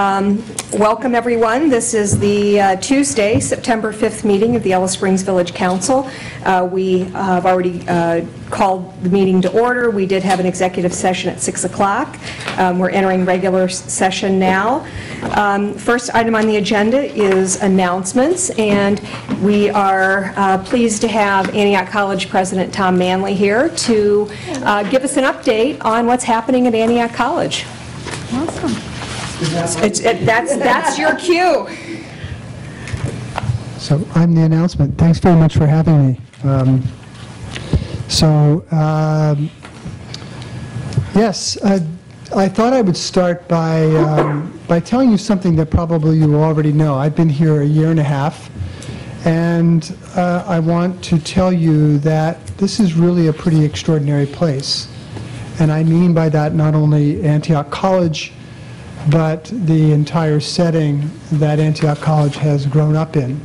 Um, Welcome, everyone. This is the uh, Tuesday, September 5th meeting of the Yellow Springs Village Council. Uh, We have already uh, called the meeting to order. We did have an executive session at 6 o'clock. Um, We're entering regular session now. Um, First item on the agenda is announcements, and we are uh, pleased to have Antioch College President Tom Manley here to uh, give us an update on what's happening at Antioch College. It's, it- that's, that's your cue. So I'm the announcement. Thanks very much for having me. Um, So, um, yes, uh, I thought I would start by, um, by telling you something that probably you already know. I've been here a year and a half, and uh, I want to tell you that this is really a pretty extraordinary place. And I mean by that not only Antioch College, but the entire setting that Antioch College has grown up in.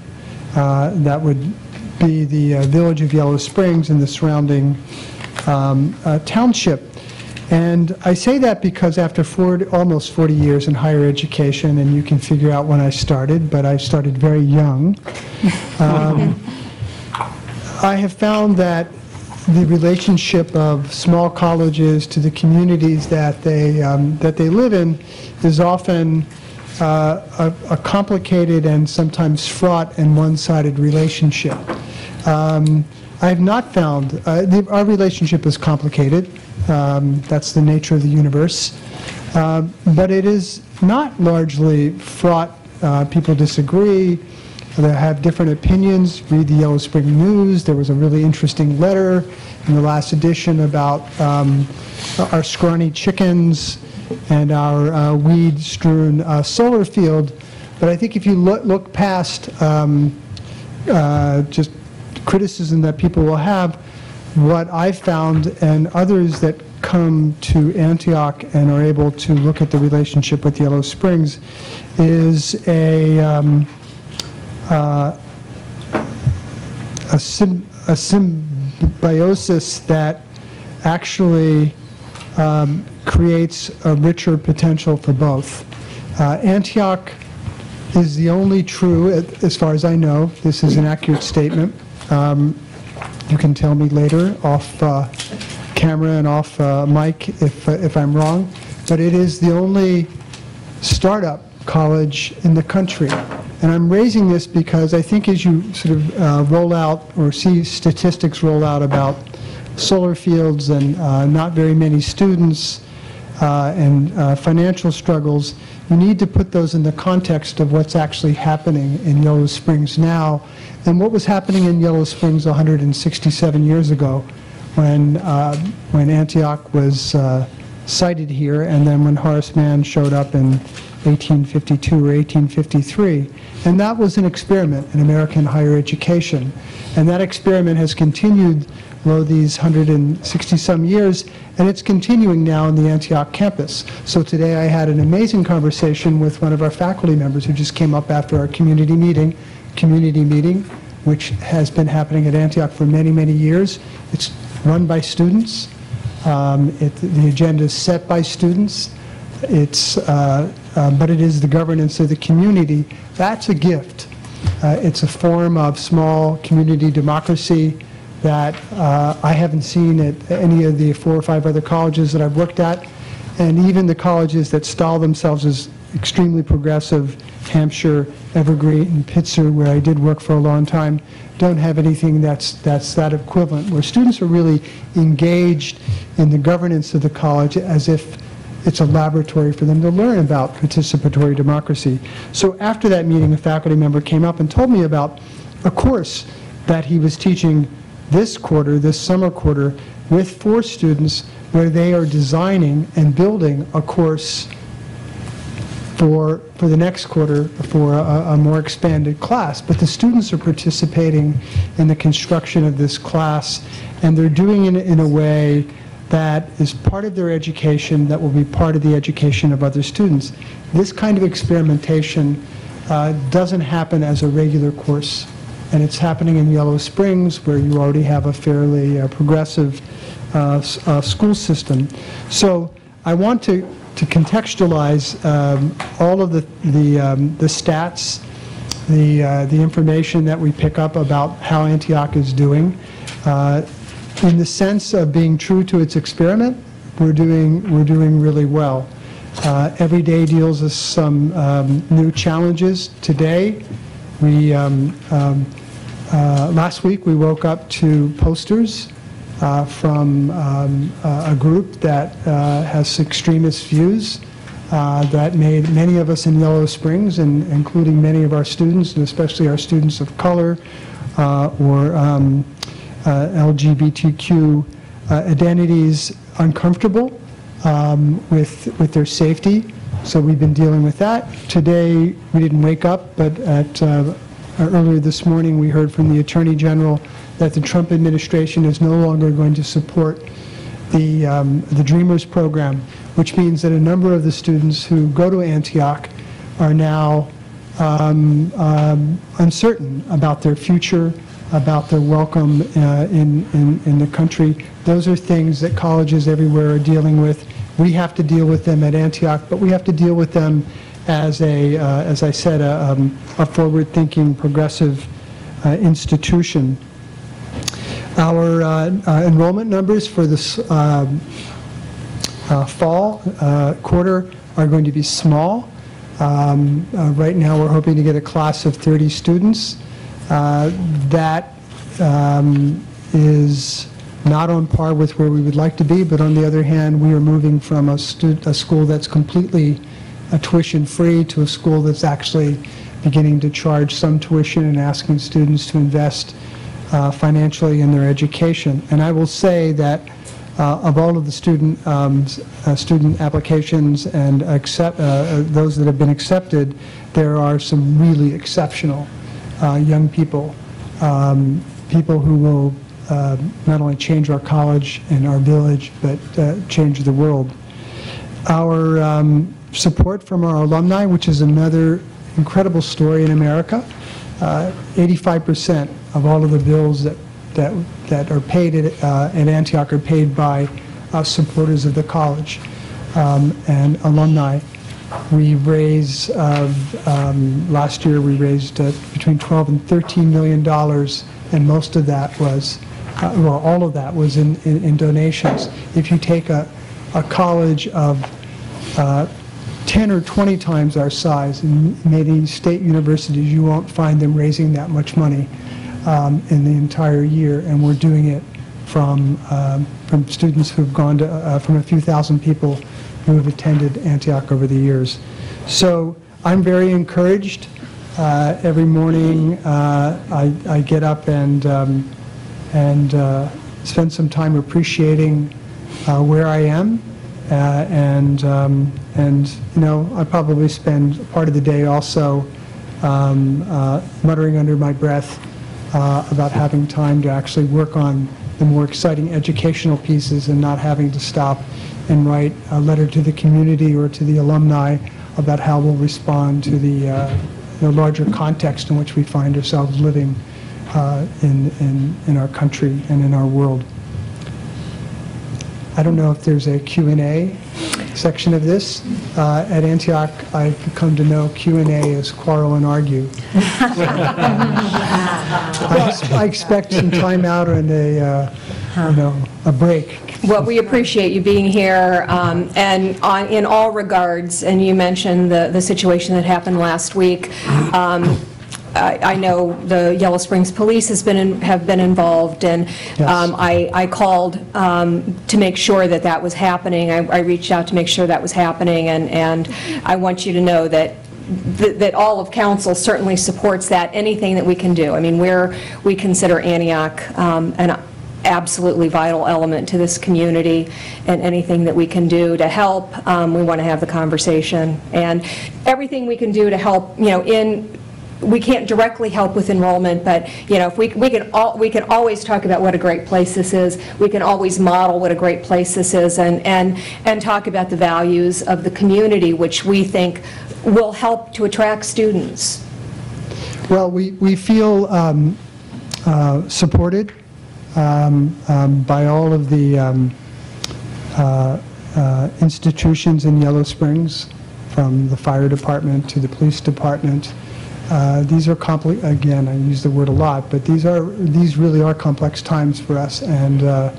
Uh, That would be the uh, village of Yellow Springs and the surrounding um, uh, township. And I say that because after 40, almost 40 years in higher education, and you can figure out when I started, but I started very young, um, I have found that the relationship of small colleges to the communities that they, um, that they live in is often uh, a a complicated and sometimes fraught and one-sided relationship. Um, I have not found, uh, the- our relationship is complicated. Um, That's the nature of the universe. Um, But it is not largely fraught. Uh, People disagree. They have different opinions. Read the Yellow Spring News. There was a really interesting letter in the last edition about um, our scrawny chickens and our uh, weed-strewn uh, solar field. But I think if you look, look past um, uh, just criticism that people will have, what I've found and others that come to Antioch and are able to look at the relationship with Yellow Springs is a, um, uh, a a symbiosis that actually um, creates a richer potential for both. Uh, Antioch is the only true, as far as I know, this is an accurate statement. Um, You can tell me later off uh, camera and off uh, mic if uh, if I'm wrong, but it is the only startup college in the country. And I'm raising this because I think as you sort of uh, roll out or see statistics roll out about solar fields and uh, not very many students uh, and uh, financial struggles, you need to put those in the context of what's actually happening in Yellow Springs now and what was happening in Yellow Springs 167 years ago when, uh, when Antioch was uh, sited here, and then when Horace Mann showed up in 1852 or 1853. And that was an experiment in American higher education. And that experiment has continued lo these 160-some years, and it's continuing now in the Antioch campus. So today I had an amazing conversation with one of our faculty members who just came up after our community meeting, community meeting, which has been happening at Antioch for many, many years. It's run by students. Um, it- The agenda is set by students. It's, uh, uh, but it is the governance of the community. That's a gift. Uh, It's a form of small community democracy that uh, I haven't seen at any of the four or five other colleges that I've worked at, and even the colleges that style themselves as extremely progressive, Hampshire, Evergreen, and Pitzer, where I did work for a long time, don't have anything that's, that's that equivalent, where students are really engaged in the governance of the college as if it's a laboratory for them to learn about participatory democracy. So after that meeting, a faculty member came up and told me about a course that he was teaching this quarter, this summer quarter, with four students where they are designing and building a course for, for the next quarter for a, a more expanded class. But the students are participating in the construction of this class, and they're doing it in a way that is part of their education, that will be part of the education of other students. This kind of experimentation uh, doesn't happen as a regular course, and it's happening in Yellow Springs, where you already have a fairly uh, progressive uh, uh, school system. So I want to to contextualize um, all of the, the um, the stats, the, uh, the information that we pick up about how Antioch is doing, uh, in the sense of being true to its experiment, we're doing, we're doing really well. Uh, Every day deals us some um, new challenges. Today, we, um, um, uh, last week, we woke up to posters uh, from um, a a group that uh, has extremist views uh, that made many of us in Yellow Springs, and including many of our students, and especially our students of color uh, or um, uh, LGBTQ uh, identities, uncomfortable um, with, with their safety. So we've been dealing with that. Today, we didn't wake up, but at, uh, earlier this morning, we heard from the Attorney General that the Trump administration is no longer going to support the, um, the Dreamers program, which means that a number of the students who go to Antioch are now um, um, uncertain about their future, about their welcome uh, in, in, in the country. Those are things that colleges everywhere are dealing with. We have to deal with them at Antioch, but we have to deal with them as a, uh, as I said, a, um, a forward-thinking, progressive uh, institution. Our uh, uh, enrollment numbers for this um, uh, fall uh, quarter are going to be small. Um, Right now, we're hoping to get a class of 30 students. Uh, That um, is not on par with where we would like to be, but on the other hand, we are moving from a a school that's completely uh, tuition-free to a school that's actually beginning to charge some tuition and asking students to invest uh, financially in their education. And I will say that uh, of all of the student, um, uh, student applications and accept, uh, those that have been accepted, there are some really exceptional uh, young people, um, people who will uh, not only change our college and our village, but uh, change the world. Our um, support from our alumni, which is another incredible story in America. Uh, 85% of all of the bills that, that, that are paid at, uh, at Antioch are paid by uh, supporters of the college um, and alumni. We raise, uh, um, last year, we raised uh, between 12 and 13 million dollars, and most of that was, uh, well, all of that was in, in in donations. If you take a, a college of uh, 10 or 20 times our size, in many state universities, you won't find them raising that much money um, in the entire year, and we're doing it from, um, from students who've gone to, uh, from a few thousand people who have attended Antioch over the years. So I'm very encouraged. Uh, Every morning, uh, I I get up and, um, and uh, spend some time appreciating uh, where I am, and, um, and, you know, I probably spend part of the day also um, muttering under my breath about having time to actually work on the more exciting educational pieces and not having to stop and write a letter to the community or to the alumni about how we'll respond to the, uh, the larger context in which we find ourselves living uh, in, in, in our country and in our world. I don't know if there's a Q and A section of this. Uh, At Antioch, I've come to know Q and A as quarrel and argue. I I expect some time out and a, uh, you know, a break. Well, we appreciate you being here, um, and on, in all regards, and you mentioned the, the situation that happened last week. Um, I, I know the Yellow Springs Police has been, in- have been involved, and um, I, I called um, to make sure that that was happening. I, I reached out to make sure that was happening, and, and I want you to know that that that all of council certainly supports that, anything that we can do. I mean, we're, we consider Antioch um, an absolutely vital element to this community, and anything that we can do to help, um, we want to have the conversation. And everything we can do to help, you know, in, we can't directly help with enrollment, but, you know, if we, we can, al- we can always talk about what a great place this is, we can always model what a great place this is, and, and, and talk about the values of the community, which we think will help to attract students. Well, we, we feel um, uh, supported um, um, by all of the um, uh, uh, institutions in Yellow Springs, from the fire department to the police department. Uh, These are complex, again, I use the word a lot, but these are, these really are complex times for us, and uh,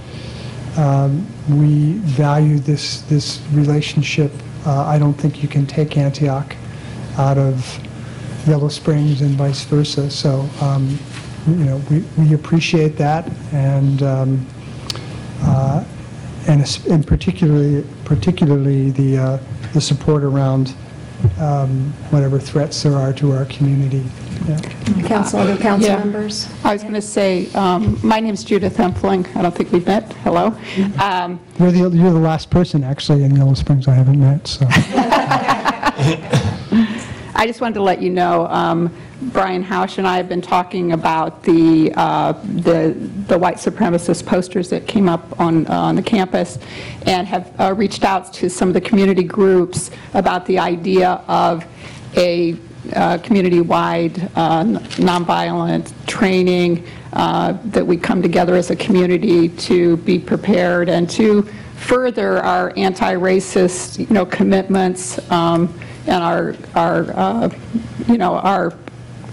um, we value this, this relationship. Uh, I don't think you can take Antioch out of Yellow Springs and vice versa, so, um, you know, we, we appreciate that, and, um, uh, and and particularly, particularly the, uh, the support around um, whatever threats there are to our community. Yeah. Council, other council Yeah. members? I was going to say, um, my name's Judith Hempfling. I don't think we've met. Hello. Um, You're the, you're the last person, actually, in Yellow Springs I haven't met, so. I just wanted to let you know, um, Brian Housh and I have been talking about the, uh, the the white supremacist posters that came up on, on the campus, and have uh, reached out to some of the community groups about the idea of a uh, community-wide uh, nonviolent training, uh, that we come together as a community to be prepared and to further our anti-racist, you know, commitments um, and our, our, uh, you know, our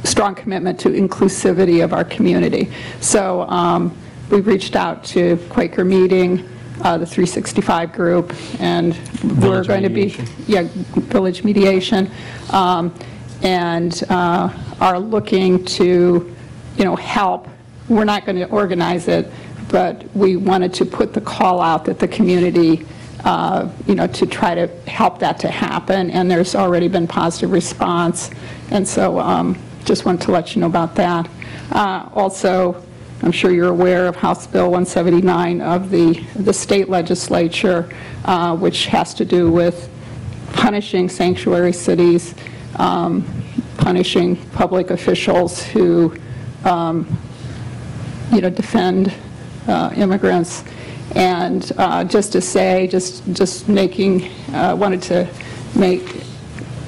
strong commitment to inclusivity of our community. So um, we've reached out to Quaker Meeting, uh, the 365 group, and we're Village going to be, yeah, Village Mediation, um, and uh, are looking to, you know, help. We're not going to organize it, but we wanted to put the call out that the community, uh, you know, to try to help that to happen, and there's already been positive response, and so um, just wanted to let you know about that. Uh, Also, I'm sure you're aware of House Bill 179 of the, the state legislature, uh, which has to do with punishing sanctuary cities, um, punishing public officials who, um, you know, defend uh, immigrants. And uh, just to say, just, just making, uh, wanted to make,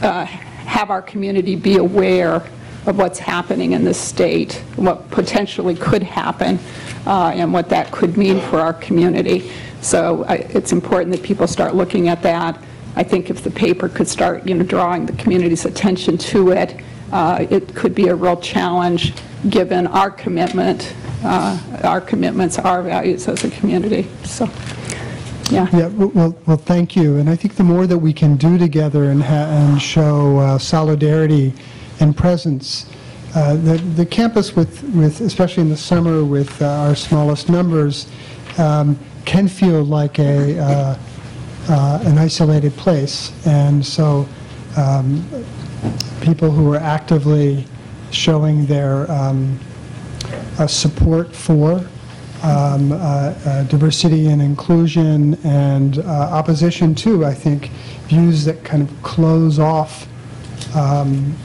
uh, have our community be aware of what's happening in this state, what potentially could happen, uh, and what that could mean for our community. So I- it's important that people start looking at that. I think if the paper could start, you know, drawing the community's attention to it, uh, it could be a real challenge, given our commitment, uh, our commitments, our values as a community. So, yeah. Yeah, well, well, thank you. And I think the more that we can do together and and show uh, solidarity and presence, uh, the the campus with, with, especially in the summer with uh, our smallest numbers, um, can feel like a, uh, uh, an isolated place. And so um, people who are actively showing their um, uh, support for um, uh, diversity and inclusion and opposition to, I think, views that kind of close off um,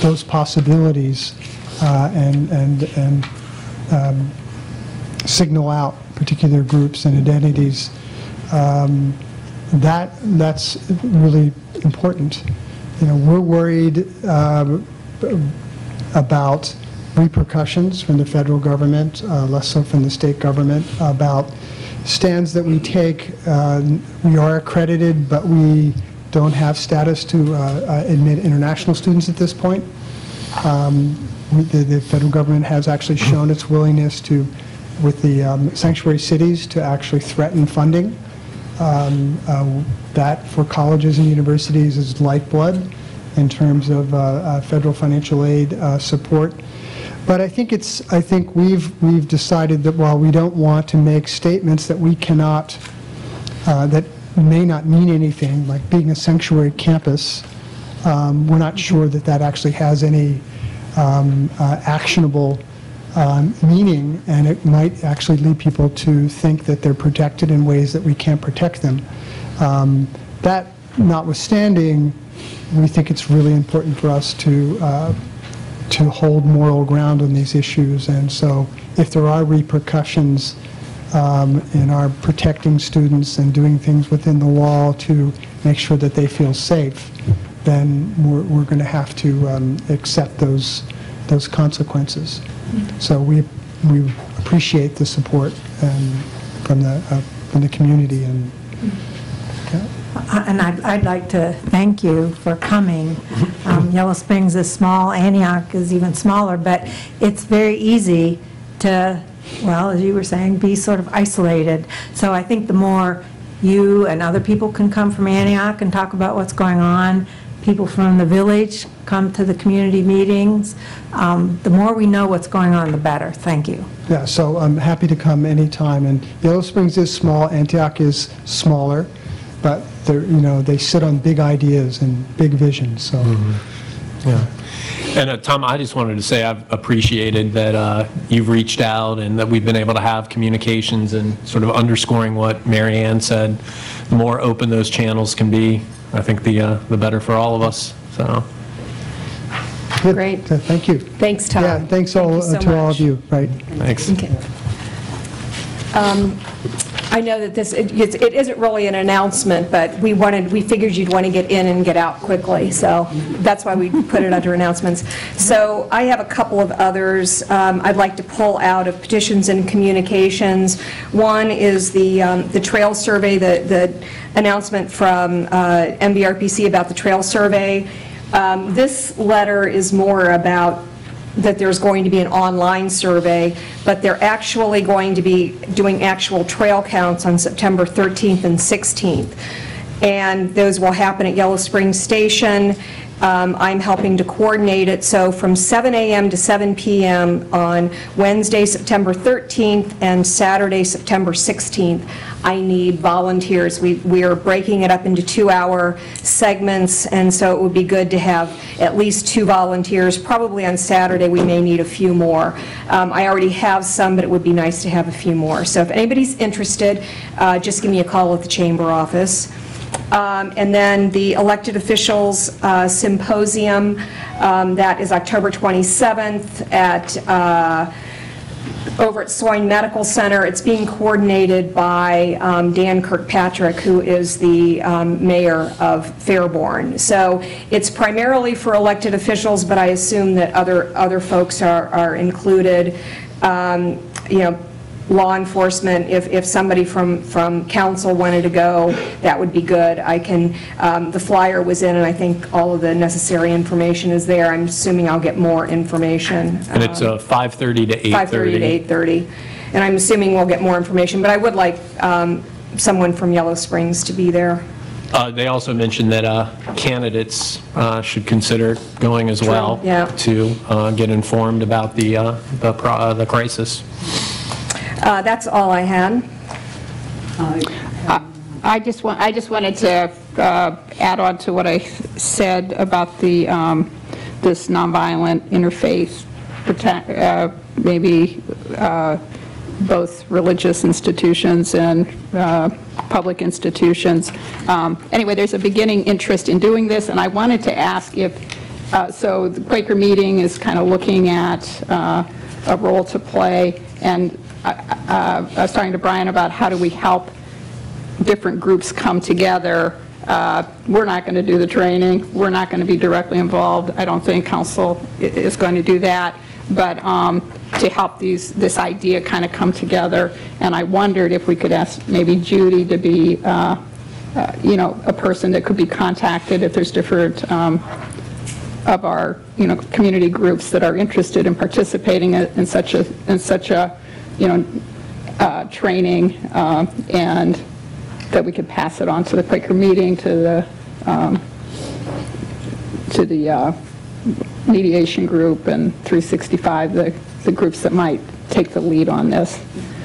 those possibilities uh, and, and, and um, signal out particular groups and identities. Um, That, that's really important. You know, we're worried um, about repercussions from the federal government, uh, less so from the state government, about stands that we take. Uh, We are accredited, but we don't have status to uh, uh, admit international students at this point. Um, The the federal government has actually shown its willingness to, with the um, sanctuary cities, to actually threaten funding. Um, uh, That, for colleges and universities, is lifeblood in terms of uh, uh, federal financial aid uh, support. But I think it's, I think we've, we've decided that while we don't want to make statements that we cannot, uh, that may not mean anything, like being a sanctuary campus, um, we're not sure that that actually has any um, uh, actionable um, meaning, and it might actually lead people to think that they're protected in ways that we can't protect them. Um, That notwithstanding, we think it's really important for us to, uh, to hold moral ground on these issues, and so if there are repercussions um, in our protecting students and doing things within the law to make sure that they feel safe, then we're, we're going to have to um, accept those, those consequences. So we, we appreciate the support um, from the, uh, from the community and And I'd, I'd like to thank you for coming. Um, Yellow Springs is small, Antioch is even smaller, but it's very easy to, well, as you were saying, be sort of isolated. So I think the more you and other people can come from Antioch and talk about what's going on, people from the village come to the community meetings, um, the more we know what's going on, the better. Thank you. Yeah, so I'm happy to come anytime, and Yellow Springs is small, Antioch is smaller, but they're, you know, they sit on big ideas and big visions, so. Yeah. And uh, Tom, I just wanted to say I've appreciated that uh, you've reached out and that we've been able to have communications and sort of underscoring what Mary Ann said. The more open those channels can be, I think the, uh, the better for all of us, so. Good. Great. Thank you. Thanks, Tom. Yeah, thanks all, you so to all of you, right. Thanks. Okay. Um, I know that this, it it isn't really an announcement, but we wanted, we figured you'd want to get in and get out quickly, so that's why we put it under announcements. So I have a couple of others um, I'd like to pull out of petitions and communications. One is the um, the trail survey, the the announcement from uh, MVRPC about the trail survey. Um, This letter is more about that there's going to be an online survey, but they're actually going to be doing actual trail counts on September 13th and 16th. And those will happen at Yellow Springs Station. Um, I'm helping to coordinate it, so from 7 a.m. to 7 p.m. on Wednesday, September 13th, and Saturday, September 16th, I need volunteers. We we are breaking it up into two-hour segments, and so it would be good to have at least two volunteers. Probably on Saturday, we may need a few more. Um, I already have some, but it would be nice to have a few more. So if anybody's interested, uh, just give me a call at the chamber office. Um, And then the elected officials uh, symposium, um, that is October 27th at uh, over at Soin Medical Center. It's being coordinated by um, Dan Kirkpatrick, who is the um, mayor of Fairborn. So it's primarily for elected officials, but I assume that other, other folks are, are included. Um, You know, law enforcement, if, if somebody from, from council wanted to go, that would be good. I can, um, the flyer was in, and I think all of the necessary information is there. I'm assuming I'll get more information. And it's uh, 5:30 to 8:30. 5:30 to 8:30. And I'm assuming we'll get more information, but I would like um, someone from Yellow Springs to be there. Uh, They also mentioned that uh, candidates uh, should consider going as well yeah. to uh, get informed about the, uh, the pro- uh, the crisis. Uh, That's all I had. I just want, I just wanted to uh, add on to what I said about the, um, this nonviolent interfaith, uh, maybe uh, both religious institutions and uh, public institutions. Um, Anyway, there's a beginning interest in doing this, and I wanted to ask if, uh, so the Quaker meeting is kind of looking at uh, a role to play, and I- I was talking to Brian about how do we help different groups come together. Uh, We're not going to do the training, we're not going to be directly involved, I don't think council is going to do that, but um, to help these, this idea kind of come together, and I wondered if we could ask maybe Judy to be, uh, uh, you know, a person that could be contacted if there's different um, of our, you know, community groups that are interested in participating in in such a, in such a, you know, uh, training, uh, and that we could pass it on to the Quaker meeting, to the, um, to the uh, mediation group and 365, the, the groups that might take the lead on this.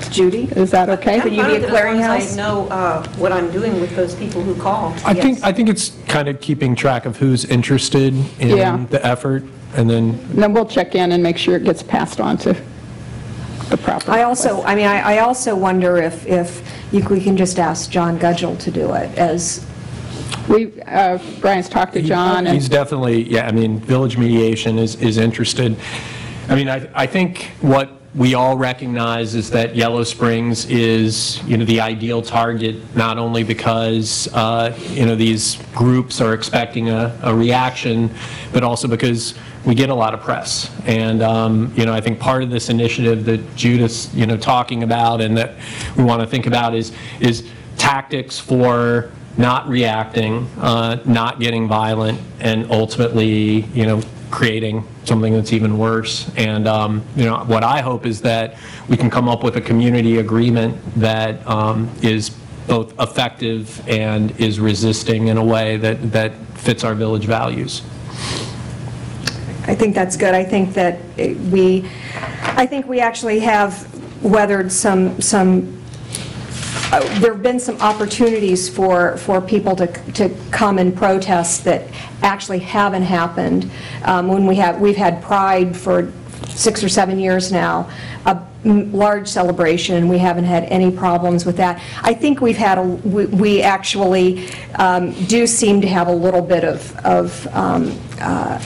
Judy? Is that okay? Could you be a Fine with it, as long clearinghouse? I know uh, what I'm doing with those people who call. I think, I think it's kind of keeping track of who's interested Yeah. in the effort, and then And then we'll check in and make sure it gets passed on to the proper. I also, I mean, I I also wonder if, if you- we can just ask John Gudgel to do it as, We, uh, Brian's talked to John, and He's definitely, yeah, I mean, Village Mediation is, is interested. I mean, I, I think what we all recognize is that Yellow Springs is, you know, the ideal target, not only because, uh, you know, these groups are expecting a, a reaction, but also because we get a lot of press. And, um, you know, I think part of this initiative that Judith's, you know, talking about and that we want to think about is, is tactics for not reacting, uh, not getting violent, and ultimately, you know, creating something that's even worse. And, um, you know, what I hope is that we can come up with a community agreement that um, is both effective and is resisting in a way that, that fits our village values. I think that's good. I think that we, I think we actually have weathered some, some, uh, there have been some opportunities for, for people to, to come and protest that actually haven't happened. Um, When we have, we've had Pride for six or seven years now, a m- large celebration, and we haven't had any problems with that. I think we've had, a we we actually um, do seem to have a little bit of, of um, uh,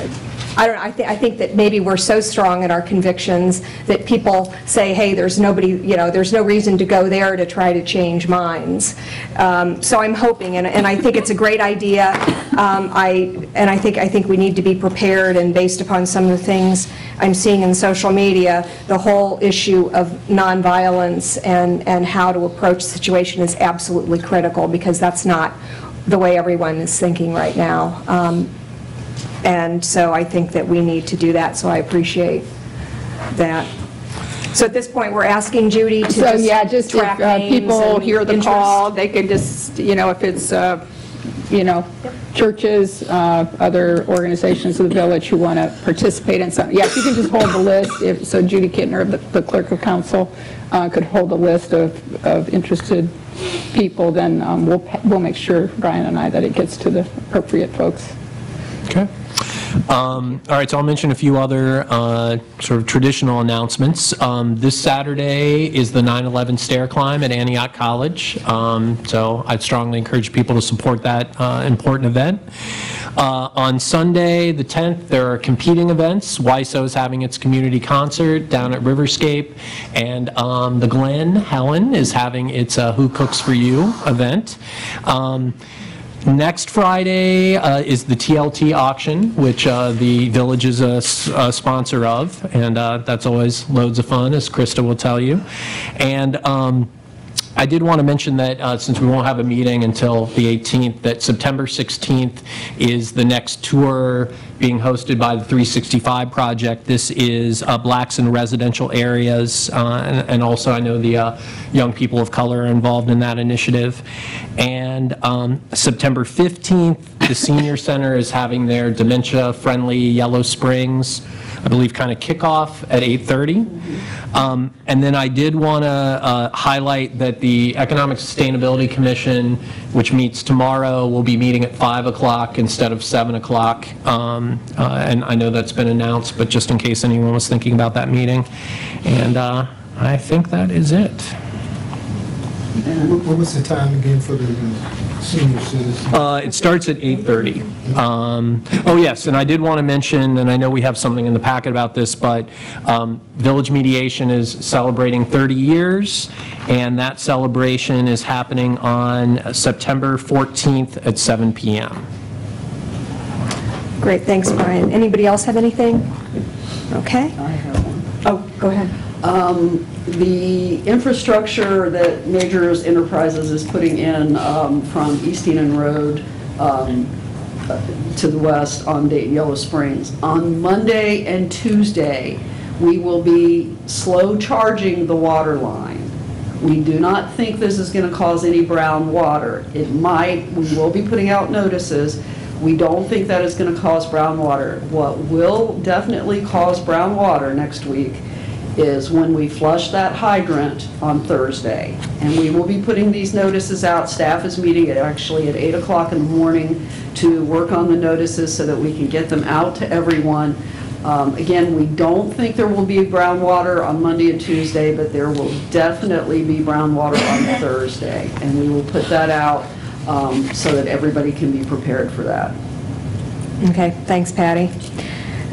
I don't I think, I think that maybe we're so strong in our convictions that people say, hey, there's nobody, you know, there's no reason to go there to try to change minds. Um, So I'm hoping, and, and I think it's a great idea. Um, I, and I think, I think we need to be prepared, and based upon some of the things I'm seeing in social media, the whole issue of nonviolence and, and how to approach the situation is absolutely critical, because that's not the way everyone is thinking right now. Um, and so I think that we need to do that, so I appreciate that. So at this point, we're asking Judy to just So, yeah, just if track uh, names people and hear the interest. call, they can just, you know, if it's, uh, you know, churches, uh, other organizations of the village who want to participate in something. Yeah, if you can just hold the list, if, so Judy Kintner, the- the clerk of council, uh, could hold a list of, of interested people, then um, we'll, pa- we'll make sure, Brian and I, that it gets to the appropriate folks. Okay. Um, All right, so I'll mention a few other uh, sort of traditional announcements. Um, This Saturday is the 9/11 stair climb at Antioch College, Um, so I'd strongly encourage people to support that uh, important event. Uh, On Sunday, the 10th, there are competing events. WISO is having its community concert down at Riverscape, and um, the Glen, Helen, is having its uh, Who Cooks For You event. Next Friday uh, is the TLT auction, which uh, the village is a sponsor of, and uh, that's always loads of fun, as Krista will tell you. And um, I did want to mention that, uh, since we won't have a meeting until the 18th, that September 16th is the next tour being hosted by the 365 Project. This is uh, blacks in residential areas, uh, and and also I know the uh, young people of color are involved in that initiative. And um, September 15th, the Senior Center is having their dementia-friendly Yellow Springs I believe, kind of kickoff at 8:30. Um, And then I did want to highlight that the Economic Sustainability Commission, which meets tomorrow, will be meeting at 5 o'clock instead of 7 o'clock. Um, uh, And I know that's been announced, but just in case anyone was thinking about that meeting. And uh, I think that is it. What what was the time again for the uh, senior citizens? Uh, It starts at 8:30. Um, Oh, yes, and I did want to mention, and I know we have something in the packet about this, but um, Village Mediation is celebrating 30 years, and that celebration is happening on September 14th at 7 PM. Great, thanks, Brian. Anybody else have anything? Okay. I have one. Oh, go ahead. Um, The infrastructure that Majors Enterprises is putting in um, from East Road um, to the west on Dayton Yellow Springs, on Monday and Tuesday, we will be slow charging the water line. We do not think this is going to cause any brown water. It might, we will be putting out notices. We don't think that is going to cause brown water. What will definitely cause brown water next week is when we flush that hydrant on Thursday. And we will be putting these notices out. Staff is meeting at, actually at 8 o'clock in the morning to work on the notices so that we can get them out to everyone. Um, Again, we don't think there will be brown water on Monday and Tuesday, but there will definitely be brown water on Thursday. And we will put that out um, so that everybody can be prepared for that. Okay, thanks, Patty.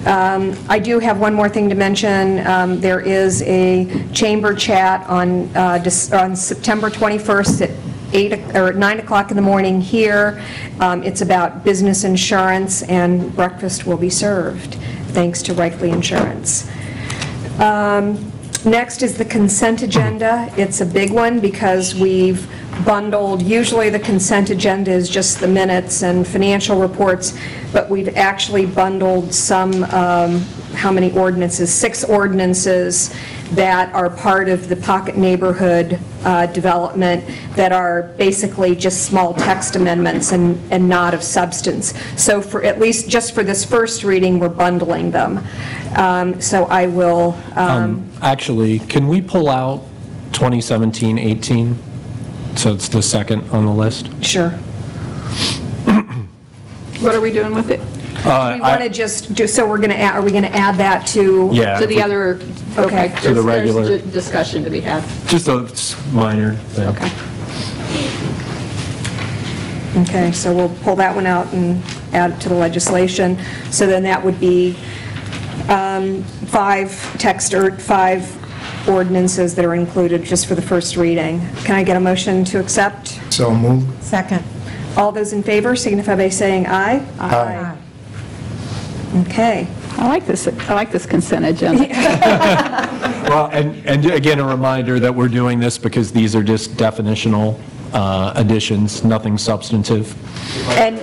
Um, I do have one more thing to mention. Um, There is a chamber chat on, uh, on September 21st at 8, o- or at 9 o'clock in the morning here. Um, It's about business insurance, and breakfast will be served, thanks to Reichly Insurance. Um, Next is the consent agenda. It's a big one because we've bundled, usually the consent agenda is just the minutes and financial reports, but we've actually bundled some, um, how many ordinances? Six ordinances that are part of the pocket neighborhood uh, development that are basically just small text amendments and and not of substance. So for, at least just for this first reading, we're bundling them. Um, So I will, um, Actually, can we pull out 2017-18? So it's the second on the list? sure. What are we doing with it? Uh, we want to just, do so we're going to, add. are we going to add that to? Yeah. To the other, okay. To the there's- regular- There's di- discussion to be had. Just a s- minor thing. Okay. Okay, so we'll pull that one out and add it to the legislation. So then that would be um, five text, or five ordinances that are included just for the first reading. Can I get a motion to accept? So moved. Second. All those in favor signify by saying aye. Aye. Okay. I like this, I like this consent agenda. Well, and, and again, a reminder that we're doing this because these are just definitional uh, additions, nothing substantive. And,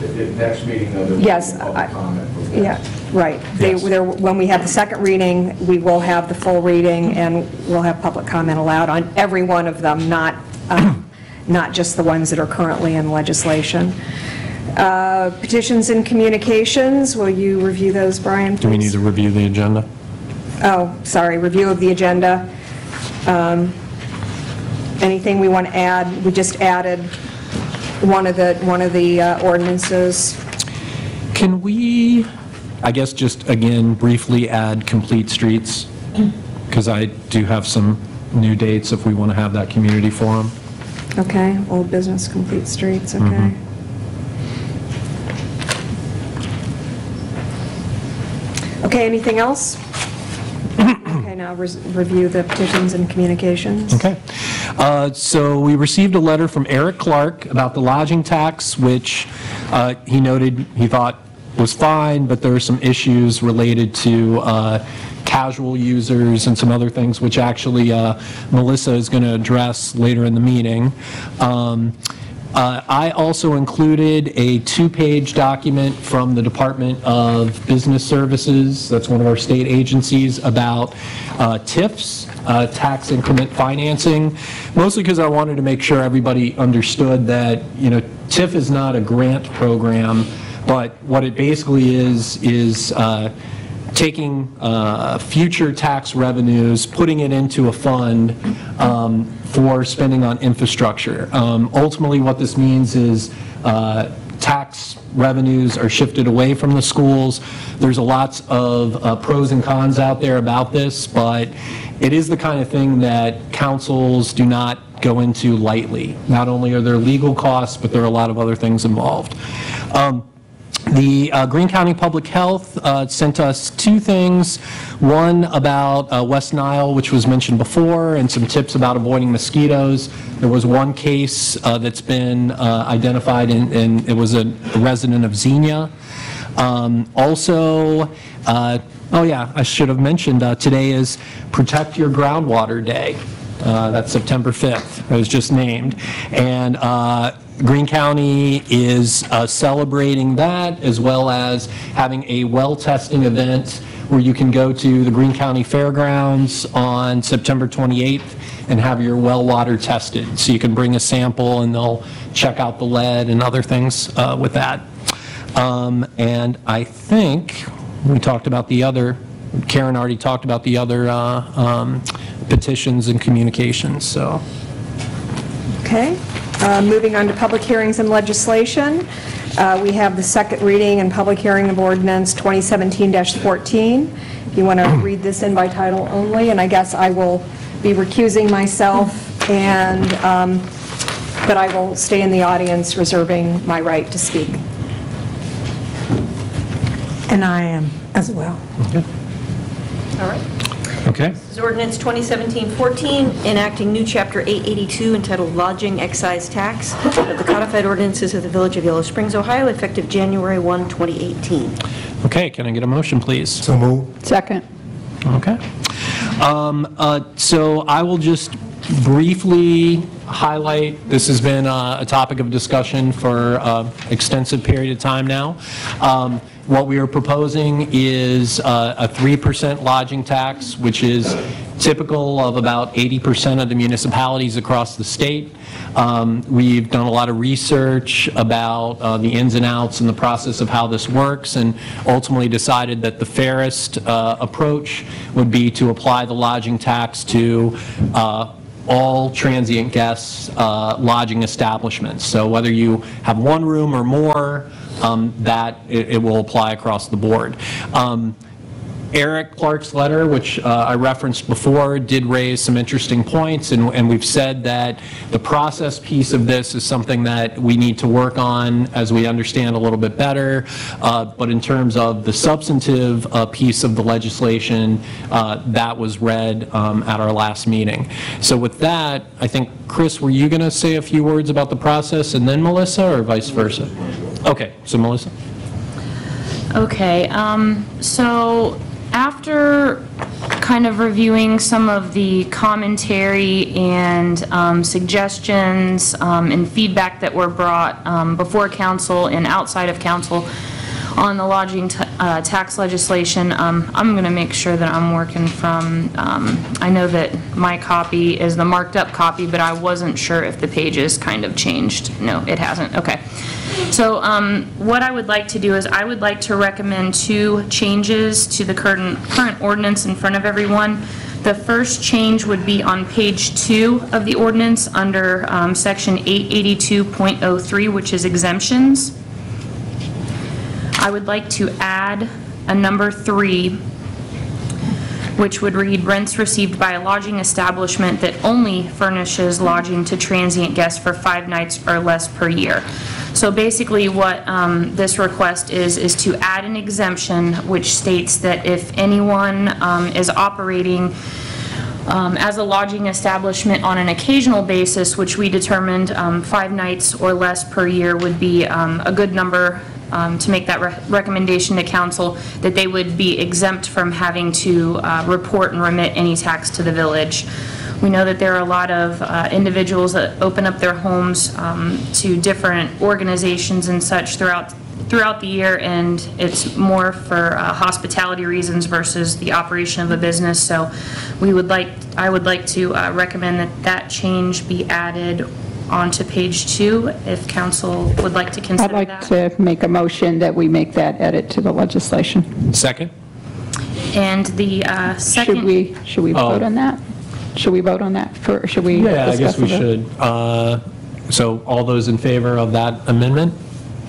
The next meeting, though, there will be Yes, public comment. yeah, right. They, Yes. there- when we have the second reading, we will have the full reading, and we'll have public comment allowed on every one of them, not, um, not just the ones that are currently in legislation. Uh, Petitions and communications, will you review those, Brian, Do we need please? to review the agenda? Oh, sorry, review of the agenda. Um, Anything we want to add? We just added one of the, one of the uh, ordinances. Can we, I guess, just again briefly add complete streets? Because I do have some new dates if we want to have that community forum. Okay, old business, complete streets, okay. Okay, anything else? Okay, now res- review the petitions and communications. Okay. Uh, So we received a letter from Eric Clark about the lodging tax, which uh, he noted he thought was fine, but there are some issues related to uh, casual users and some other things, which actually uh, Melissa is going to address later in the meeting. Um, uh, I also included a two-page document from the Department of Business Services, that's one of our state agencies, about uh, TIFs, uh, tax increment financing, mostly because I wanted to make sure everybody understood that, you know, TIF is not a grant program, but what it basically is, is uh, taking uh, future tax revenues, putting it into a fund um, for spending on infrastructure. Um, Ultimately, what this means is uh, tax revenues are shifted away from the schools. There's a lots of uh, pros and cons out there about this, but it is the kind of thing that councils do not go into lightly. Not only are there legal costs, but there are a lot of other things involved. Um, the uh, Greene County Public Health uh, sent us two things. One about uh, West Nile, which was mentioned before, and some tips about avoiding mosquitoes. There was one case uh, that's been uh, identified, and- it was a resident of Xenia. Um, Also, uh, oh yeah, I should have mentioned, today is Protect Your Groundwater Day. Uh, That's September 5th, it was just named. And uh, Greene County is uh, celebrating that, as well as having a well testing event where you can go to the Greene County Fairgrounds on September 28th and have your well water tested. So you can bring a sample, and they'll check out the lead and other things uh, with that. Um, And I think we talked about the other, Karen already talked about the other uh, um, petitions and communications, so. Okay, uh, moving on to public hearings and legislation. Uh, We have the second reading and public hearing of ordinance 2017-14. If you want to read this in by title only, and I guess I will be recusing myself, and, um, but I will stay in the audience reserving my right to speak. And I am as well. All right. Okay. This is ordinance 2017-14, enacting new Chapter 882 entitled Lodging Excise Tax of the codified ordinances of the Village of Yellow Springs, Ohio, effective January 1, 2018. Okay, can I get a motion, please? So moved. Second. Okay. Um, uh, So I will just briefly highlight, this has been uh, a topic of discussion for an extensive period of time now. Um, What we are proposing is uh, a 3% lodging tax, which is typical of about 80% of the municipalities across the state. Um, We've done a lot of research about uh, the ins and outs and the process of how this works, and ultimately decided that the fairest uh, approach would be to apply the lodging tax to uh, all transient guests, uh, lodging establishments. So whether you have one room or more, um, that, it it will apply across the board. Um, Eric Clark's letter, which uh, I referenced before, did raise some interesting points, and and we've said that the process piece of this is something that we need to work on as we understand a little bit better, Uh, but in terms of the substantive uh, piece of the legislation, uh, that was read um, at our last meeting. So with that, I think, Chris, were you going to say a few words about the process, and then Melissa, or vice versa? Okay, so Melissa? Okay, um, so after kind of reviewing some of the commentary and um, suggestions um, and feedback that were brought um, before council and outside of council on the lodging uh, tax legislation, um, I'm going to make sure that I'm working from, um, I know that my copy is the marked up copy, but I wasn't sure if the pages kind of changed. No, it hasn't, okay. So um, what I would like to do is I would like to recommend two changes to the current, current ordinance in front of everyone. The first change would be on page two of the ordinance under um, section 882.03, which is exemptions. I would like to add a number three, which would read rents received by a lodging establishment that only furnishes lodging to transient guests for five nights or less per year. So basically, what um, this request is, is to add an exemption which states that if anyone um, is operating um, as a lodging establishment on an occasional basis, which we determined um, five nights or less per year would be um, a good number um, to make that re- recommendation to council, that they would be exempt from having to uh, report and remit any tax to the village. We know that there are a lot of uh, individuals that open up their homes um, to different organizations and such throughout throughout the year, and it's more for uh, hospitality reasons versus the operation of a business. So we would like, I would like to uh, recommend that that change be added onto page two, if council would like to consider I'd consider like that. to make a motion that we make that edit to the legislation. Second? And the uh, second... Should we, should we Oh. vote on that? Should we vote on that, for, should we Yeah, I guess discuss we it? should. Uh, So all those in favor of that amendment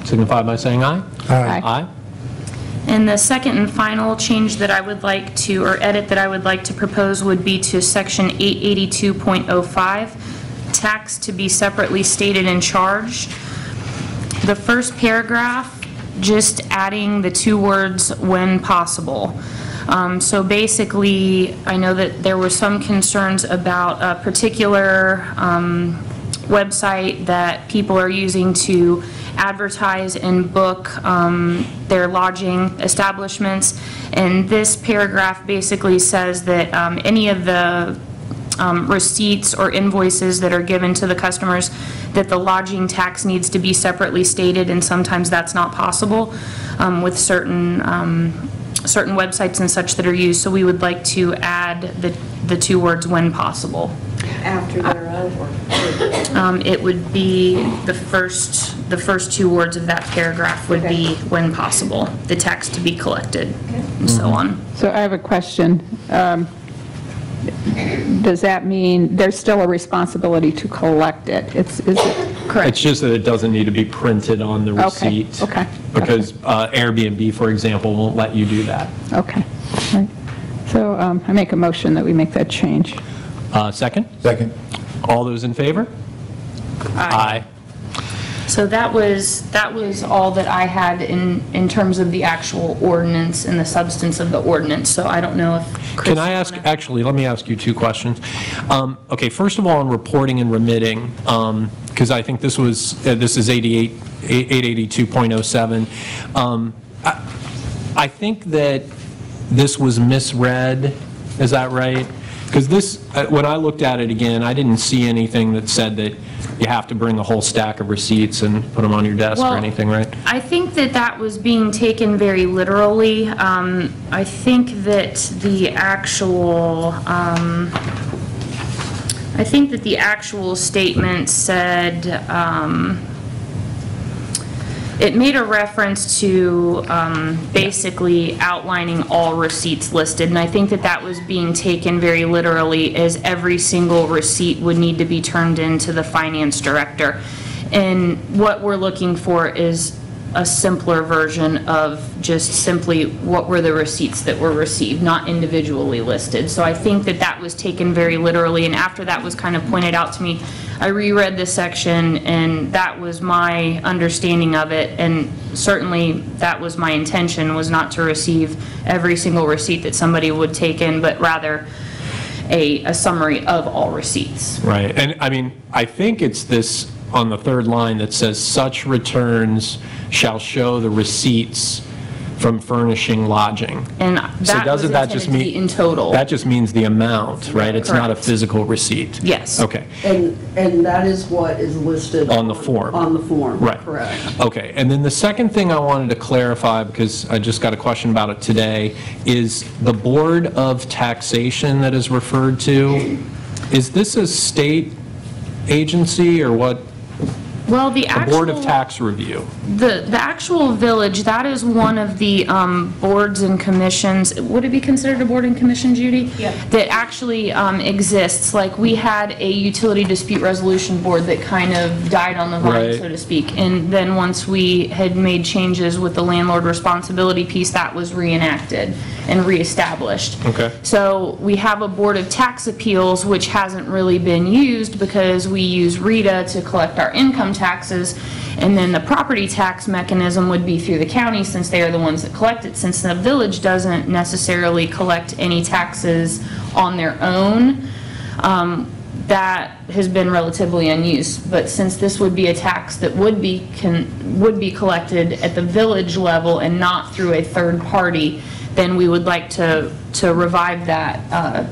signify by saying aye. Aye. Aye. And the second and final change that I would like to, or edit that I would like to propose would be to section 882.05, tax to be separately stated and charged. The first paragraph, just adding the two words "when possible." Um, So basically, I know that there were some concerns about a particular um, website that people are using to advertise and book um, their lodging establishments. And this paragraph basically says that um, any of the um, receipts or invoices that are given to the customers, that the lodging tax needs to be separately stated, and sometimes that's not possible um, with certain, um, certain websites and such that are used. So we would like to add the, the two words "when possible." After thereof, or... Um, It would be the first, the first two words of that paragraph would be "when possible," the tax to be collected, and so on. So I have a question. Um, Does that mean there's still a responsibility to collect it? It's, is it correct? It's just that it doesn't need to be printed on the receipt. okay, Because uh, Airbnb, for example, won't let you do that. Okay, right. So um, I make a motion that we make that change. Uh, Second? Second. All those in favor? Aye. So that was, that was all that I had in, in terms of the actual ordinance and the substance of the ordinance, so I don't know if Chris... Can I ask, actually, let me ask you two questions. Um, Okay, first of all, on reporting and remitting, because I think this was, uh, this is 88, 882.07. Um, I I think that this was misread, is that right? Because this, uh, when I looked at it again, I didn't see anything that said that you have to bring a whole stack of receipts and put them on your desk or Well, anything, right? I think that that was being taken very literally. Um, I think that the actual, um, I think that the actual statement said, um, it made a reference to um, basically outlining all receipts listed, and I think that that was being taken very literally, as every single receipt would need to be turned into the finance director. And what we're looking for is a simpler version of just simply what were the receipts that were received, not individually listed. So I think that that was taken very literally, and after that was kind of pointed out to me, I reread this section, and that was my understanding of it, and certainly that was my intention, was not to receive every single receipt that somebody would take in, but rather a, a summary of all receipts. Right, and I mean, I think it's this, on the third line that says, "Such returns shall show the receipts from furnishing lodging." And So that was doesn't that intended just to be mean? in total. That just means the amount, right? It's not a Correct. physical receipt? Yes. Okay, And, and that is what is listed. On the form. On the form, right. correct. Okay, and then the second thing I wanted to clarify, because I just got a question about it today, is the Board of Taxation that is referred to, is this a state agency or what? Thank you. Well, the The actual... Board of Tax Review? The, the actual village, that is one of the um, boards and commissions, would it be considered a board and commission, Judy? Yeah. That actually um, exists, like, we had a utility dispute resolution board that kind of died on the vine, Right. so to speak. And then once we had made changes with the landlord responsibility piece, that was reenacted and reestablished. Okay. So we have a Board of Tax Appeals, which hasn't really been used because we use RITA to collect our income taxes, and then the property tax mechanism would be through the county, since they are the ones that collect it, since the village doesn't necessarily collect any taxes on their own. Um, That has been relatively unused, but since this would be a tax that would be, can, would be collected at the village level and not through a third party, then we would like to, to revive that uh,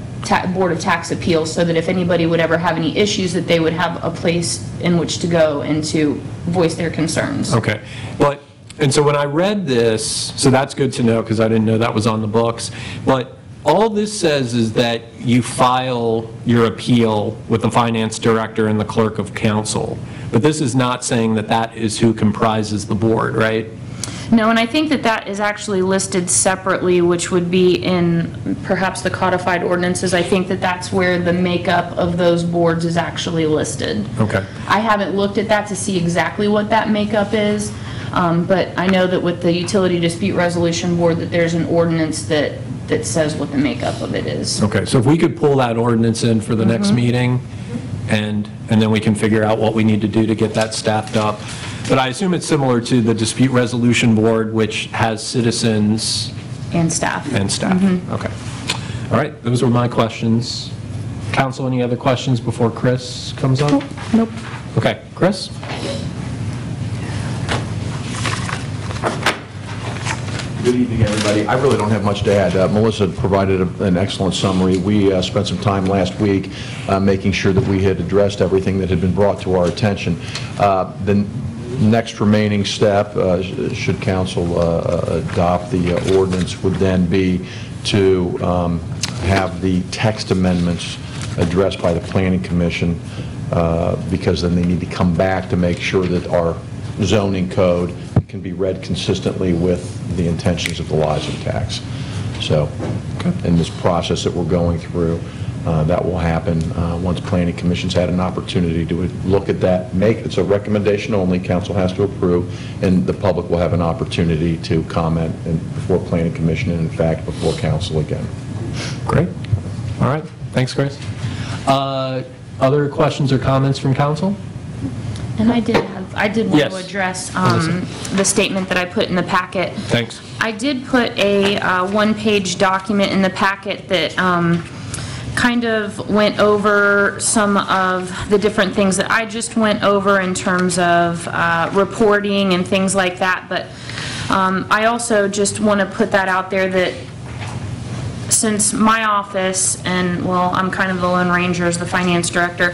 Board of Tax Appeals so that if anybody would ever have any issues, that they would have a place in which to go and to voice their concerns. Okay, but, and so when I read this, so that's good to know, because I didn't know that was on the books, but all this says is that you file your appeal with the finance director and the clerk of council, but this is not saying that that is who comprises the board, right? No, and I think that that is actually listed separately, which would be in perhaps the codified ordinances. I think that that's where the makeup of those boards is actually listed. Okay. I haven't looked at that to see exactly what that makeup is, um, but I know that with the Utility Dispute Resolution Board, that there's an ordinance that, that says what the makeup of it is. Okay, so if we could pull that ordinance in for the next meeting, and, and then we can figure out what we need to do to get that staffed up. But I assume it's similar to the Dispute Resolution Board, which has citizens And staff. and staff. Okay. All right, those were my questions. Council, any other questions before Chris comes up? Nope. Okay, Chris? Good evening, everybody. I really don't have much to add. Uh, Melissa provided a- an excellent summary. We uh, spent some time last week uh, making sure that we had addressed everything that had been brought to our attention. Uh, The next remaining step, uh, should council uh, adopt the uh, ordinance, would then be to um, have the text amendments addressed by the planning commission, uh, because then they need to come back to make sure that our zoning code can be read consistently with the intentions of the lodging tax. So, in this process that we're going through, uh, that will happen uh, once planning commission's had an opportunity to look at that, make, it's a recommendation only, council has to approve, and the public will have an opportunity to comment in- before planning commission, and in fact, before council again. Great. All right, thanks, Chris. Uh, Other questions or comments from council? And I did have, I did want to address um, the statement that I put in the packet. Thanks. I did put a uh, one-page document in the packet that um, kind of went over some of the different things that I just went over in terms of uh, reporting and things like that, but um, I also just want to put that out there that since my office, and, well, I'm kind of the Lone Ranger as the finance director,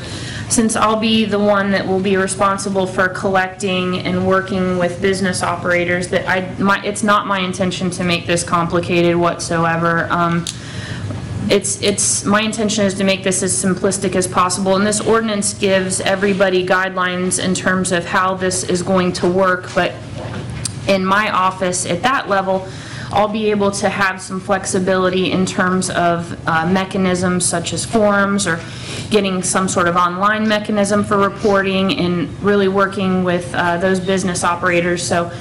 since I'll be the one that will be responsible for collecting and working with business operators, that I, my, it's not my intention to make this complicated whatsoever. Um, it's, it's, my intention is to make this as simplistic as possible, and this ordinance gives everybody guidelines in terms of how this is going to work, but in my office at that level, I'll be able to have some flexibility in terms of uh, mechanisms such as forms or getting some sort of online mechanism for reporting and really working with uh, those business operators. So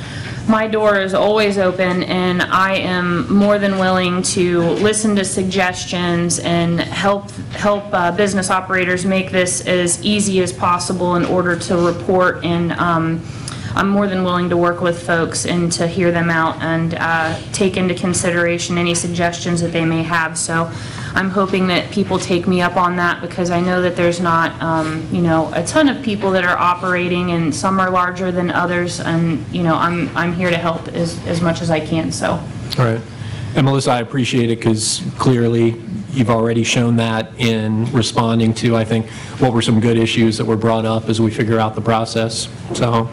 my door is always open and I am more than willing to listen to suggestions and help, help uh, business operators make this as easy as possible in order to report and um, I'm more than willing to work with folks and to hear them out and uh, take into consideration any suggestions that they may have. So I'm hoping that people take me up on that because I know that there's not, um, you know, a ton of people that are operating and some are larger than others and, you know, I'm, I'm here to help as, as much as I can, so. All right. And Melissa, I appreciate it because clearly you've already shown that in responding to, I think, what were some good issues that were brought up as we figure out the process. So,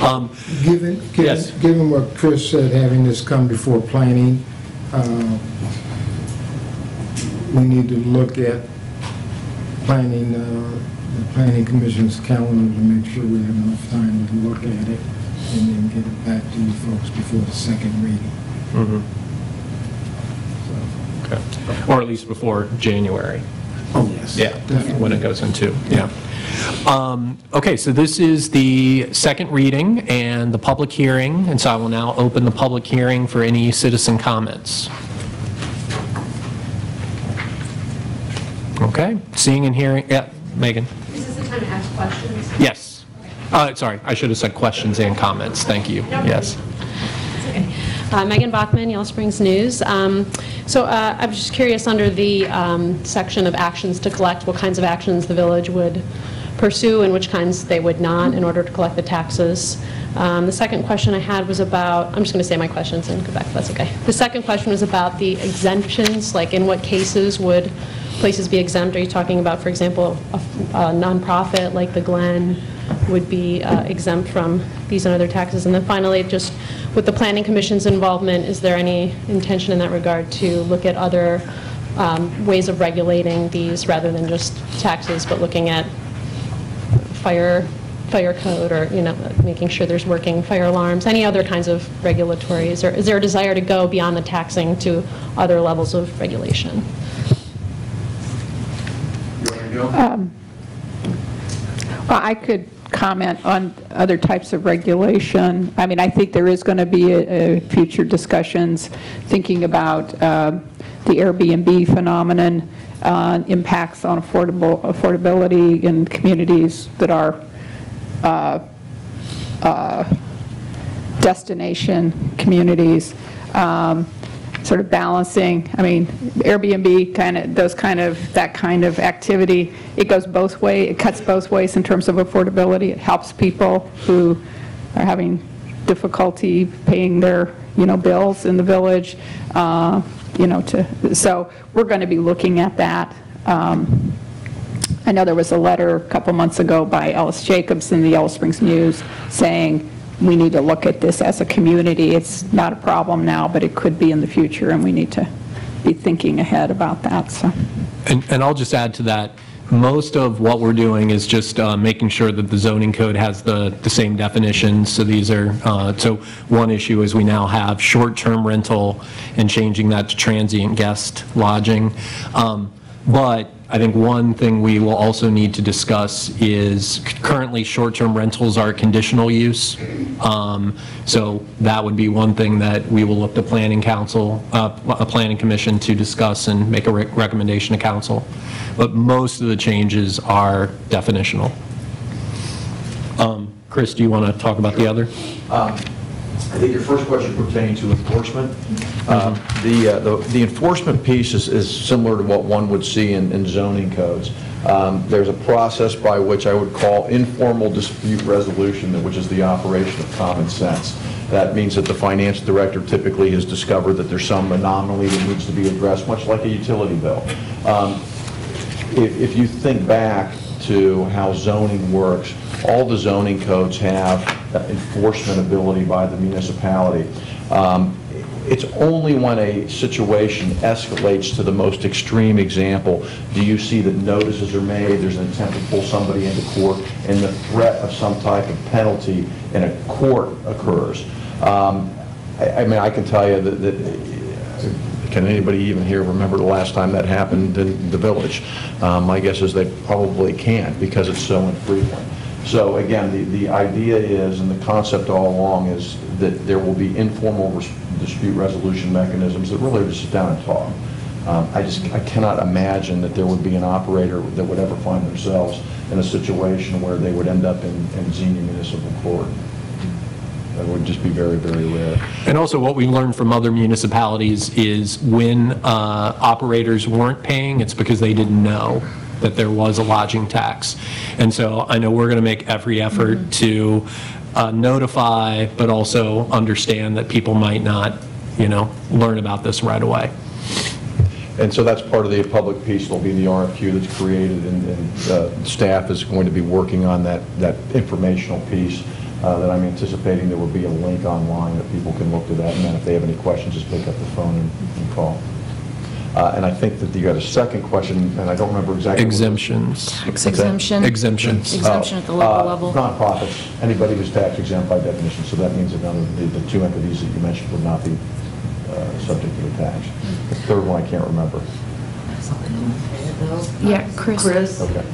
um, Given, Yes. given given what Chris said, having this come before planning, uh, we need to look at planning, uh, the planning commission's calendar to make sure we have enough time to look at it and then get it back to you folks before the second reading. Mm-hmm. okay. or at least before January. Oh, yes. Yeah, Definitely. when it goes into, yeah. Um, Okay, so this is the second reading and the public hearing, and so I will now open the public hearing for any citizen comments. Okay, seeing and hearing, yeah, Megan? Is this the time to ask questions? Yes. Uh, Sorry, I should have said questions and comments, thank you, yes. Okay. Uh, Megan Bachman, Yellow Springs News. Um, So uh, I'm just curious, under the um, section of actions to collect, what kinds of actions the village would pursue and which kinds they would not in order to collect the taxes. Um, The second question I had was about, I'm just going to say my questions and go back if that's okay. The second question was about the exemptions, like in what cases would places be exempt? Are you talking about, for example, a a nonprofit like the Glen would be uh, exempt from these and other taxes? And then finally, just with the Planning Commission's involvement, is there any intention in that regard to look at other um, ways of regulating these rather than just taxes, but looking at fire, fire code or, you know, making sure there's working fire alarms, any other kinds of regulatory? Is there, is there a desire to go beyond the taxing to other levels of regulation? Well, I could comment on other types of regulation. I mean, I think there is going to be a- a future discussions thinking about um, the Airbnb phenomenon, uh, impacts on affordable, affordability in communities that are uh, uh, destination communities, um, sort of balancing, I mean, Airbnb, kind of, those kind of, that kind of activity, it goes both way, it cuts both ways in terms of affordability. It helps people who are having difficulty paying their, you know, bills in the village, uh, you know, to, so we're going to be looking at that. Um, I know there was a letter a couple months ago by Ellis Jacobs in the Yellow Springs News saying, we need to look at this as a community. It's not a problem now, but it could be in the future, and we need to be thinking ahead about that, so. And and I'll just add to that, most of what we're doing is just uh, making sure that the zoning code has the, the same definitions. So these are, uh, so one issue is we now have short-term rental and changing that to transient guest lodging. Um, But I think one thing we will also need to discuss is currently short-term rentals are conditional use. Um, So that would be one thing that we will look to planning council, uh, a planning commission to discuss and make a rec- recommendation to council. But most of the changes are definitional. Um, Chris, do you want to talk about the other? I think your first question pertained to enforcement. Um, The uh, the the enforcement piece is is similar to what one would see in in zoning codes. Um, There's a process by which I would call informal dispute resolution, which is the operation of common sense. That means that the finance director typically has discovered that there's some anomaly that needs to be addressed, much like a utility bill. Um, if, if you think back to how zoning works, all the zoning codes have enforcement ability by the municipality. Um, It's only when a situation escalates to the most extreme example, do you see that notices are made, there's an attempt to pull somebody into court, and the threat of some type of penalty in a court occurs. Um, I I mean, I can tell you that- that can anybody even here remember the last time that happened in the village? Um, My guess is they probably can't because it's so infrequent. So again, the, the idea is, and the concept all along is that there will be informal res- dispute resolution mechanisms that really just sit down and talk. Um, I just, I cannot imagine that there would be an operator that would ever find themselves in a situation where they would end up in, in Xenia Municipal Court. That would just be very, very rare. And also, what we learned from other municipalities is when uh, operators weren't paying, it's because they didn't know that there was a lodging tax. And so I know we're going to make every effort to uh, notify, but also understand that people might not, you know, learn about this right away. And so that's part of the public piece, there'll be the RFQ that's created, and and, uh, staff is going to be working on that, that informational piece uh, that I'm anticipating there will be a link online that people can look to that, and then if they have any questions, just pick up the phone and and call. Uh, And I think that you had a second question, and I don't remember exactly. what. Exemptions. Tax exemption. Exemptions. Exemption at the Uh, local level. Nonprofits, anybody who's tax exempt by definition, so that means that none of the, the two entities that you mentioned would not be uh, subject to the tax. The third one, I can't remember. Yeah, Chris. Chris? Okay.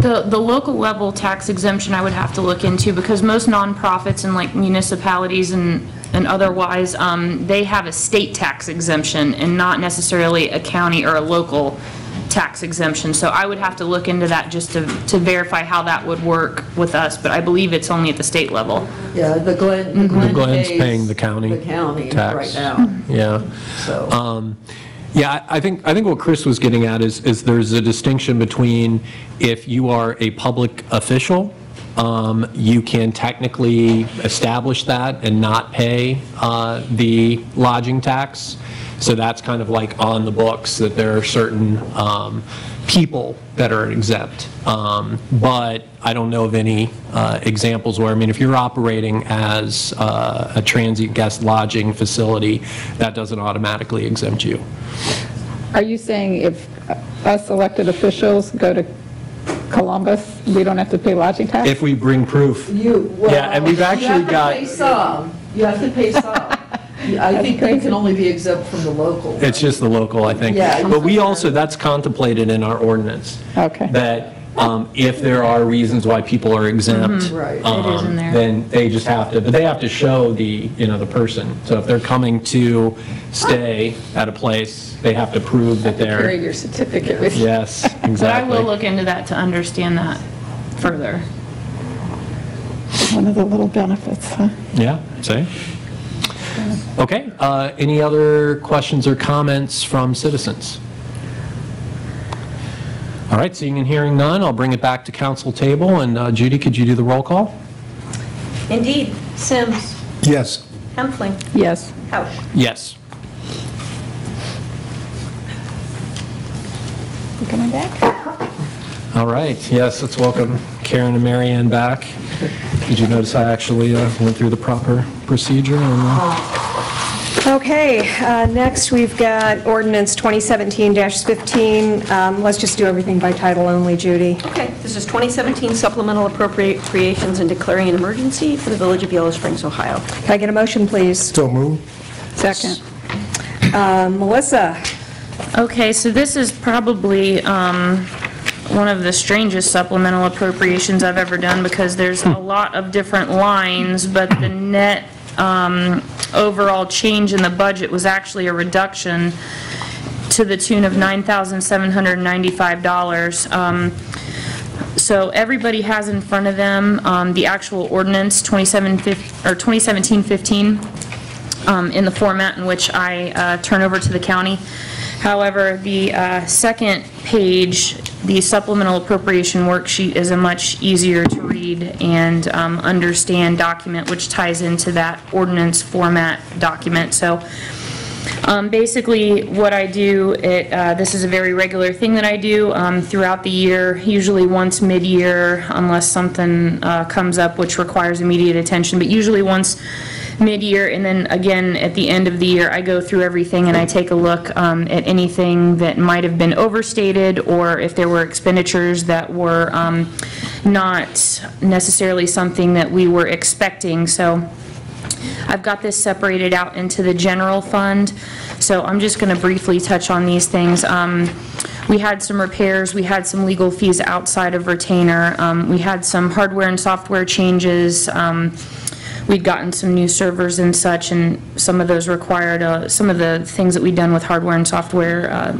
The, the local level tax exemption I would have to look into, because most nonprofits and like municipalities and, and otherwise, um, they have a state tax exemption and not necessarily a county or a local tax exemption. So I would have to look into that just to, to verify how that would work with us, but I believe it's only at the state level. Yeah, the Glen, the Glen Glen's pays paying the county The county tax. right now, Yeah. so. Um, Yeah, I I think, I think what Chris was getting at is, is there's a distinction between if you are a public official, um, you can technically establish that and not pay uh, the lodging tax. So that's kind of like on the books, that there are certain um, people that are exempt. Um, But I don't know of any uh, examples where, I mean, if you're operating as uh, a transient guest lodging facility, that doesn't automatically exempt you. Are you saying if us elected officials go to Columbus, we don't have to pay lodging tax? If we bring proof. You, well. Yeah, and we've actually You got- have to pay some, you have to pay some. I think you can only be exempt from the local. It's just the local, I think. Yeah. But we also, that's contemplated in our ordinance. Okay. That um, if there are reasons why people are exempt. Right. It is in um, there. Then they just have to, but they have to show the, you know, the person. So if they're coming to stay at a place, they have to prove that they're, your certificate with you. yes, But I will look into that to understand that further. One of the little benefits, huh? Yeah, see? Okay, uh, any other questions or comments from citizens? All right, seeing and hearing none, I'll bring it back to council table, and uh, Judy, could you do the roll call? Indeed. Sims. Yes. Hempfling. Yes. Housh. Yes. Coming back? All right, yes, let's welcome Karen and Marianne back. Did you notice I actually uh, went through the proper procedure? and, uh, Okay, uh, next, we've got ordinance 2017-15. Um, Let's just do everything by title only, Judy. Okay, this is 2017 supplemental appropriations and declaring an emergency for the Village of Yellow Springs, Ohio. Can I get a motion, please? So move. Second. Uh, Melissa? Okay, so this is probably um, one of the strangest supplemental appropriations I've ever done because there's a lot of different lines, but the net um, overall change in the budget was actually a reduction to the tune of $9,795. Um, So everybody has in front of them um, the actual ordinance 27 or 2017-15 um, in the format in which I uh, turn over to the county. However, the uh, second page, the supplemental appropriation worksheet is a much easier to read and um, understand document, which ties into that ordinance format document. So um, Basically, what I do, it, uh, this is a very regular thing that I do um, throughout the year, usually once mid-year, unless something uh, comes up which requires immediate attention, but usually once mid-year, and then again, at the end of the year, I go through everything and I take a look um, at anything that might have been overstated, or if there were expenditures that were um, not necessarily something that we were expecting. So I've got this separated out into the general fund, so I'm just going to briefly touch on these things. Um, We had some repairs, we had some legal fees outside of retainer, um, we had some hardware and software changes, um, we'd gotten some new servers and such, and some of those required, uh, some of the things that we'd done with hardware and software uh,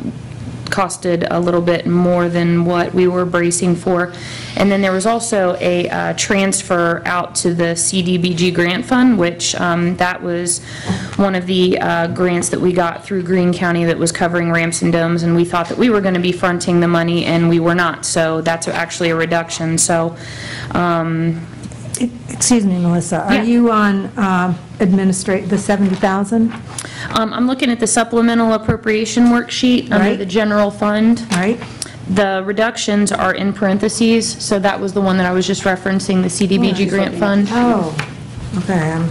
costed a little bit more than what we were bracing for. And then there was also a uh, transfer out to the CDBG grant fund, which um, that was one of the uh, grants that we got through Greene County that was covering ramps and domes, and we thought that we were going to be fronting the money, and we were not. So that's actually a reduction. So um, Excuse me, Melissa, Yeah. are you on um, administrate, the 70,000? um, I'm looking at the supplemental appropriation worksheet under Right. the general fund. Right? The reductions are in parentheses, so that was the one that I was just referencing, the CDBG grant fund. Oh, okay, um,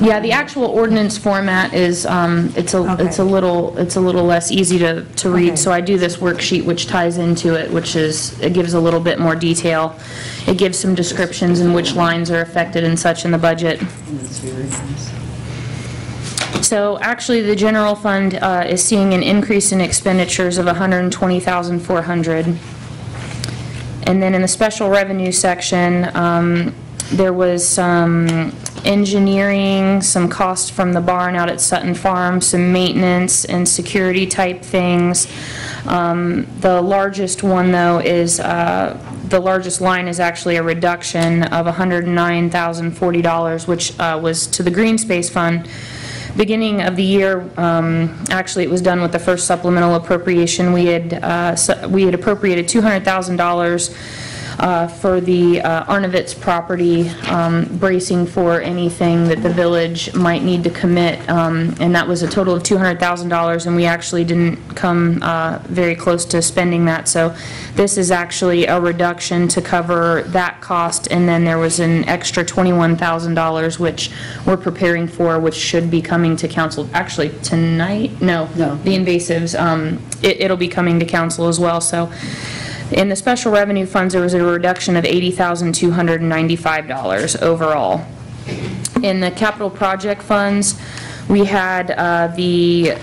Yeah, the actual ordinance format is, um, it's a, it's a little, it's a little less easy to, to Okay. read, so I do this worksheet which ties into it, which is, it gives a little bit more detail. It gives some descriptions in which lines are affected and such in the budget. So actually, the general fund uh, is seeing an increase in expenditures of 120,400. And then in the special revenue section, um, there was some engineering, some cost from the barn out at Sutton Farm, some maintenance and security type things. Um, The largest one, though, is, uh, the largest line is actually a reduction of $109,040, which uh, was to the Green Space Fund. Beginning of the year, um, actually, it was done with the first supplemental appropriation. We had, uh, we had appropriated $200,000 uh, for the uh, Arnovitz property, um, bracing for anything that the village might need to commit, um, and that was a total of $200,000, and we actually didn't come uh, very close to spending that. So this is actually a reduction to cover that cost, and then there was an extra $21,000, which we're preparing for, which should be coming to council, actually tonight? No. No. The invasives, um, it- it'll be coming to council as well, so in the special revenue funds, there was a reduction of $80,295 overall. In the capital project funds, we had uh, the,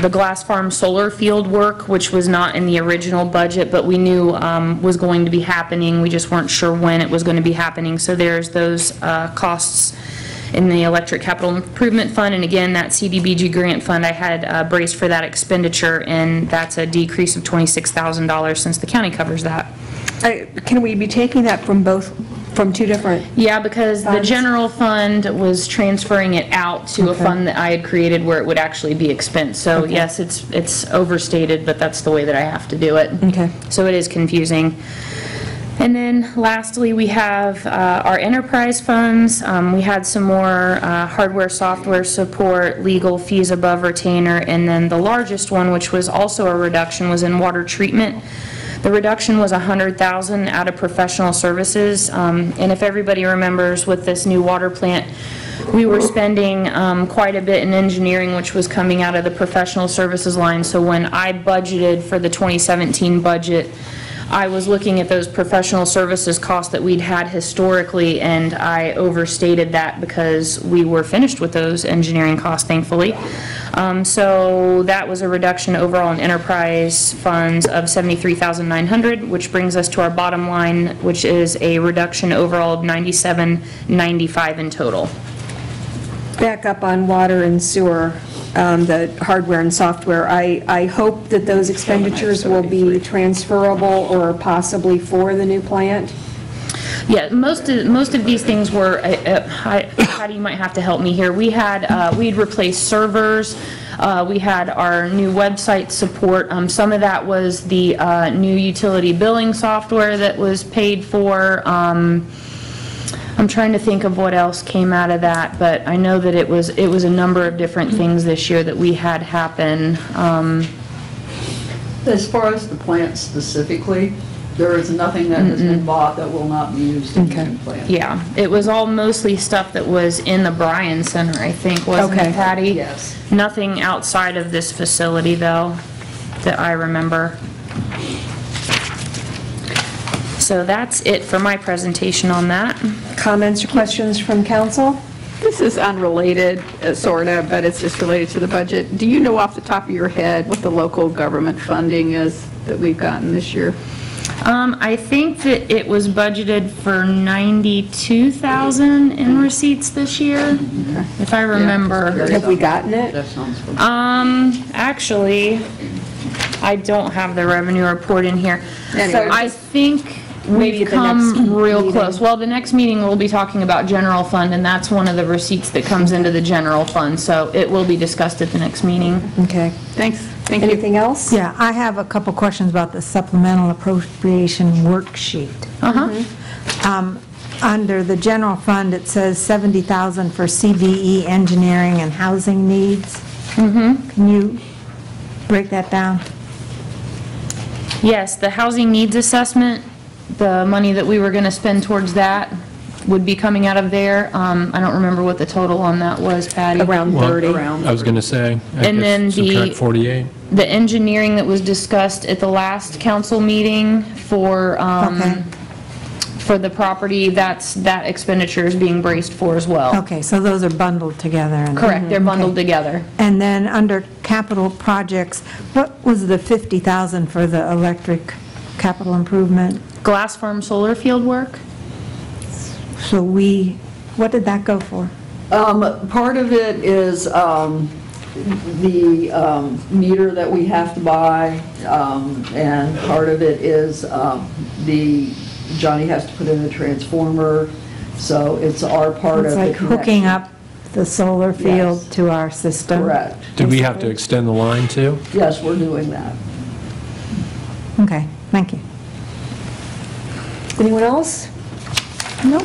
the Glass Farm solar field work, which was not in the original budget, but we knew um, was going to be happening. We just weren't sure when it was going to be happening. So there's those uh, costs in the electric capital improvement fund, and again, that CDBG grant fund, I had uh, braced for that expenditure, and that's a decrease of $26,000 since the county covers that. Uh, Can we be taking that from both, from two different? Yeah, because the general fund was transferring it out to a fund that I had created where it would actually be expense So yes, it's, it's overstated, but that's the way that I have to do it. Okay. So it is confusing. And then lastly, we have uh, our enterprise funds. Um, We had some more uh, hardware, software support, legal fees above retainer, and then the largest one, which was also a reduction, was in water treatment. The reduction was 100,000 out of professional services. Um, And if everybody remembers with this new water plant, we were spending um, quite a bit in engineering, which was coming out of the professional services line. So when I budgeted for the 2017 budget, I was looking at those professional services costs that we'd had historically, and I overstated that because we were finished with those engineering costs, thankfully. Um, So that was a reduction overall in enterprise funds of 73,900, which brings us to our bottom line, which is a reduction overall of 9795 in total. Back up on water and sewer, um, the hardware and software, I, I hope that those expenditures will be transferable or possibly for the new plant. Yeah, most of, most of these things were, uh, uh, Heidi, you might have to help me here. We had, uh, we'd replaced servers, Uh, We had our new website support. Um, Some of that was the uh, new utility billing software that was paid for. Um, I'm trying to think of what else came out of that, but I know that it was, it was a number of different things this year that we had happen. Um, As far as the plant specifically, there is nothing that has been bought that will not be used in the new plant. Yeah, it was all mostly stuff that was in the Bryan Center, I think, wasn't Okay. it, Patty? Yes. Nothing outside of this facility, though, that I remember. So that's it for my presentation on that. Comments or questions from council? This is unrelated, uh, sort of, but it's just related to the budget. Do you know off the top of your head what the local government funding is that we've gotten this year? Um, I think that it was budgeted for 92,000 in receipts this year, if I remember. Have we gotten it? That sounds good. Um, actually, I don't have the revenue report in here. Anyway. I think Maybe we've the next come real meeting. close. Well, the next meeting, we'll be talking about general fund, and that's one of the receipts that comes into the general fund, so it will be discussed at the next meeting. Okay. Thanks, thank you. Anything else? Yeah, I have a couple questions about the supplemental appropriation worksheet. Uh-huh. Um, Under the general fund, it says 70,000 for CVE engineering and housing needs. Mm-hmm. Can you break that down? Yes, the housing needs assessment, the money that we were gonna spend towards that would be coming out of there. Um, I don't remember what the total on that was, Patty. Around Well, 30. I was going to say, I And then guess the- subtract 48. the engineering that was discussed at the last council meeting for, Okay. um, for the property, that's, that expenditure is being braced for as well. Okay, so those are bundled together? and- Correct, they're bundled Okay. together. And then under capital projects, what was the 50,000 for the electric capital improvement? Glass farm solar field work? So we, what did that go for? Um, Part of it is um, the um, meter that we have to buy, um, and part of it is um, the, Johnny has to put in a transformer, so it's our part of It's the like hooking connection. up the solar field Yes. to our system? Correct. Did we have to extend the line too? Yes, we're doing that. Okay, thank you. Anyone else? No.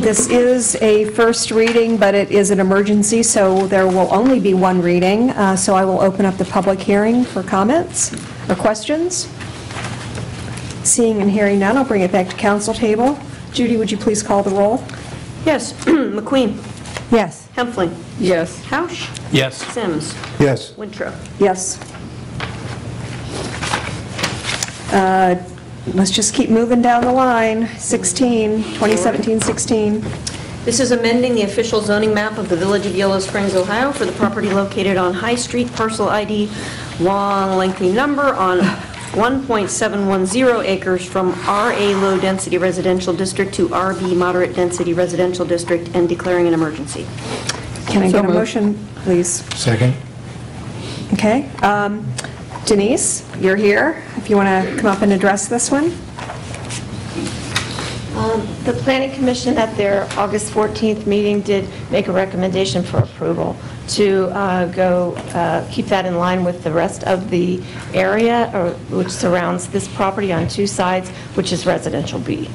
This is a first reading, but it is an emergency, so there will only be one reading. Uh, So I will open up the public hearing for comments or questions. Seeing and hearing none, I'll bring it back to council table. Judy, would you please call the roll? Yes, MacQueen, Yes. Hempfling, Yes. Housh, Yes. Sims, Yes. Wintrow. Yes. Uh, Let's just keep moving down the line. 16, 2017-16. This is amending the official zoning map of the Village of Yellow Springs, Ohio for the property located on High Street, parcel ID, long lengthy number, on 1.710 acres from RA Low Density Residential District to RB Moderate Density Residential District and declaring an emergency. Can I So get a moved. motion, please? Second? Okay. um, Denise, you're here, if you want to come up and address this one? Um, The Planning Commission at their August 14th meeting did make a recommendation for approval to uh, go, uh, keep that in line with the rest of the area, or- which surrounds this property on two sides, which is residential B.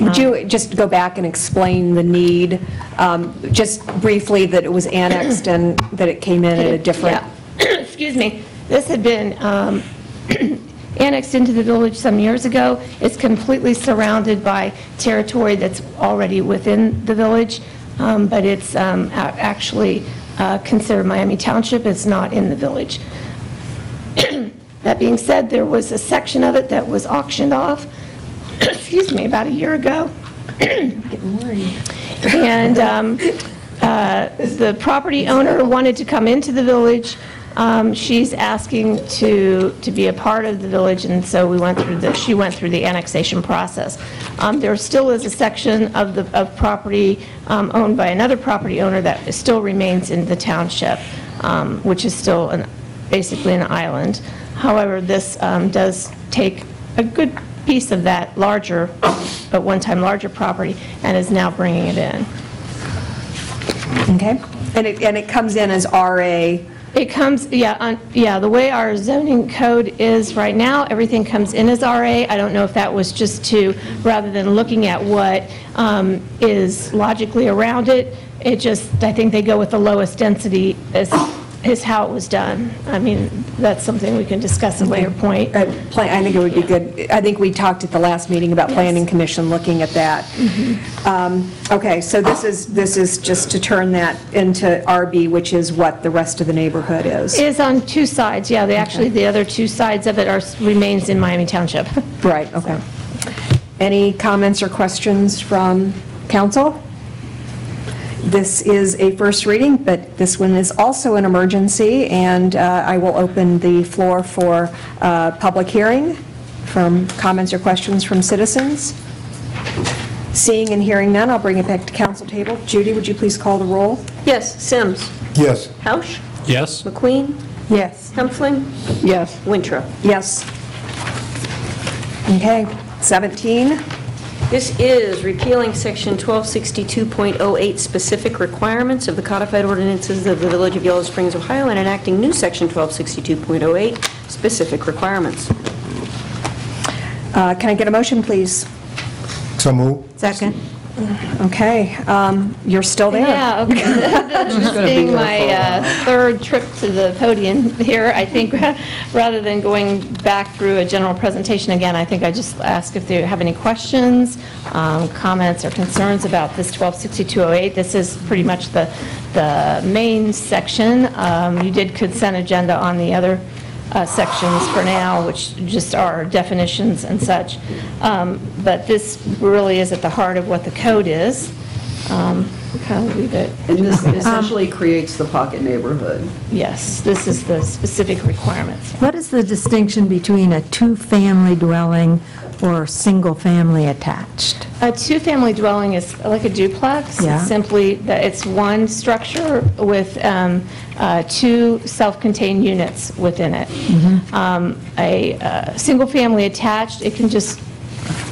Would you just go back and explain the need, um, just briefly, that it was annexed and that it came in at a different... Yeah. Excuse me. This had been um, annexed into the village some years ago. It's completely surrounded by territory that's already within the village, um, but it's um, actually uh, considered Miami Township. It's not in the village. That being said, there was a section of it that was auctioned off, excuse me, about a year ago. And um, uh, the property owner wanted to come into the village. Um, She's asking to, to be a part of the village, and so we went through the, she went through the annexation process. Um, There still is a section of the, of property um, owned by another property owner that still remains in the township, um, which is still an, basically an island. However, this um, does take a good piece of that larger, at one time larger property, and is now bringing it in. Okay? And it, and it comes in as RA It comes, yeah, on- yeah, the way our zoning code is right now, everything comes in as RA. I don't know if that was just to, rather than looking at what um, is logically around it, it just, I think they go with the lowest density is, is how it was done. I mean, that's something we can discuss at a later point. Uh, plan- I think it would be good, I think we talked at the last meeting about Planning Commission looking at that. Um, Okay, so this is, this is just to turn that into RB, which is what the rest of the neighborhood is. Is on two sides, yeah, they actually, the other two sides of it are, remains in Miami Township. Right, okay. Any comments or questions from council? This is a first reading, but this one is also an emergency, and uh, I will open the floor for uh, public hearing from comments or questions from citizens. Seeing and hearing none, I'll bring it back to council table. Judy, would you please call the roll? Yes, Sims. Yes. Housh. Yes? MacQueen. Yes. Hempfling. Yes. Wintrow. Yes. Okay, 17. This is repealing Section 1262.08 specific requirements of the codified ordinances of the Village of Yellow Springs, Ohio, and enacting new Section 1262.08 specific requirements. Uh, Can I get a motion, please? So move. Second. Okay, um, you're still there? Yeah, okay. This being my uh, third trip to the podium here, I think, rather than going back through a general presentation again, I think I just ask if they have any questions, um, comments, or concerns about this 126208. This is pretty much the, the main section. Um, You did consent agenda on the other uh, sections for now, which just are definitions and such. Um, But this really is at the heart of what the code is. Um, Kind of leave it, And this essentially creates the pocket neighborhood. yes, this is the specific requirements. What is the distinction between a two-family dwelling or single-family attached? A two-family dwelling is like a duplex. Yeah. It's Simply that it's one structure with um, uh, two self-contained units within it. Um, A uh, single-family attached, it can just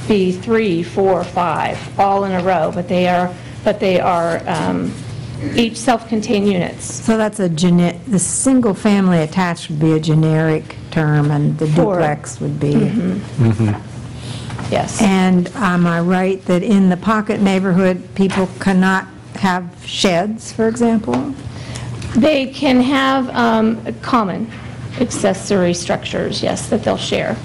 be three, four, five, all in a row, but they are, but they are um, each self-contained units. So that's a gene, the single-family attached would be a generic term, and the For- duplex would be. Yes. And am I right that in the pocket neighborhood, people cannot have sheds, for example? They can have um, common accessory structures, yes, that they'll share.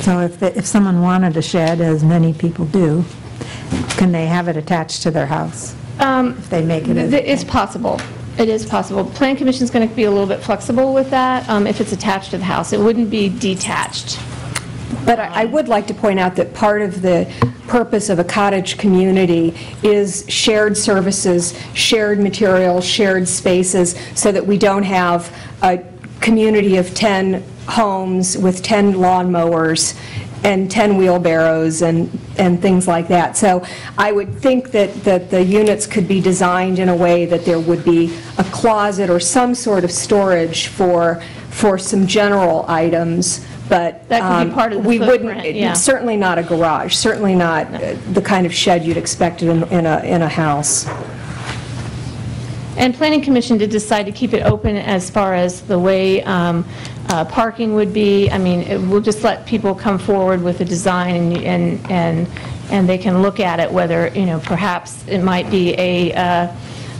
So if, the- if someone wanted a shed, as many people do, can they have it attached to their house? If they make it It's possible. It is possible. Plan Commission's going to be a little bit flexible with that um, if it's attached to the house. It wouldn't be detached. But I I um, would like to point out that part of the purpose of a cottage community is shared services, shared materials, shared spaces, so that we don't have a community of 10 homes with 10 lawnmowers and 10 wheelbarrows and, and things like that. So I would think that, that the units could be designed in a way that there would be a closet or some sort of storage for, for some general items, but. That could be um, part of the we wouldn't- footprint, yeah. Certainly not a garage, certainly not uh, the kind of shed you'd expect in, in a, in a house. And Planning Commission did decide to keep it open as far as the way um, uh, parking would be. I mean, it- we'll just let people come forward with a design and, and, and and they can look at it, whether, you know, perhaps it might be a uh,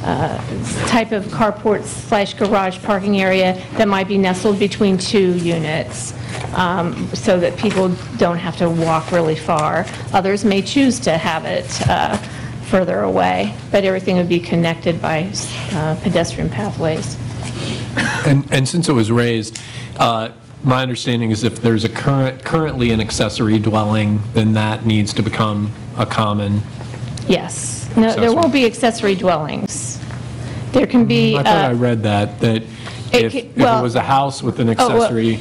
uh, type of carport slash garage parking area that might be nestled between two units, um, so that people don't have to walk really far. Others may choose to have it uh, further away, but everything would be connected by uh, pedestrian pathways. And, and since it was raised, uh, my understanding is if there's a current, currently an accessory dwelling, then that needs to become a common. Yes. No, there won't be accessory dwellings. There can be, I thought I uh, read that, that It if, ca- if it well- was a house with an Oh, well- accessory,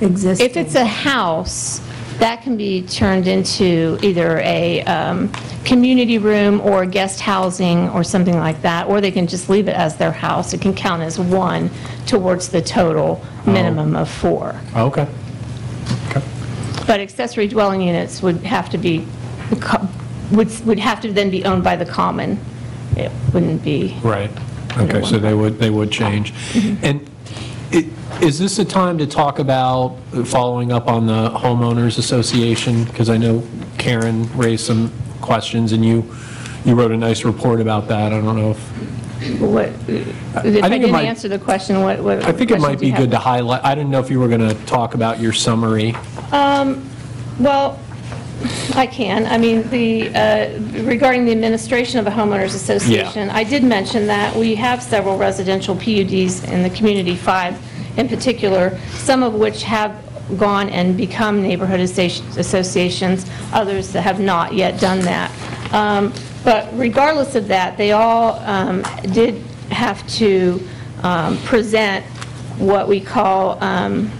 Existing. if it's a house, that can be turned into either a um, community room or guest housing or something like that, or they can just leave it as their house. It can count as one towards the total minimum of four. Oh, okay. Okay. But accessory dwelling units would have to be, would would have to then be owned by the common. It wouldn't be, Right. Okay, so they would, they would change. Mm-hmm. And i- is this a time to talk about following up on the homeowners association? Because I know Karen raised some questions, and you, you wrote a nice report about that. I don't know if, What, if I think it didn't might- answer the question, what, what I think it might questions you be good to highlight, I didn't know if you were going to talk about your summary. Well, I can. I mean, the, uh, regarding the administration of a homeowners association, I did mention that we have several residential PUDs in the Community 5 in particular, some of which have gone and become neighborhood associations, others that have not yet done that. Um, But regardless of that, they all um, did have to um, present what we call um,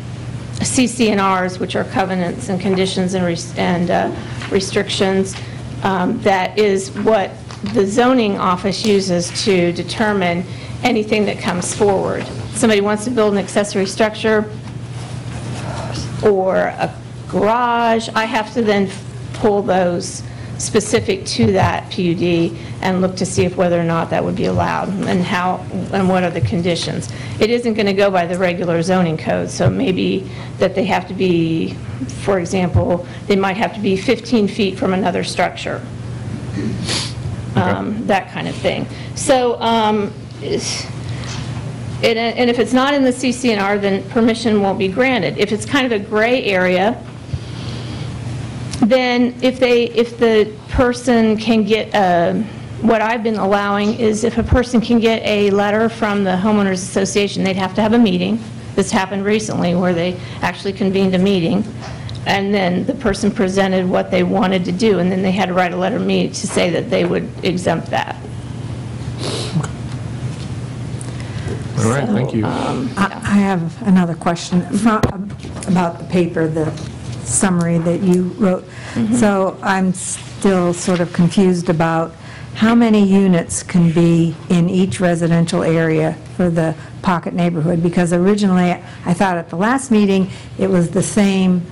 CC&Rs, which are covenants and conditions and res- and uh, restrictions. Um, That is what the zoning office uses to determine anything that comes forward. Somebody wants to build an accessory structure or a garage, I have to then pull those specific to that PUD and look to see if whether or not that would be allowed and how, and what are the conditions. It isn't going to go by the regular zoning code, so maybe that they have to be, for example, they might have to be 15 feet from another structure, Um, that kind of thing. So, um, and and if it's not in the CC&R, then permission won't be granted. If it's kind of a gray area, then if they, if the person can get, um, what I've been allowing is if a person can get a letter from the homeowners association, they'd have to have a meeting. This happened recently where they actually convened a meeting, and then the person presented what they wanted to do, and then they had to write a letter to me to say that they would exempt that. All right, thank you. I I have another question from- about the paper, the summary that you wrote. So I'm still sort of confused about how many units can be in each residential area for the pocket neighborhood? Because originally, I thought at the last meeting, it was the same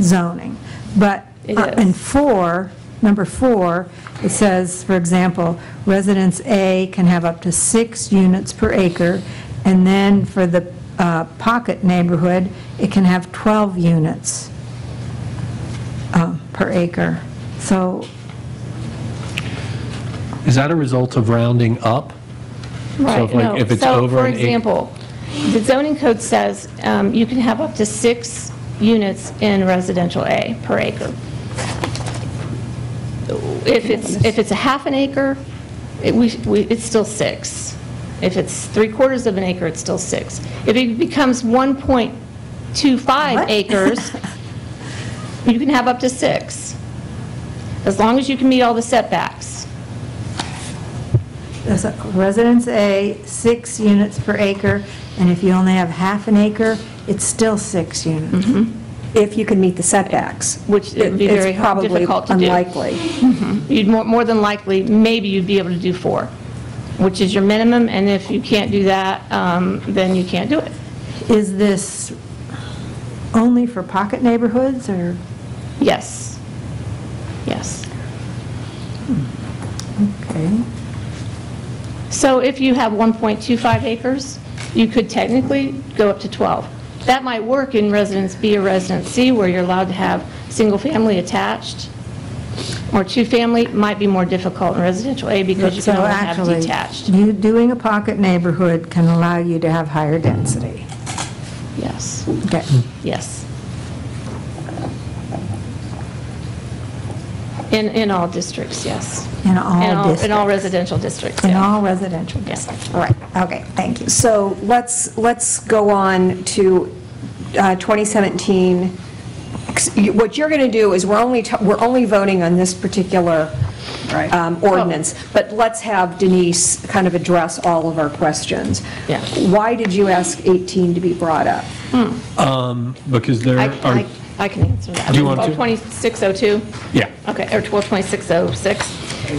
zoning. But uh, in four, number four, it says, for example, residence A can have up to six units per acre, and then for the uh, pocket neighborhood, it can have 12 units uh, per acre. So, Is that a result of rounding up? So Right, if, like, no. if it's So, over for an acre- example, the zoning code says um, you can have up to six units in residential A per acre. If it's, if it's a half an acre, it- we, we- it's still six. If it's three quarters of an acre, it's still six. If it becomes 1.25 acres, you can have up to six, as long as you can meet all the setbacks. a residence A, six units per acre, and if you only have half an acre, it's still six units. If you can meet the setbacks. Which it would be very probably difficult to do. unlikely. You'd, more more than likely, maybe you'd be able to do four, which is your minimum, and if you can't do that, um, then you can't do it. Is this only for pocket neighborhoods, or? Yes. Yes. Okay. So if you have 1.25 acres, you could technically go up to 12. That might work in Residence B or Residence C, where you're allowed to have single-family attached, or two-family, might be more difficult in residential A because you can So only have actually, detached. You, doing a pocket neighborhood can allow you to have higher density. Yes, Okay. yes. In, in all districts, yes. In In all all, in all residential districts, In yeah. all residential Yes. districts. All right, okay, thank you. So let's, let's go on to uh, 2017. What you're going to do is, we're only, ta- we're only voting on this particular um, ordinance, but let's have Denise kind of address all of our questions. Yeah. Why did you ask 18 to be brought up? Because there I, are, I I can answer that. Do you want to? 122602? yeah. Okay, or 122606.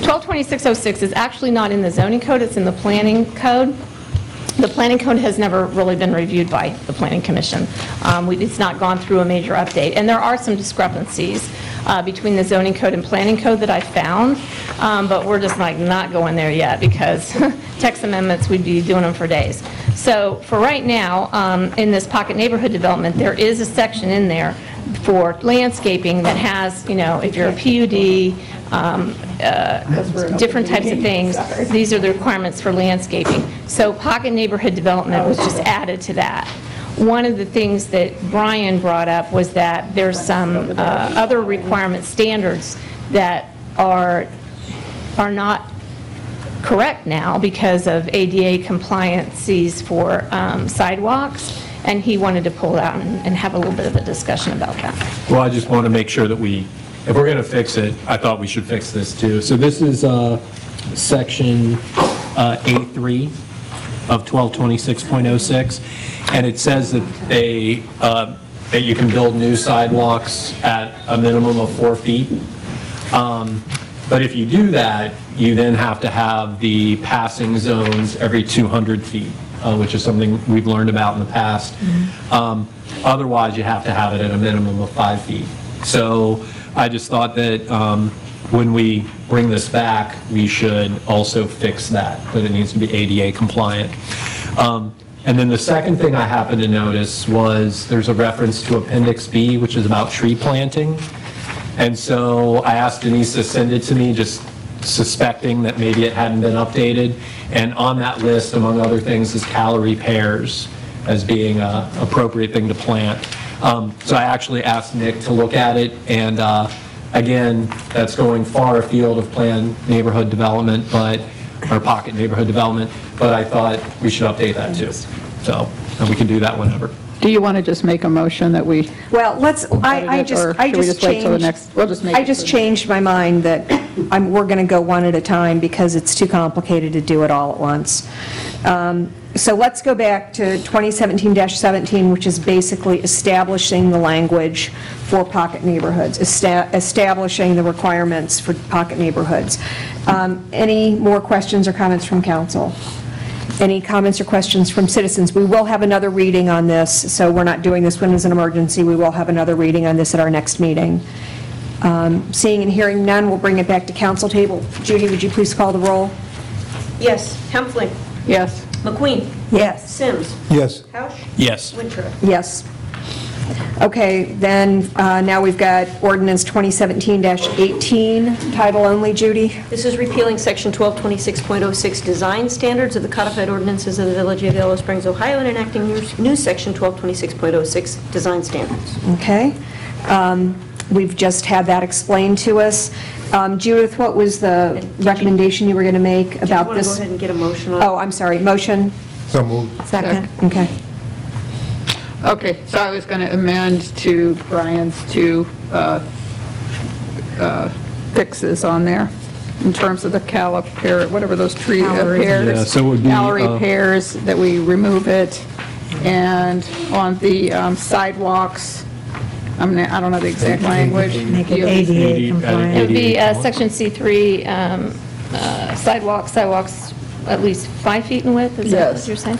122606 is actually not in the zoning code, it's in the planning code. The planning code has never really been reviewed by the planning commission. Um, we- It's not gone through a major update, and there are some discrepancies uh, between the zoning code and planning code that I found, um, but we're just like not going there yet, because text amendments, we'd be doing them for days. So for right now, um, in this pocket neighborhood development, there is a section in there for landscaping that has, you know, if you're a PUD, um, uh, different types of things, these are the requirements for landscaping. So pocket neighborhood development was just added to that. One of the things that Brian brought up was that there's some uh, other requirement standards that are, are not correct now because of ADA compliances for um, sidewalks, and he wanted to pull out and and have a little bit of a discussion about that. Well, I just want to make sure that we, if we're going to fix it, I thought we should fix this too. So this is uh, section uh, A3 of 1226.06, and it says that they, uh, that you can build new sidewalks at a minimum of four feet. Um, But if you do that, you then have to have the passing zones every 200 feet, uh, which is something we've learned about in the past. Um, Otherwise, you have to have it at a minimum of five feet. So I just thought that um, when we bring this back, we should also fix that, that it needs to be ADA compliant. Um, And then the second thing I happened to notice was there's a reference to Appendix B, which is about tree planting. And so I asked Denise to send it to me, just suspecting that maybe it hadn't been updated. And on that list, among other things, is Callery pears as being an appropriate thing to plant. Um, So I actually asked Nick to look at it, and uh, again, that's going far afield of planned neighborhood development, but, or pocket neighborhood development, but I thought we should update that too. So, and we can do that whenever. Do you want to just make a motion that we, Well, let's, I, I just, I should we just just wait till the changed. next- we'll just make I it just for- changed my mind that I'm, we're going to go one at a time because it's too complicated to do it all at once. Um, So let's go back to 2017-17, which is basically establishing the language for pocket neighborhoods, esta- establishing the requirements for pocket neighborhoods. Um, Any more questions or comments from council? Any comments or questions from citizens? We will have another reading on this, so we're not doing this one as an emergency. We will have another reading on this at our next meeting. Um, Seeing and hearing none, we'll bring it back to council table. Judy, would you please call the roll? Yes. Hempfling. yes? MacQueen. Yes. Sims. Yes. Housh. Yes. Wintrow. Yes. Okay, then, uh, now we've got ordinance 2017-18, title only, Judy? This is repealing Section 1226.06 Design Standards of the Codified Ordinances of the Village of Yellow Springs, Ohio, and enacting new new Section 1226.06 Design Standards. Okay. Um, We've just had that explained to us. Um, Judith, what was the recommendation you were going to make Do you about want to this? go ahead and get a motion on? Oh, I'm sorry, motion? So moved. Second. Okay. Okay, so I was going to amend to Brian's two uh, uh, fixes on there, in terms of the caliper, whatever those tree Calories. pears. Yeah, so it would be, Callery uh, pears, that we remove it, and on the um, sidewalks, I'm, not- I don't know the exact language. Make it You- ADA ADA compliant. It would be uh, section C3 um, uh, sidewalks, sidewalks at least five feet in width, is that Yes. what you're saying?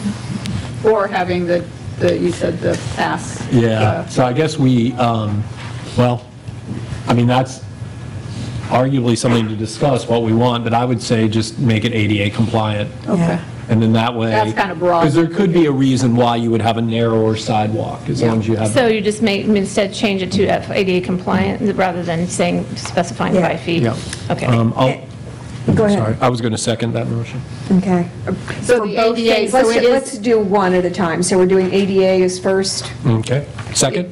Or having the, the you said the pass. Yeah, uh, so I guess we, um, well, I mean, that's arguably something to discuss, what we want, but I would say just make it ADA compliant. Okay. And then that way. That's kinda broad. Because there could be a reason why you would have a narrower sidewalk, as long as you have. So you just make, instead change it to ADA compliant, rather than saying, specifying Yeah. five feet? Yeah. Okay. Um, I'll, Go ahead. sorry, I was going to second that motion. Okay. So For the both ADA, things, so let's it do- is- Let's do one at a time. So we're doing ADA is first? Okay, second?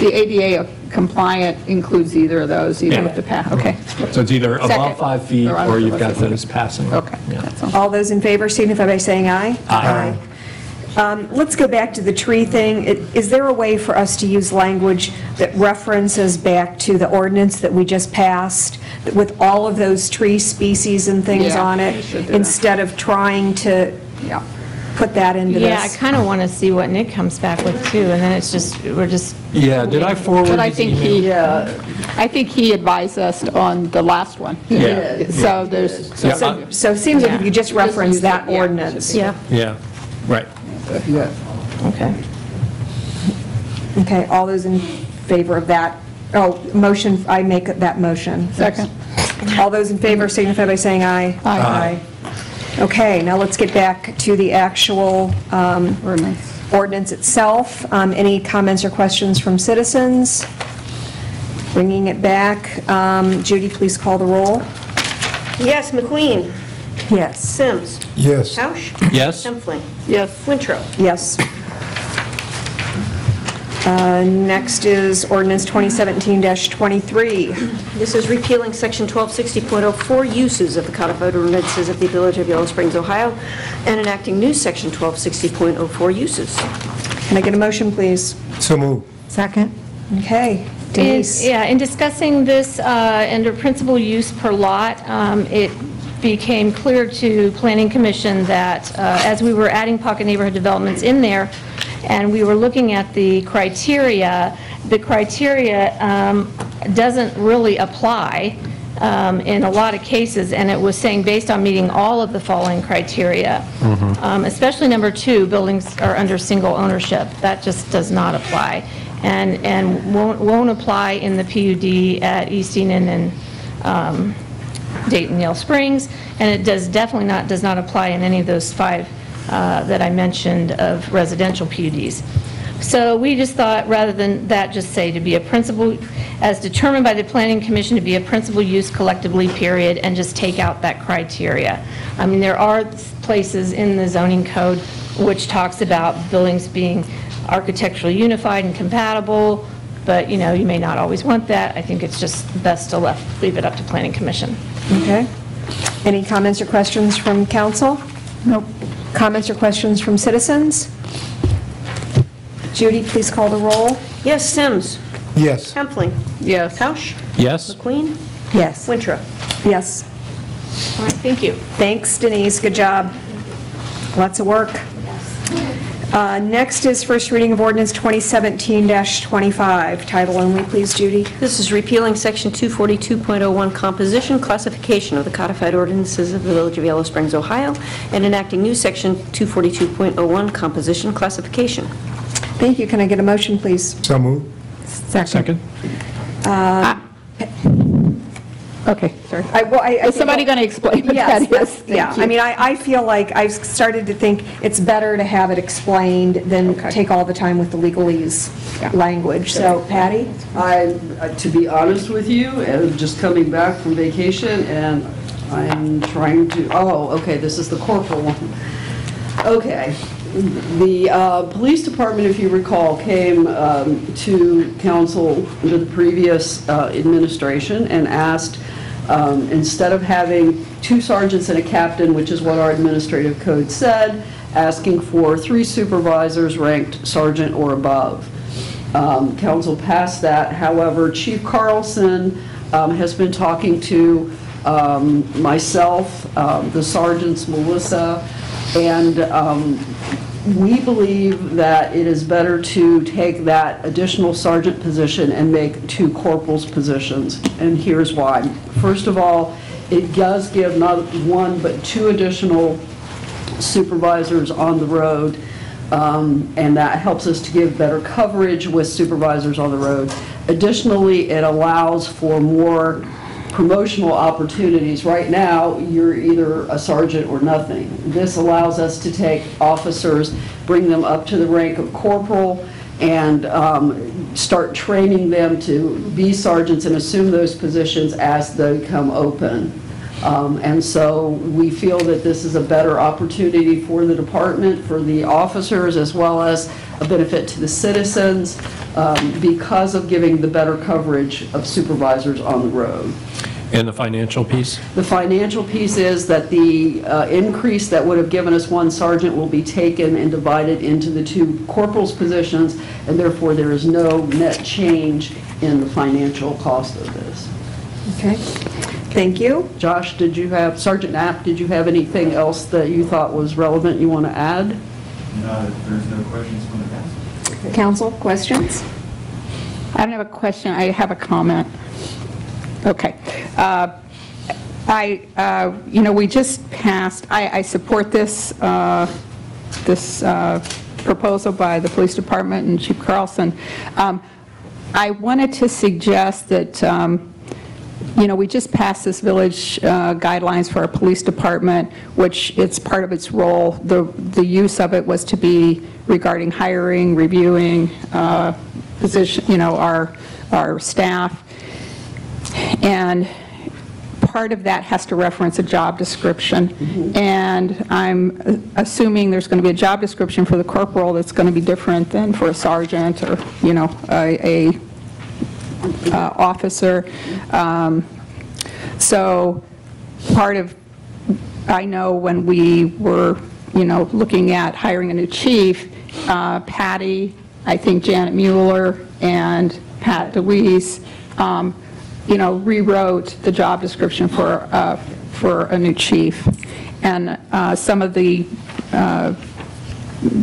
The ADA compliant includes either of those, either with the path, okay. So it's either Second. above five feet, Or or you've got otherwise. those passing. Okay, Yeah. that's all. All those in favor signify by saying aye. Aye. Um, Let's go back to the tree thing. I- Is there a way for us to use language that references back to the ordinance that we just passed, with all of those tree species and things Yeah, on we it, should do that. instead of trying to Yeah. put that into Yeah, I kind of want to see what Nick comes back with, too, and then it's just, we're just, Yeah, did I forward But I his think email? he, uh, I think he advised us on the last one. Yeah. So there's, Yeah, So I- so it seems like if you just Yeah. reference that yeah. ordinance. yeah, Yeah, right. Okay. Okay, all those in favor of that? Oh, motion, I make that motion. Second. All those in favor signify by saying aye. Aye. Aye. Okay, now let's get back to the actual um, Ordinance. ordinance itself. Um, Any comments or questions from citizens? Bringing it back, um, Judy, please call the roll. Yes, MacQueen. Yes. Sims. Yes. Housh. Yes? Hempfling. Yes. Wintrow. Yes. Uh, Next is ordinance 2017-23. This is repealing Section 1260.04 uses of the codified ordinances of the Village of Yellow Springs, Ohio, and enacting new Section 1260.04 uses. Can I get a motion, please? So move. Second? Okay, In- Denise? Yeah, in discussing this uh, under principal use per lot, um, it became clear to Planning Commission that uh, as we were adding pocket neighborhood developments in there, and we were looking at the criteria, the criteria um, doesn't really apply um, in a lot of cases, and it was saying based on meeting all of the following criteria, Um, especially number two, buildings are under single ownership. That just does not apply, and, and won't, won't apply in the PUD at East Enon and um, Dayton Yellow Springs, and it does definitely not, does not apply in any of those five uh, that I mentioned of residential PUDs. So we just thought, rather than that, just say to be a principal, as determined by the Planning Commission to be a principal use collectively, period, and just take out that criteria. I mean, there are places in the zoning code which talks about buildings being architecturally unified and compatible, but, you know, you may not always want that. I think it's just best to left, leave it up to Planning Commission. Okay. Any comments or questions from council? Nope. Comments or questions from citizens? Judy, please call the roll. Yes, Sims. Yes. Hempfling. Yes. Housh. Yes? MacQueen. Yes. Wintrow. Yes. All right, thank you. Thanks, Denise, good job. Lots of work. Uh, Next is first reading of ordinance 2017-25. Title only, please, Judy. This is repealing Section 242.01 composition classification of the codified ordinances of the Village of Yellow Springs, Ohio, and enacting new Section 242.01 composition classification. Thank you. Can I get a motion, please? So move. Second. Okay, sorry. I- well, I- I Is think- somebody going to explain what Yes, that that's- is? yeah. Thank I mean, I, I feel like I've started to think it's better to have it explained than take all the time with the legalese language. So Patty? I, uh, to be honest with you, uh, just coming back from vacation, and I'm trying to, oh, okay, this is the corporal one. Okay. The uh, police department, if you recall, came um, to council under the previous uh, administration and asked, um, instead of having two sergeants and a captain, which is what our administrative code said, asking for three supervisors ranked sergeant or above. Um, Council passed that. However, Chief Carlson um, has been talking to um, myself, um, the sergeants, Melissa, and we believe that it is better to take that additional sergeant position and make two corporals positions, and here's why. First of all, it does give not one, but two additional supervisors on the road, um, and that helps us to give better coverage with supervisors on the road. Additionally, it allows for more promotional opportunities. Right now, you're either a sergeant or nothing. This allows us to take officers, bring them up to the rank of corporal, and um, start training them to be sergeants and assume those positions as they come open. Um, And so we feel that this is a better opportunity for the department, for the officers, as well as a benefit to the citizens um, because of giving the better coverage of supervisors on the road. And the financial piece? The financial piece is that the uh, increase that would have given us one sergeant will be taken and divided into the two corporals positions, and therefore there is no net change in the financial cost of this. Okay. Thank you. Josh, did you have, Sergeant Knapp, did you have anything else that you thought was relevant you want to add? No, there's no questions from the council. Questions? I don't have a question, I have a comment. Okay. Uh, I, uh, you know, we just passed, I I support this, uh, this uh, proposal by the police department and Chief Carlson. Um, I wanted to suggest that um, you know, we just passed this village uh, guidelines for our police department, which it's part of its role. The, the use of it was to be regarding hiring, reviewing, uh, position, you know, our, our staff. And part of that has to reference a job description. And I'm assuming there's going to be a job description for the corporal that's going to be different than for a sergeant or, you know, a, a uh, officer. Um, So part of, I know when we were, you know, looking at hiring a new chief, uh, Patty, I think Janet Mueller, and Pat DeWeese, um, you know, rewrote the job description for, uh, for a new chief. And uh, some of the uh,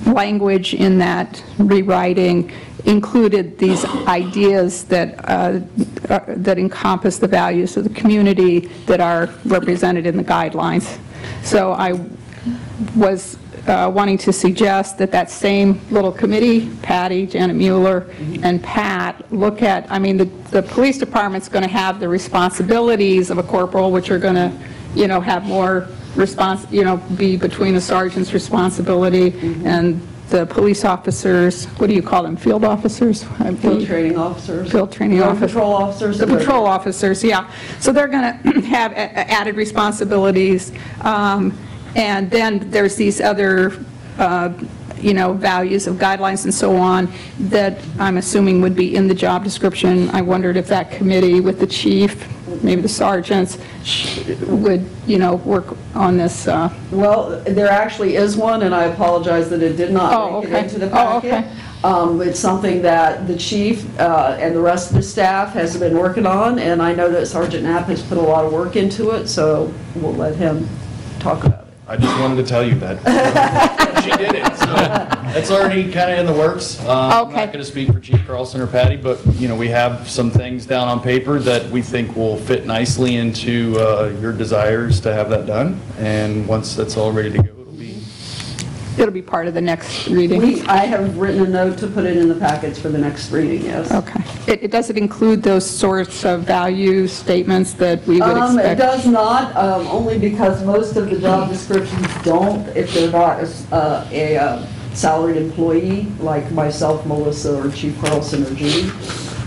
language in that rewriting included these ideas that, uh, uh, that encompass the values of the community that are represented in the guidelines. So I was uh, wanting to suggest that that same little committee, Patty, Janet Mueller, and Pat, look at, I mean, the, the police department's going to have the responsibilities of a corporal, which are going to, you know, have more response, you know, be between the sergeant's responsibility and the police officers, what do you call them, field officers? Field training officers. Field training officers. patrol officers. The patrol officers, yeah. So they're going to have added responsibilities. Um, And then there's these other, uh, you know, values of guidelines and so on that I'm assuming would be in the job description. I wondered if that committee with the chief, maybe the sergeants, would, you know, work on this. uh, Well, there actually is one, and I apologize that it did Oh, not make it into the packet. Oh, packet. okay. Um, It's something that the chief uh, and the rest of the staff has been working on, and I know that Sergeant Knapp has put a lot of work into it, so we'll let him talk about it. I just wanted to tell you that. She did it, so it's already kind of in the works. Uh, I'm Okay. not going to speak for Chief Carlson or Patty, but, you know, we have some things down on paper that we think will fit nicely into uh, your desires to have that done. And once that's all ready to go, it'll be part of the next reading. We, I have written a note to put it in the packets for the next reading, yes. Okay. It it doesn't include those sorts of value statements that we would Um, It expect? does not, um, only because most of the job descriptions don't, if they're not a s- uh, a uh, salaried employee, like myself, Melissa, or Chief Carlson, or Judy.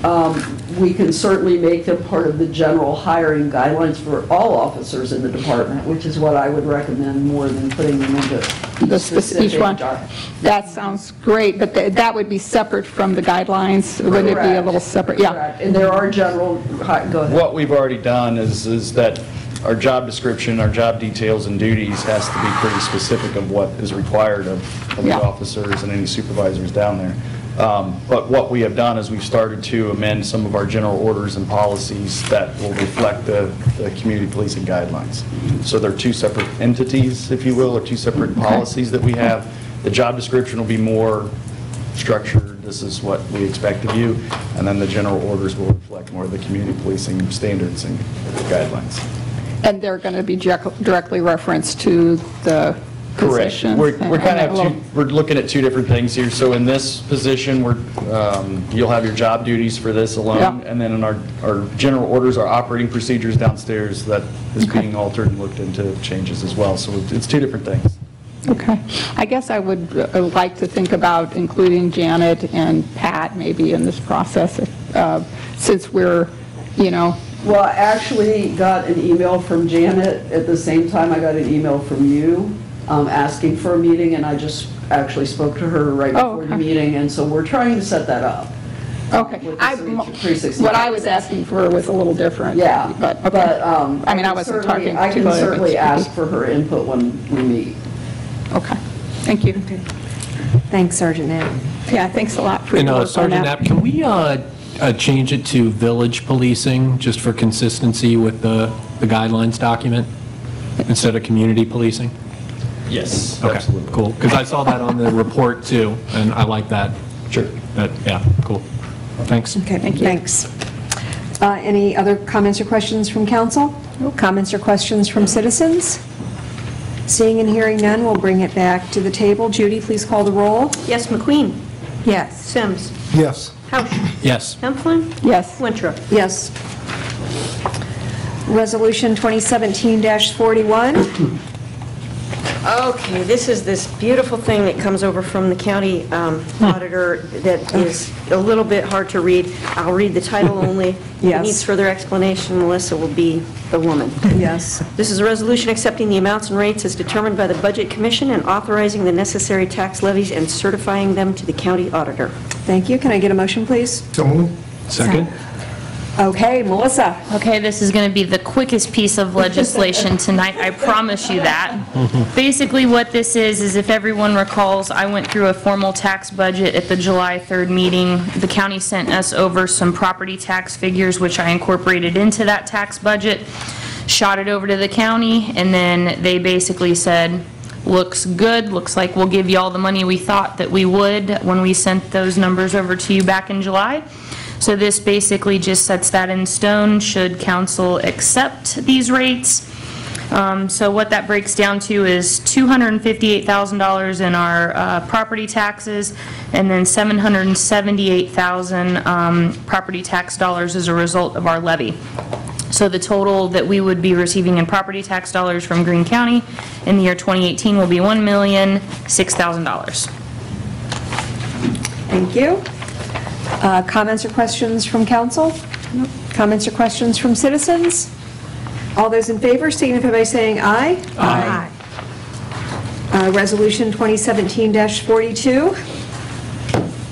Um, We can certainly make them part of the general hiring guidelines for all officers in the department, which is what I would recommend more than putting them into The specific Each one? job. That sounds great, but th- that would be separate from the guidelines? Wouldn't it be a Correct. little separate? Yeah. Correct. And there are general, hi- go ahead. What we've already done is, is that our job description, our job details and duties has to be pretty specific of what is required of, of the Yeah. officers and any supervisors down there. Um, But what we have done is we've started to amend some of our general orders and policies that will reflect the, the community policing guidelines. So they're two separate entities, if you will, or two separate policies that we have. The job description will be more structured, this is what we expect of you, and then the general orders will reflect more of the community policing standards and guidelines. And they're going to be direct- directly referenced to the Correct. positions? We're, we're kind of, two- we're looking at two different things here. So in this position, we're, um, you'll have your job duties for this alone. Yeah. And then in our, our general orders, our operating procedures downstairs, that is Okay. being altered and looked into changes as well. So it's two different things. Okay. I guess I would uh, like to think about including Janet and Pat maybe in this process, if, uh, since we're, you know, Well, I actually got an email from Janet at the same time I got an email from you um, asking for a meeting, and I just actually spoke to her right Oh, before the okay. meeting, and so we're trying to set that up. okay. With the I- 360. What I was asking for was a little different. Yeah, But, okay. but, um... I mean, I can wasn't certainly- talking I can to but- certainly ask for her input when we meet. Okay. Thank you. Thanks, Sergeant Knapp. Yeah, thanks a lot for your And work uh, on Sergeant that. Knapp, can we uh, uh, change it to village policing, just for consistency with the the guidelines document, instead of community policing? Yes, Okay, cool, because I saw that on the report too, and I like that. Sure. That, yeah, cool. Thanks. Okay, thank you. thanks. Uh, Any other comments or questions from council? Comments or questions from citizens? Seeing and hearing none, we'll bring it back to the table. Judy, please call the roll. Yes, MacQueen. Yes. Sims. Yes. Housh. Yes. Hempfling. Yes. Wintrow. Yes. Resolution 2017-41. Okay, this is this beautiful thing that comes over from the county um, auditor that is a little bit hard to read. I'll read the title only. If it Yes. needs further explanation, Melissa will be the woman. Yes. This is a resolution accepting the amounts and rates as determined by the Budget Commission and authorizing the necessary tax levies and certifying them to the county auditor. Thank you. Can I get a motion, please? So moved. Second? Okay, Melissa. Okay, this is going to be the quickest piece of legislation tonight, I promise you that. Basically, what this is, is if everyone recalls, I went through a formal tax budget at the July 3rd meeting. The county sent us over some property tax figures, which I incorporated into that tax budget, shot it over to the county, and then they basically said, looks good, looks like we'll give you all the money we thought that we would when we sent those numbers over to you back in July. So this basically just sets that in stone, should council accept these rates. Um, So what that breaks down to is $258,000 in our uh, property taxes, and then 778,000 um, property tax dollars as a result of our levy. So the total that we would be receiving in property tax dollars from Greene County in the year 2018 will be $1,006,000. Thank you. Uh, Comments or questions from council? Comments or questions from citizens? All those in favor signify by saying aye. Aye. Uh, Resolution 2017-42.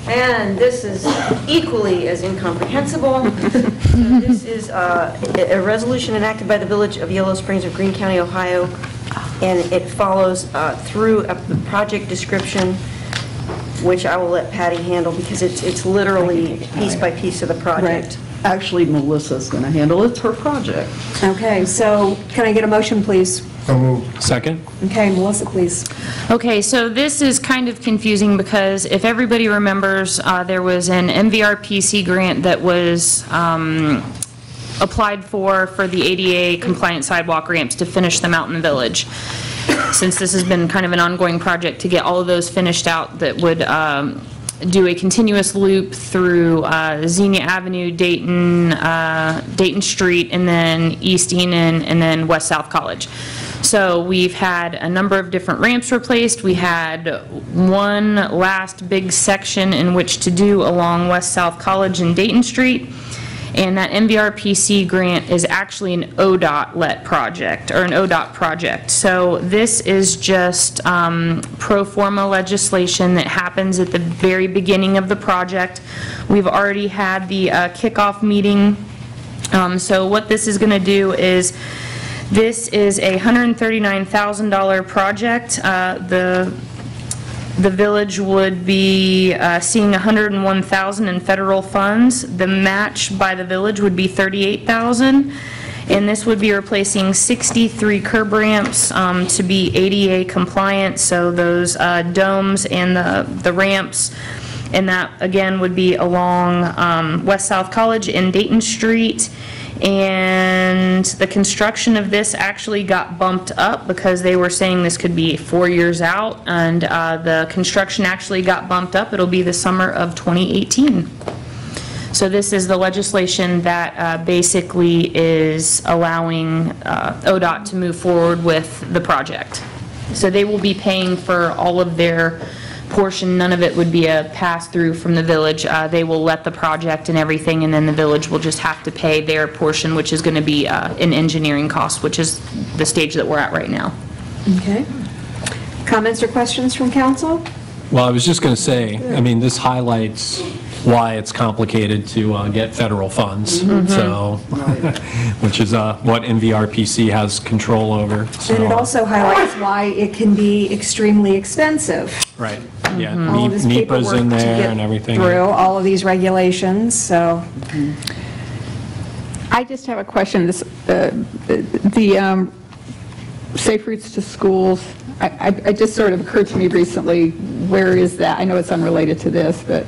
And this is equally as incomprehensible. This is uh, a a resolution enacted by the Village of Yellow Springs of Greene County, Ohio, and it follows uh, through a project description, which I will let Patty handle, because it's it's literally piece by piece of the project. Actually, Melissa's going to handle it. It's her project. Okay, so can I get a motion, please? So moved. Second? Okay, Melissa, please. Okay, so this is kind of confusing because if everybody remembers, uh, there was an MVRPC grant that was um, applied for, for the ADA compliant sidewalk ramps to finish them out in the village. Since this has been kind of an ongoing project to get all of those finished out that would um, do a continuous loop through uh, Xenia Avenue, Dayton, uh, Dayton Street, and then East Enon, and then West South College. So we've had a number of different ramps replaced. We had one last big section in which to do along West South College and Dayton Street. And that MVRPC grant is actually an ODOT-let project, or an ODOT project. So this is just um, pro forma legislation that happens at the very beginning of the project. We've already had the uh, kickoff meeting. Um, So what this is going to do is, this is a $139,000 project. Uh, The the village would be uh, seeing 101,000 in federal funds. The match by the village would be 38,000. And this would be replacing 63 curb ramps um, to be ADA compliant, so those uh, domes and the the ramps. And that, again, would be along um, West South College and Dayton Street. And the construction of this actually got bumped up because they were saying this could be four years out, and uh, the construction actually got bumped up. It'll be the summer of 2018. So this is the legislation that uh, basically is allowing uh, ODOT to move forward with the project. So they will be paying for all of their portion, none of it would be a pass-through from the village. Uh, They will let the project and everything, and then the village will just have to pay their portion, which is going to be uh, an engineering cost, which is the stage that we're at right now. Okay. Comments or questions from council? Well, I was just going to say, I mean, this highlights why it's complicated to uh, get federal funds, so, which is uh, what MVRPC has control over, so. And it also highlights why it can be extremely expensive. Right, yeah. All of this NEPA's paperwork in to there get and everything. Through all of these regulations, so. I just have a question. This, uh, the um, Safe Routes to Schools, I, I- it just sort of occurred to me recently, where is that? I know it's unrelated to this, but,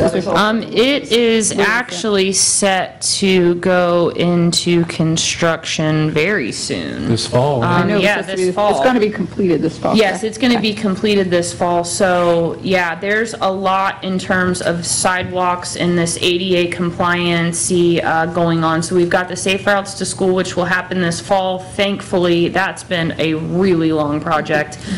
Um, it is actually set to go into construction very soon. This fall, Um, right? I know it's Yeah, this be- fall. It's going to be completed this fall. Yes, it's going to be completed this fall, so, yeah, there's a lot in terms of sidewalks and this ADA compliancy uh, going on. So we've got the Safe Routes to School, which will happen this fall. Thankfully, that's been a really long project.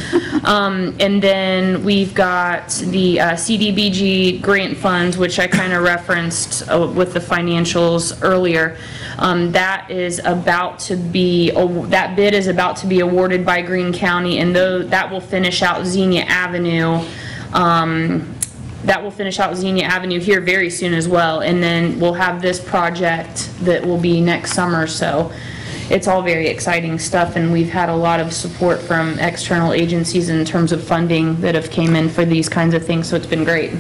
Um, And then we've got the uh, CDBG grant funds, which I kind of referenced uh, with the financials earlier. Um, That is about to be, that bid is about to be awarded by Greene County, and though, that will finish out Xenia Avenue. um, That will finish out Xenia Avenue here very soon as well, and then we'll have this project that will be next summer, so it's all very exciting stuff, and we've had a lot of support from external agencies in terms of funding that have came in for these kinds of things, so it's been great.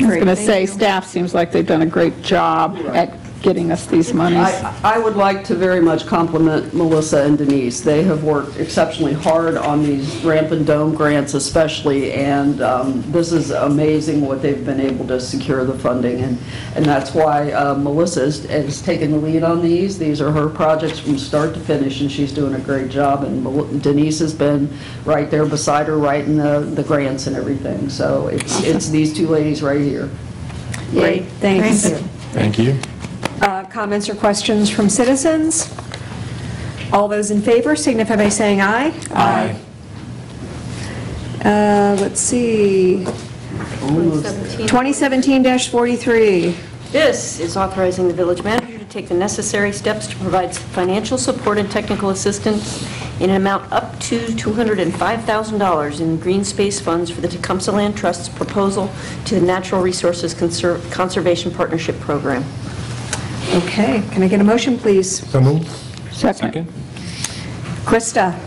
I was going to say, staff seems like they've done a great job at getting us these monies. I I would like to very much compliment Melissa and Denise. They have worked exceptionally hard on these ramp and dome grants especially, and um, this is amazing what they've been able to secure the funding, and and that's why uh, Melissa has- has taken the lead on these. These are her projects from start to finish, and she's doing a great job, and Mel- Denise has been right there beside her, writing the the grants and everything. So it's it's these two ladies right here. Great, thanks. Thank you. Thank you. Uh, Comments or questions from citizens? All those in favor signify by saying aye. Aye. Uh, Let's see, 2017-43. This is authorizing the village manager to take the necessary steps to provide financial support and technical assistance in an amount up to $205,000 in green space funds for the Tecumseh Land Trust's proposal to the Natural Resources Conser- Conservation Partnership Program. Okay, can I get a motion, please? So moved. Second. Second? Krista,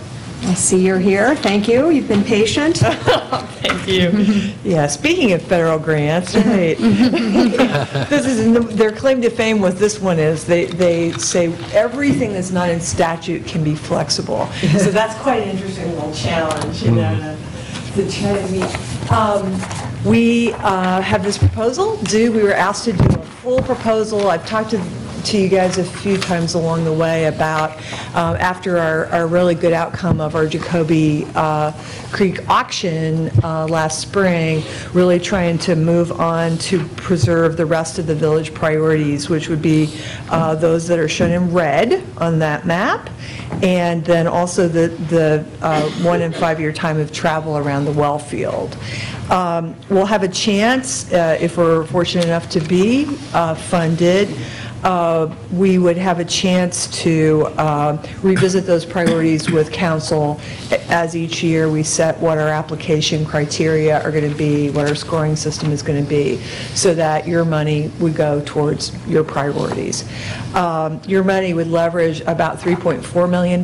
I see you're here. Thank you, you've been patient. Thank you. Yeah, speaking of federal grants, right. This is, their claim to fame with this one is, they, they say everything that's not in statute can be flexible. So that's quite an interesting little challenge, you know, to to try to meet. Um, We uh, have this proposal due, we were asked to do a full proposal. I've talked to to you guys a few times along the way about, um, after our, our really good outcome of our Jacoby uh, Creek auction uh, last spring, really trying to move on to preserve the rest of the village priorities, which would be uh, those that are shown in red on that map, and then also the, the uh, one and five-year time of travel around the well field. Um, We'll have a chance, uh, if we're fortunate enough to be uh, funded, uh, we would have a chance to uh, revisit those priorities with council as each year we set what our application criteria are going to be, what our scoring system is going to be, so that your money would go towards your priorities. Um, Your money would leverage about $3.4 million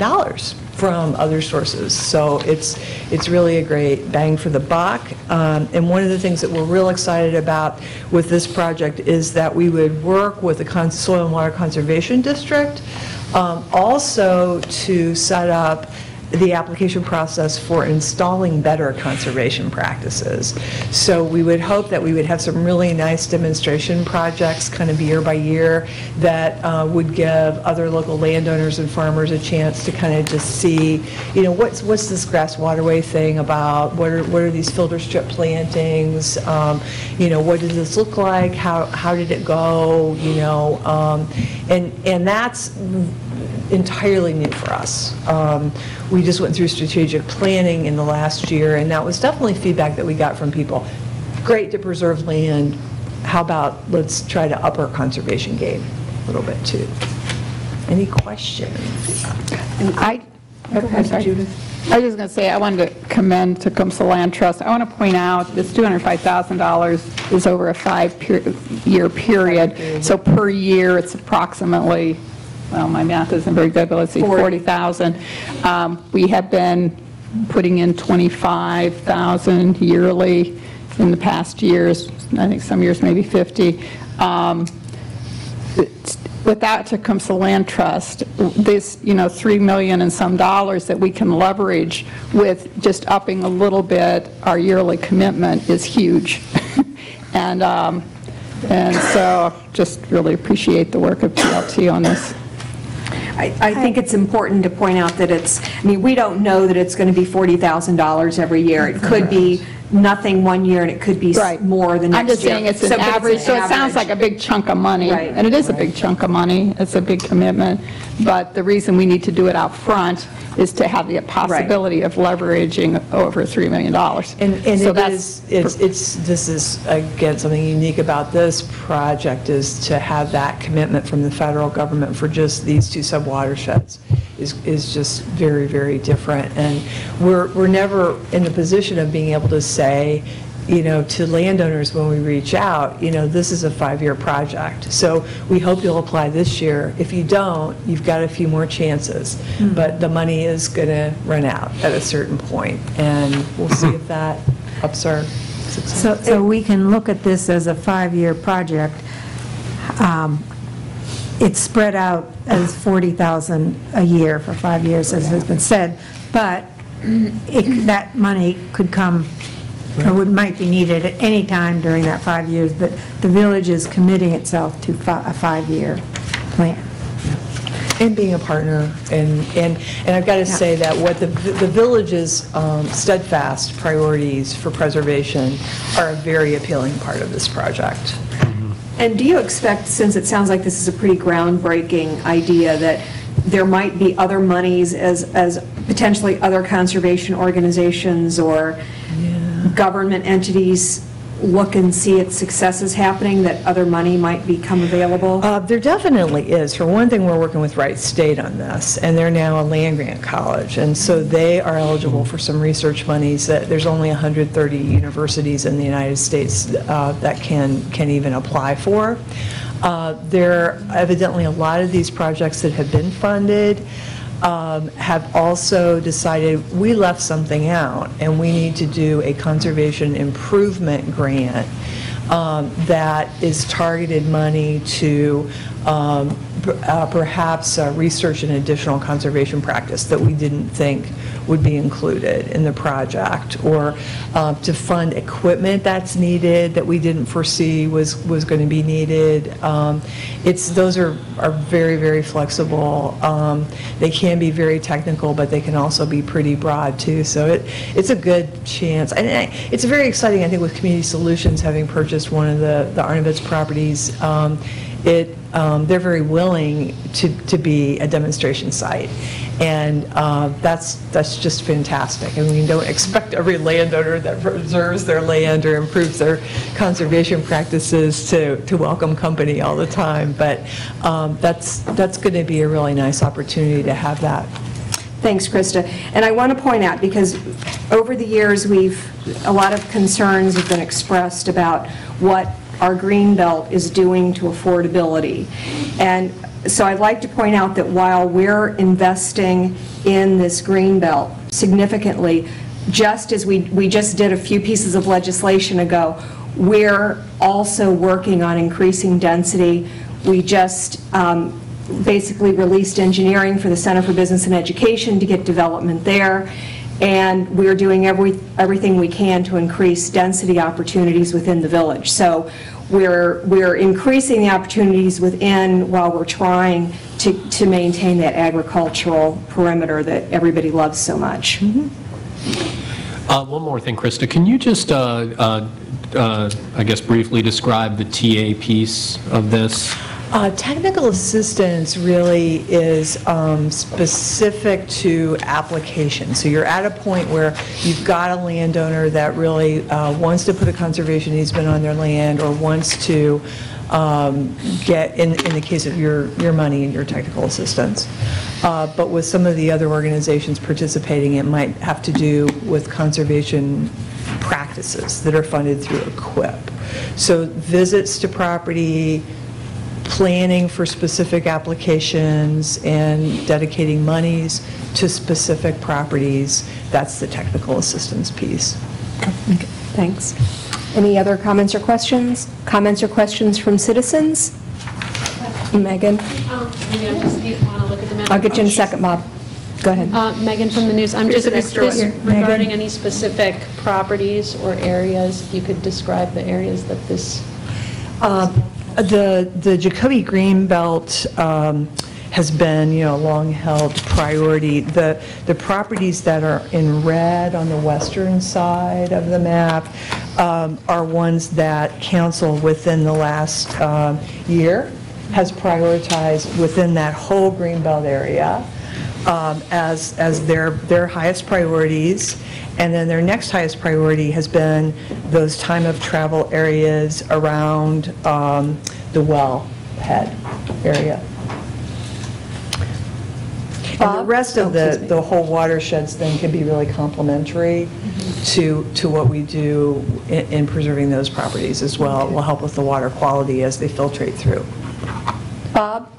from other sources. So it's, it's really a great bang for the buck. Um, And one of the things that we're real excited about with this project is that we would work with the Soil and Water Conservation District, um, also to set up the application process for installing better conservation practices. So we would hope that we would have some really nice demonstration projects, kind of year by year, that uh, would give other local landowners and farmers a chance to kind of just see, you know, what's, what's this grass waterway thing about? What are, what are these filter strip plantings? Um, You know, what does this look like? How, how did it go? You know, um, and, and that's entirely new for us. Um, We just went through strategic planning in the last year, and that was definitely feedback that we got from people. Great to preserve land, how about let's try to up our conservation game a little bit too? Any questions? I, I'm sorry. I was just going to say, I wanted to commend Tecumseh Land Trust. I want to point out, this $205,000 is over a five-year period. So per year, it's approximately, well, my math isn't very good, but let's see, 40,000. Um, We have been putting in 25,000 yearly in the past years, I think some years maybe 50. Um, it's- Without Tecumseh Land Trust, this, you know, 3 million and some dollars that we can leverage with just upping a little bit our yearly commitment is huge. And um, And so just really appreciate the work of TLT on this. I, I think it's important to point out that it's, I mean, we don't know that it's going to be $40,000 every year. It could be nothing one year, and it could be s- Right. more the next year. I'm just saying it's an So, but average, so it sounds average. like a big chunk of money. Right. And it is a big chunk of money, it's a big commitment, but the reason we need to do it out front is to have the possibility of leveraging over $3 million. And, and So it that's- is, it's, it's, this is, again, something unique about this project is to have that commitment from the federal government for just these two sub-watersheds is, is just very, very different. And we're, we're never in the position of being able to say, you know, to landowners when we reach out, you know, this is a five-year project. So we hope you'll apply this year. If you don't, you've got a few more chances. But the money is going to run out at a certain point, and we'll see if that ups our success. So, so we can look at this as a five-year project. Um, It's spread out as 40,000 a year for five years, as has been said, but it- that money could come, or would, might be needed at any time during that five years, but the village is committing itself to fi- a five-year plan. And being a partner, and, and, and I've got to say that what the, the village's um, steadfast priorities for preservation are a very appealing part of this project. And do you expect, since it sounds like this is a pretty groundbreaking idea, that there might be other monies as, as potentially other conservation organizations or government entities look and see its successes happening, that other money might become available? Uh, There definitely is. For one thing, we're working with Wright State on this, and they're now a land-grant college, and so they are eligible for some research monies that, there's only 130 universities in the United States uh, that can, can even apply for. Uh, There are evidently a lot of these projects that have been funded um, have also decided, we left something out, and we need to do a conservation improvement grant um, that is targeted money to um, uh, perhaps uh, research an additional conservation practice that we didn't think would be included in the project, or uh, to fund equipment that's needed that we didn't foresee was, was going to be needed. Um, It's, those are, are very, very flexible. Um, They can be very technical, but they can also be pretty broad, too. So it, it's a good chance. And I- it's very exciting, I think, with Community Solutions having purchased one of the the Arnovitz properties. Um, It, um, they're very willing to, to be a demonstration site. And uh, that's, that's just fantastic. I mean, you don't expect every landowner that preserves their land or improves their conservation practices to, to welcome company all the time. But um, that's, that's going to be a really nice opportunity to have that Thanks, Krista. And I want to point out, because over the years, we've, a lot of concerns have been expressed about what our green belt is doing to affordability. And so I'd like to point out that while we're investing in this green belt significantly, just as we, we just did a few pieces of legislation ago, we're also working on increasing density. We just um, basically released engineering for the Center for Business and Education to get development there, and we're doing every, everything we can to increase density opportunities within the village. So we're, we're increasing the opportunities within while we're trying to, to maintain that agricultural perimeter that everybody loves so much. Uh, One more thing, Krista, can you just, uh, uh, uh, I guess briefly describe the TA piece of this? Uh, Technical assistance really is um, specific to application. So you're at a point where you've got a landowner that really uh, wants to put a conservation easement on their land or wants to um, get, in, in the case of your, your money and your technical assistance. Uh, But with some of the other organizations participating, it might have to do with conservation practices that are funded through EQIP. So visits to property, planning for specific applications and dedicating monies to specific properties, that's the technical assistance piece. Okay. Thanks. Any other comments or questions? Comments or questions from citizens? Megan? Um, I just want to look at the map. I'll get you in a second, Bob. Go ahead. Uh, Megan from the news. I'm Here's just, an is extra this one. regarding any specific properties or areas? If you could describe the areas that this, Uh, The, the Jacoby Greenbelt um, has been, you know, a long-held priority. The, the properties that are in red on the western side of the map um, are ones that council within the last um, year has prioritized within that whole Greenbelt area um, as, as their, their highest priorities. And then their next highest priority has been those time of travel areas around um, the wellhead area. And the rest of the, the whole watersheds thing can be really complementary to, to what we do in, in preserving those properties as well. It will help with the water quality as they filtrate through. Bob,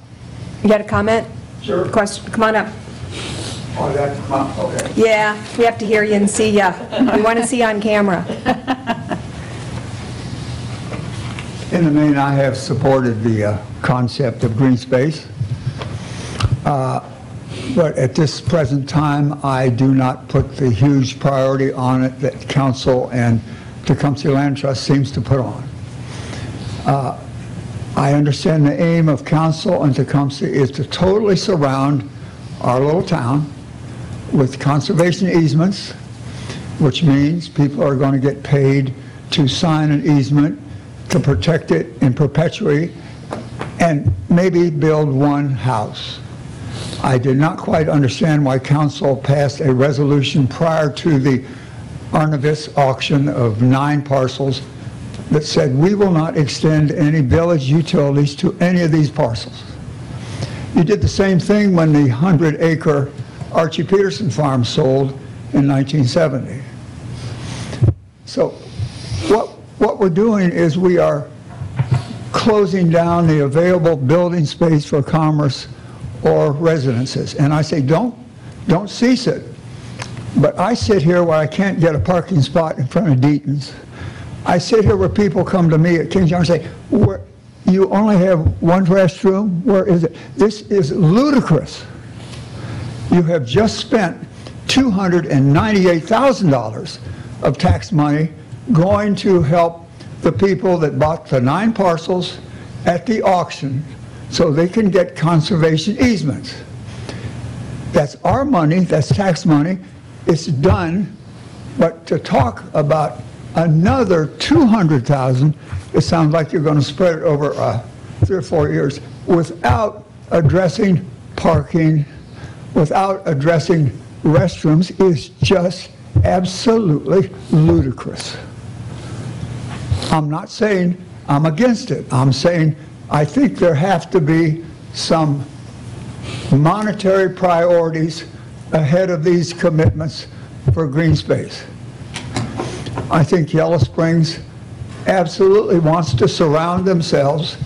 you got a comment? Sure. Question, come on up. Oh, okay. Yeah, we have to hear you and see you. We want to see you on camera. In the main, I have supported the uh, concept of green space. Uh, But at this present time, I do not put the huge priority on it that council and Tecumseh Land Trust seems to put on. Uh, I understand the aim of council and Tecumseh is to totally surround our little town with conservation easements, which means people are going to get paid to sign an easement to protect it in perpetuity and maybe build one house. I did not quite understand why council passed a resolution prior to the Arnovitz auction of nine parcels that said, "We will not extend any village utilities to any of these parcels." You did the same thing when the 100-acre Archie Peterson farm sold in 1970. So what, what we're doing is we are closing down the available building space for commerce or residences. And I say, don't, don't cease it. But I sit here where I can't get a parking spot in front of Deaton's. I sit here where people come to me at Kings Yard and say, you only have one restroom? Where is it? This is ludicrous. You have just spent $298,000 of tax money going to help the people that bought the nine parcels at the auction so they can get conservation easements. That's our money, that's tax money. It's done, but to talk about another 200,000, it sounds like you're going to spread it over uh, three or four years without addressing parking, without addressing restrooms is just absolutely ludicrous. I'm not saying I'm against it. I'm saying I think there have to be some monetary priorities ahead of these commitments for green space. I think Yellow Springs absolutely wants to surround themselves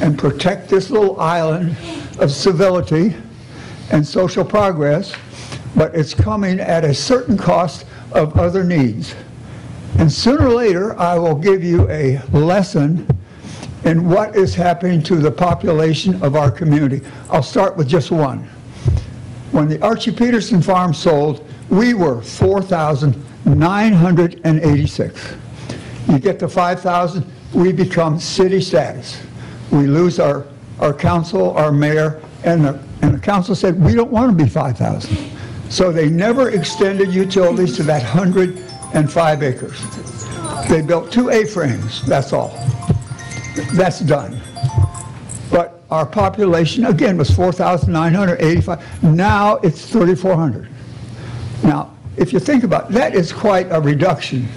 and protect this little island of civility and social progress, but it's coming at a certain cost of other needs. And sooner or later, I will give you a lesson in what is happening to the population of our community. I'll start with just one. When the Archie Peterson farm sold, we were 4,986. You get to 5,000, we become city status. We lose our, our council, our mayor, and the, and the council said, we don't want to be 5,000. So they never extended utilities to that 105 acres. They built two A-frames, that's all. That's done. But our population, again, was 4,985. Now it's 3,400. Now, if you think about it, that is quite a reduction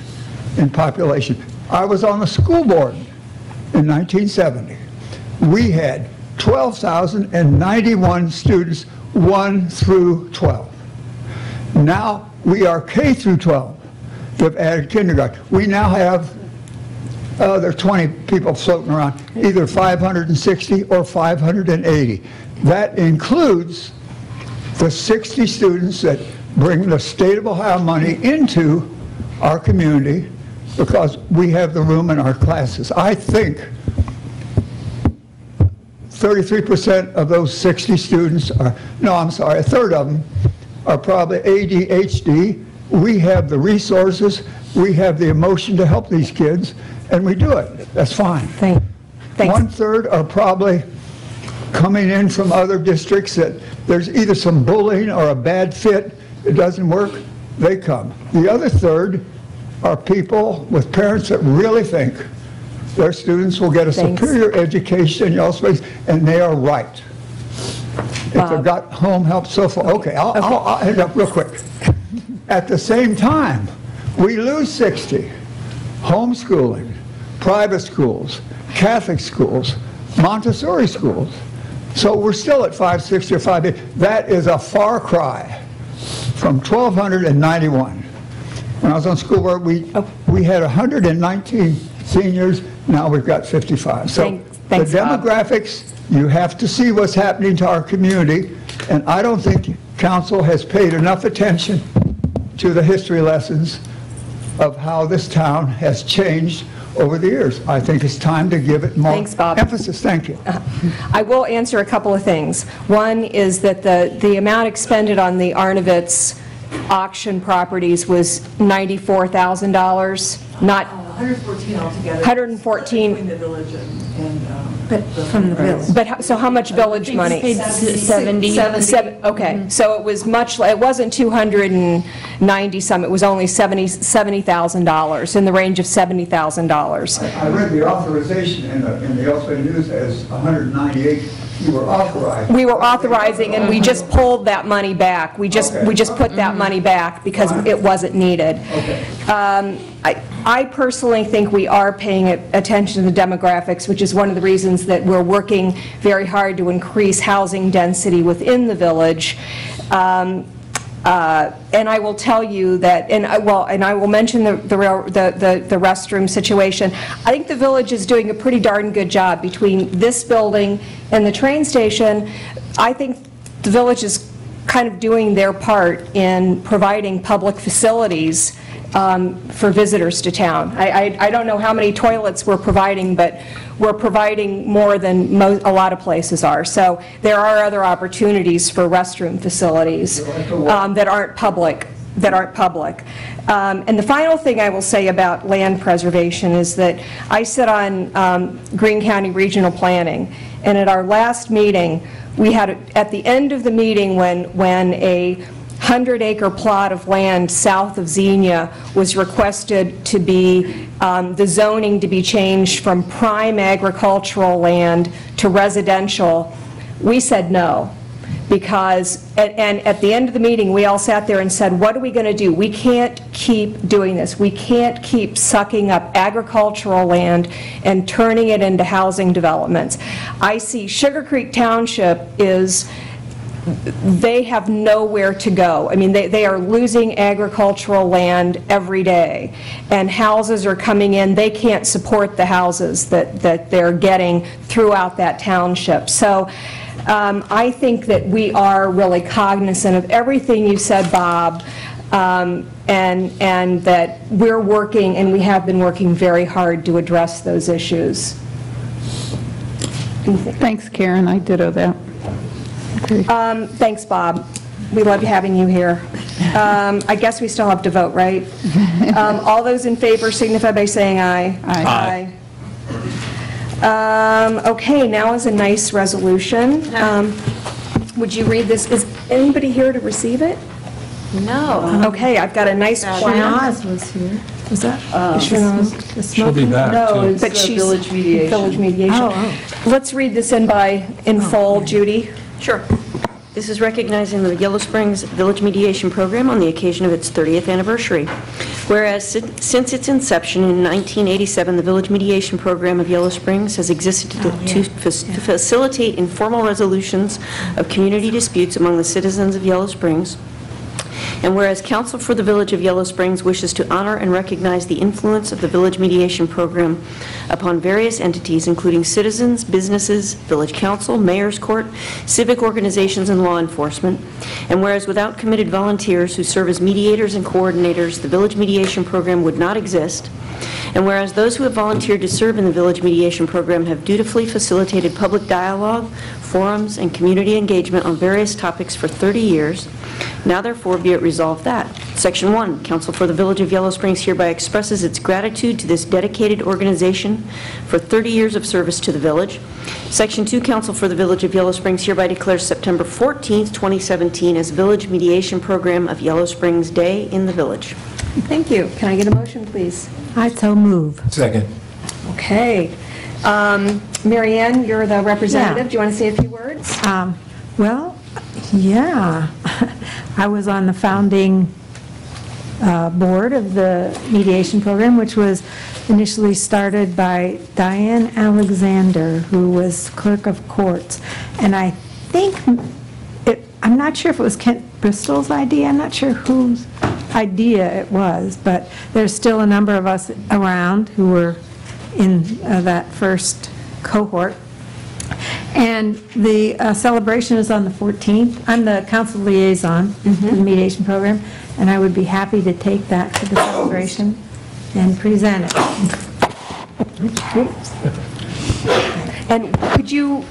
in population. I was on the school board in 1970. We had 12,091 students, 1 through 12. Now we are K through 12. They've added kindergarten. We now have, uh, there are 20 people floating around, either 560 or 580. That includes the 60 students that bring the state of Ohio money into our community because we have the room in our classes. I think 33% of those 60 students are, no, I'm sorry, a third of them are probably ADHD. We have the resources, we have the emotion to help these kids, and we do it. That's fine. Thank Thanks. One-third are probably coming in from other districts that there's either some bullying or a bad fit, it doesn't work, they come. The other third are people with parents that really think their students will get a Thanks. superior education in Yellow Springs, and they are right. If they've got home help, so far, okay, I'll, I'll I'll end up real quick. At the same time, we lose 60 homeschooling, private schools, Catholic schools, Montessori schools. So we're still at 560 or 580. That is a far cry from 1,291. When I was on school board, we, oh. we had 119 seniors, now we've got 55. So Thank- the thanks, Bob. demographics, you have to see what's happening to our community, and I don't think council has paid enough attention to the history lessons of how this town has changed over the years. I think it's time to give it more Thanks, Bob. emphasis. Thank you. I will answer a couple of things. One is that the, the amount expended on the Arnovitz auction properties was $94,000, not, 114 altogether. 114. Between the village and, and, um, But from the village. but, how- so how much village money? paid s- 70. Seven, okay, so it was much, it wasn't 290-some, it was only 70 $70,000, in the range of $70,000. I read the authorization in the, in the Yellow News as 198, you were authorized. We were authorizing, and we just pulled that money back. We just, we just put that money back because it wasn't needed. Um, I I personally think we are paying a- attention to the demographics, which is one of the reasons that we're working very hard to increase housing density within the village. Um, uh, And I will tell you that, and I, well, and I will mention the the rail- the the the restroom situation. I think the village is doing a pretty darn good job between this building and the train station. I think the village is kind of doing their part in providing public facilities um, for visitors to town. I I I don't know how many toilets we're providing, but we're providing more than a lot of places are. So there are other opportunities for restroom facilities um, that aren't public, that aren't public. Um, And the final thing I will say about land preservation is that I sit on um, Greene County Regional Planning, and at our last meeting, we had, at the end of the meeting, when, when a 100-acre plot of land south of Xenia was requested to be, um, the zoning to be changed from prime agricultural land to residential, we said no because, and and at the end of the meeting, we all sat there and said, what are we going to do? We can't keep doing this. We can't keep sucking up agricultural land and turning it into housing developments. I see Sugarcreek Township is, they have nowhere to go. I mean, they, they are losing agricultural land every day, and houses are coming in, they can't support the houses that, that they're getting throughout that township. So um, I think that we are really cognizant of everything you said, Bob, um, and, and that we're working, and we have been working very hard to address those issues. Thanks, Karen, I ditto that. Um, Thanks, Bob. We love having you here. Um, I guess we still have to vote, right? Um, All those in favor signify by saying aye. Aye. Aye. Um, Okay, now is a nice resolution. Um, Would you read this? Is anybody here to receive it? No. Okay, I've got a nice plan. Oz was here. Was that? Is she- She'll be back, No, too. it's But uh, she's... village mediation. Village mediation. Oh, Let's read this in by, in full, Judy. Sure. This is recognizing the Yellow Springs Village Mediation Program on the occasion of its 30th anniversary. Whereas since its inception in 1987, the Village Mediation Program of Yellow Springs has existed to oh, to fac- to facilitate informal resolutions of community disputes among the citizens of Yellow Springs. And whereas Council for the Village of Yellow Springs wishes to honor and recognize the influence of the Village Mediation Program upon various entities, including citizens, businesses, village council, mayor's court, civic organizations, and law enforcement. And whereas without committed volunteers who serve as mediators and coordinators, the Village Mediation Program would not exist. And whereas those who have volunteered to serve in the Village Mediation Program have dutifully facilitated public dialogue, forums, and community engagement on various topics for 30 years, now therefore be it resolved that, Section 1, Council for the Village of Yellow Springs hereby expresses its gratitude to this dedicated organization for 30 years of service to the village. Section 2, Council for the Village of Yellow Springs hereby declares September 14th, 2017 as Village Mediation Program of Yellow Springs Day in the Village. Thank you. Can I get a motion, please? I so move. Second. Okay. Um, Mary Ann, you're the representative. Do you want to say a few words? Um, Well, yeah. I was on the founding uh, board of the mediation program, which was initially started by Diane Alexander, who was clerk of courts. And I think, it- I'm not sure if it was Kent Bristol's idea, I'm not sure whose idea it was, but there's still a number of us around who were in uh, that first cohort. And the uh, celebration is on the 14th. I'm the council liaison to the mediation program, and I would be happy to take that to the celebration and present it. And could you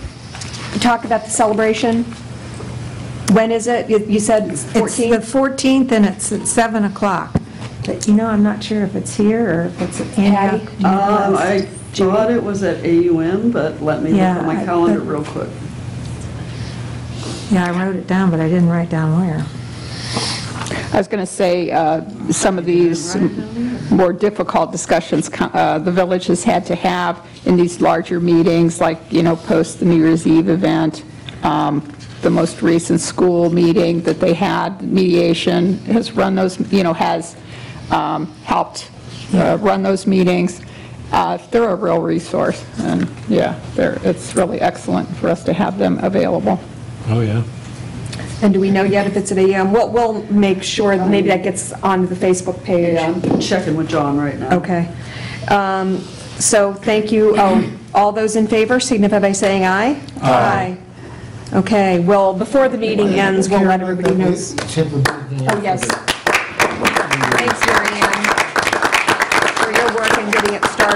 talk about the celebration? When is it? You you said It's the 14th? 14th, and it's at 7 o'clock. But, you know, I'm not sure if it's here or if it's at Antioch. Do Um. I thought it was at AUM, but let me look at my I- calendar but- real quick. Yeah, I wrote it down, but I didn't write down where. I was going to say, uh, some of these more difficult discussions uh, the village has had to have in these larger meetings, like, you know, post the New Year's Eve event, um, the most recent school meeting that they had, mediation has run those, you know, has um, helped uh, run those meetings. Uh, They're a real resource, and, yeah, they're, it's really excellent for us to have them available. Oh, yeah. And do we know yet if it's at AM? We'll, we'll make sure, that maybe that gets onto the Facebook page. Yeah, I'm checking with John right now. Okay. Um, So, thank you. Oh, All those in favor signify by saying aye. Aye. Okay, well, before the meeting ends, we'll let everybody know. Oh, yes.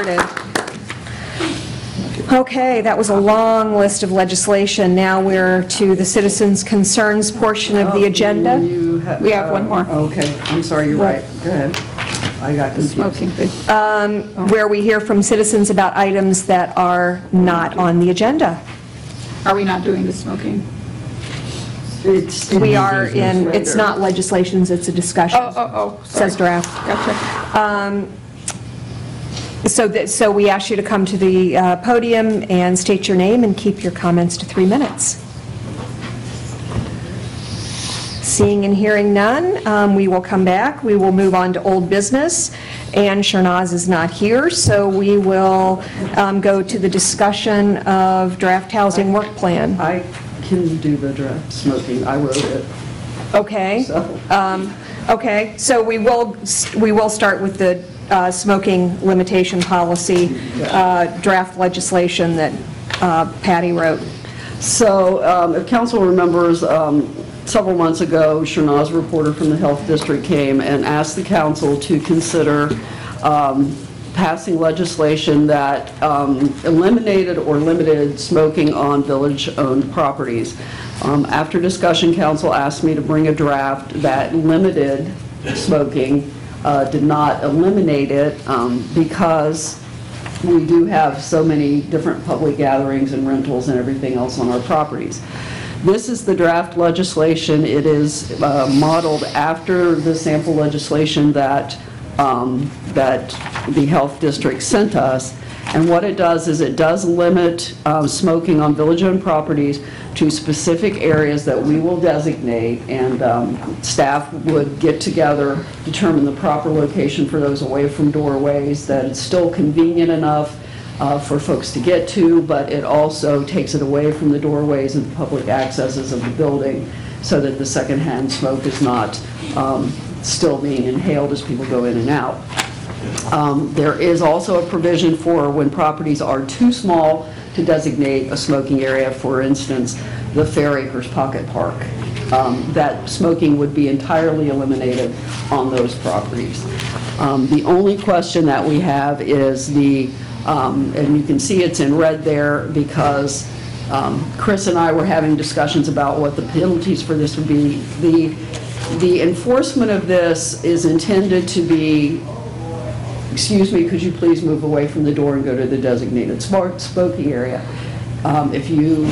Started. Okay, that was a long list of legislation. Now we're to the citizens' concerns portion of the oh, agenda. Ha- We have one more. Okay, I'm sorry, you're right. Go ahead. I got confused. Smoking thing. Um, where we hear from citizens about items that are not on the agenda. Are we not doing the smoking? It's- We are in, it's not legislations, it's a discussion. Oh, oh, oh, Says draft. Gotcha. Um, So that, so we ask you to come to the uh, podium and state your name and keep your comments to three minutes. Seeing and hearing none, um, we will come back. We will move on to old business, and Sharnaz is not here, so we will um, go to the discussion of draft housing work plan. I can do the draft smoking, I wrote it. Okay? So- Um, Okay, so we will, we will start with the uh, smoking limitation policy uh, draft legislation that uh, Patty wrote. So um, if council remembers, um, several months ago, Sharnaz, a reporter from the Health District, came and asked the council to consider um, passing legislation that um, eliminated or limited smoking on village-owned properties. Um, After discussion, council asked me to bring a draft that limited smoking, uh, did not eliminate it, um, because we do have so many different public gatherings and rentals and everything else on our properties. This is the draft legislation. It is uh, modeled after the sample legislation that, um, that the Health District sent us. And what it does is it does limit um, smoking on village-owned properties to specific areas that we will designate, and um, staff would get together, determine the proper location for those away from doorways, that it's still convenient enough uh, for folks to get to, but it also takes it away from the doorways and the public accesses of the building, so that the secondhand smoke is not um, still being inhaled as people go in and out. Um, There is also a provision for when properties are too small to designate a smoking area, for instance, the Fair Acres Pocket Park. um, that smoking would be entirely eliminated on those properties. Um, The only question that we have is the, um, and you can see it's in red there because um, Chris and I were having discussions about what the penalties for this would be. The, the enforcement of this is intended to be excuse me, could you please move away from the door and go to the designated smoking area? Um, If you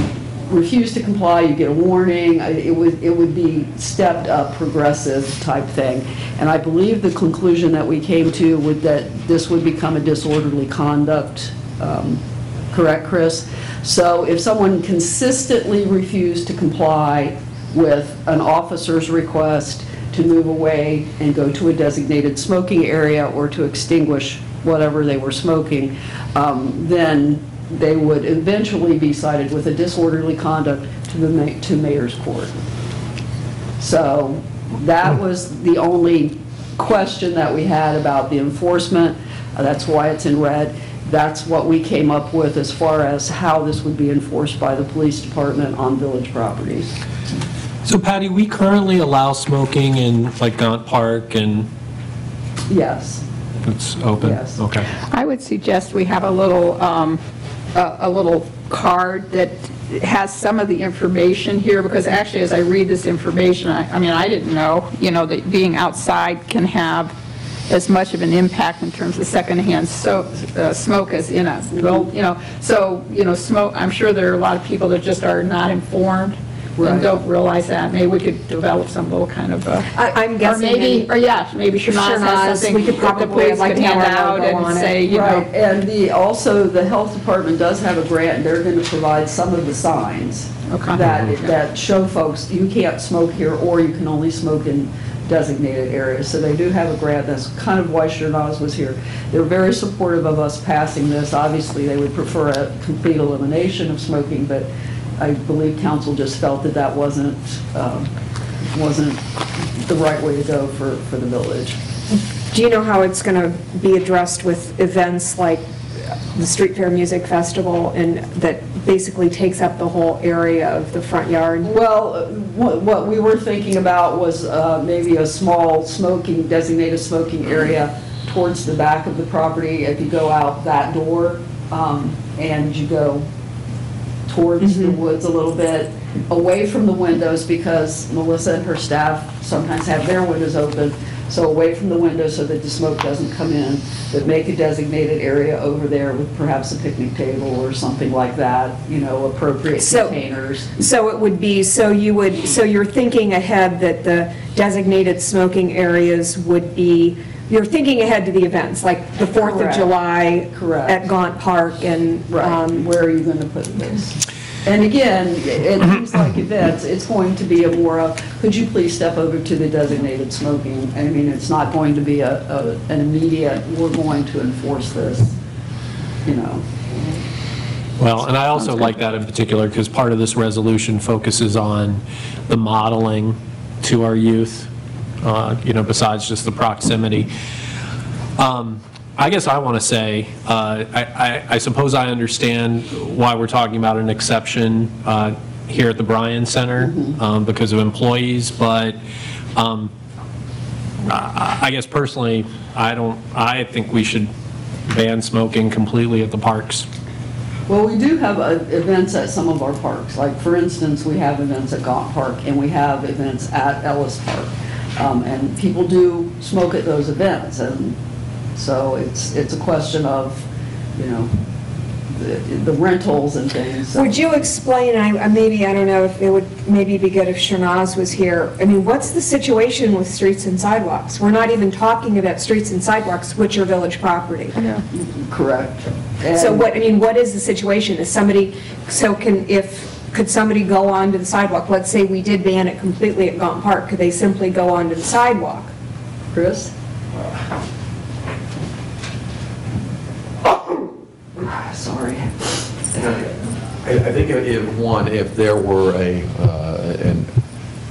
refuse to comply, you get a warning. It would, it would be stepped-up, progressive type thing. And I believe the conclusion that we came to would that this would become a disorderly conduct, um, correct, Chris? So if someone consistently refused to comply with an officer's request to move away and go to a designated smoking area or to extinguish whatever they were smoking, um, then they would eventually be cited with a disorderly conduct to the ma- to mayor's court. So that was the only question that we had about the enforcement. Uh, That's why it's in red. That's what we came up with as far as how this would be enforced by the police department on village properties. So Patty, we currently allow smoking in like Gaunt Park and Yes. it's open? Yes. Okay. I would suggest we have a little, um, a a little card that has some of the information here, because actually, as I read this information, I I mean, I didn't know, you know, that being outside can have as much of an impact in terms of secondhand so- uh, smoke as in a, well, you know, so, you know, smoke, I'm sure there are a lot of people that just are not informed Right. and don't realize that. Maybe we could develop some little kind of a... I- I'm guessing Or maybe, or yeah, maybe Shanaz Shanaz, has something we could that the probably, police I'd like could to have hand our out logo on and it. say, you know... Right, and the, also, the health department does have a grant, and they're going to provide some of the signs Okay. that, that show folks, you can't smoke here, or you can only smoke in designated areas. So they do have a grant, that's kind of why Shernaz was here. They're very supportive of us passing this. Obviously, they would prefer a complete elimination of smoking, but I believe council just felt that that wasn't, um, wasn't the right way to go for, for the village. Do you know how it's going to be addressed with events like the Street Fair Music Festival and that basically takes up the whole area of the front yard? Well, what what we were thinking about was uh, maybe a small smoking, designated smoking area towards the back of the property. If you go out that door um, and you go towards the mm-hmm. woods a little bit, away from the windows, because Melissa and her staff sometimes have their windows open, so away from the windows so that the smoke doesn't come in, but make a designated area over there with perhaps a picnic table or something like that, you know, appropriate So- containers. So it would be, so you would, so you're thinking ahead that the designated smoking areas would be, you're thinking ahead to the events, like the 4th of Correct. July Correct. at Gaunt Park and, Right, um, where are you going to put this? And again, it seems like events, it's going to be a more of, could you please step over to the designated smoking? I mean, it's not going to be a, a- an immediate, we're going to enforce this, you know. Well, and I also like that in particular because part of this resolution focuses on the modeling to our youth, uh, you know, besides just the proximity. Um, I guess I want to say, uh, I I- I suppose I understand why we're talking about an exception uh, here at the Bryan Center um, because of employees, but um, I I guess personally, I don't, I think we should ban smoking completely at the parks. Well, we do have uh, events at some of our parks. Like, for instance, we have events at Gaunt Park, and we have events at Ellis Park. Um, And people do smoke at those events, and so it's, it's a question of, you know, the the rentals and things. so- would you explain, I, I- maybe, I don't know, if it would maybe be good if Shanaz was here. I mean, what's the situation with streets and sidewalks? We're not even talking about streets and sidewalks, which are village property. Yeah, Correct. So what, I mean, what is the situation? Is somebody, so can, if, could somebody go onto the sidewalk? Let's say we did ban it completely at Gaunt Park, could they simply go onto the sidewalk? Chris? Sorry. I I think if, one, if there were a, uh, an-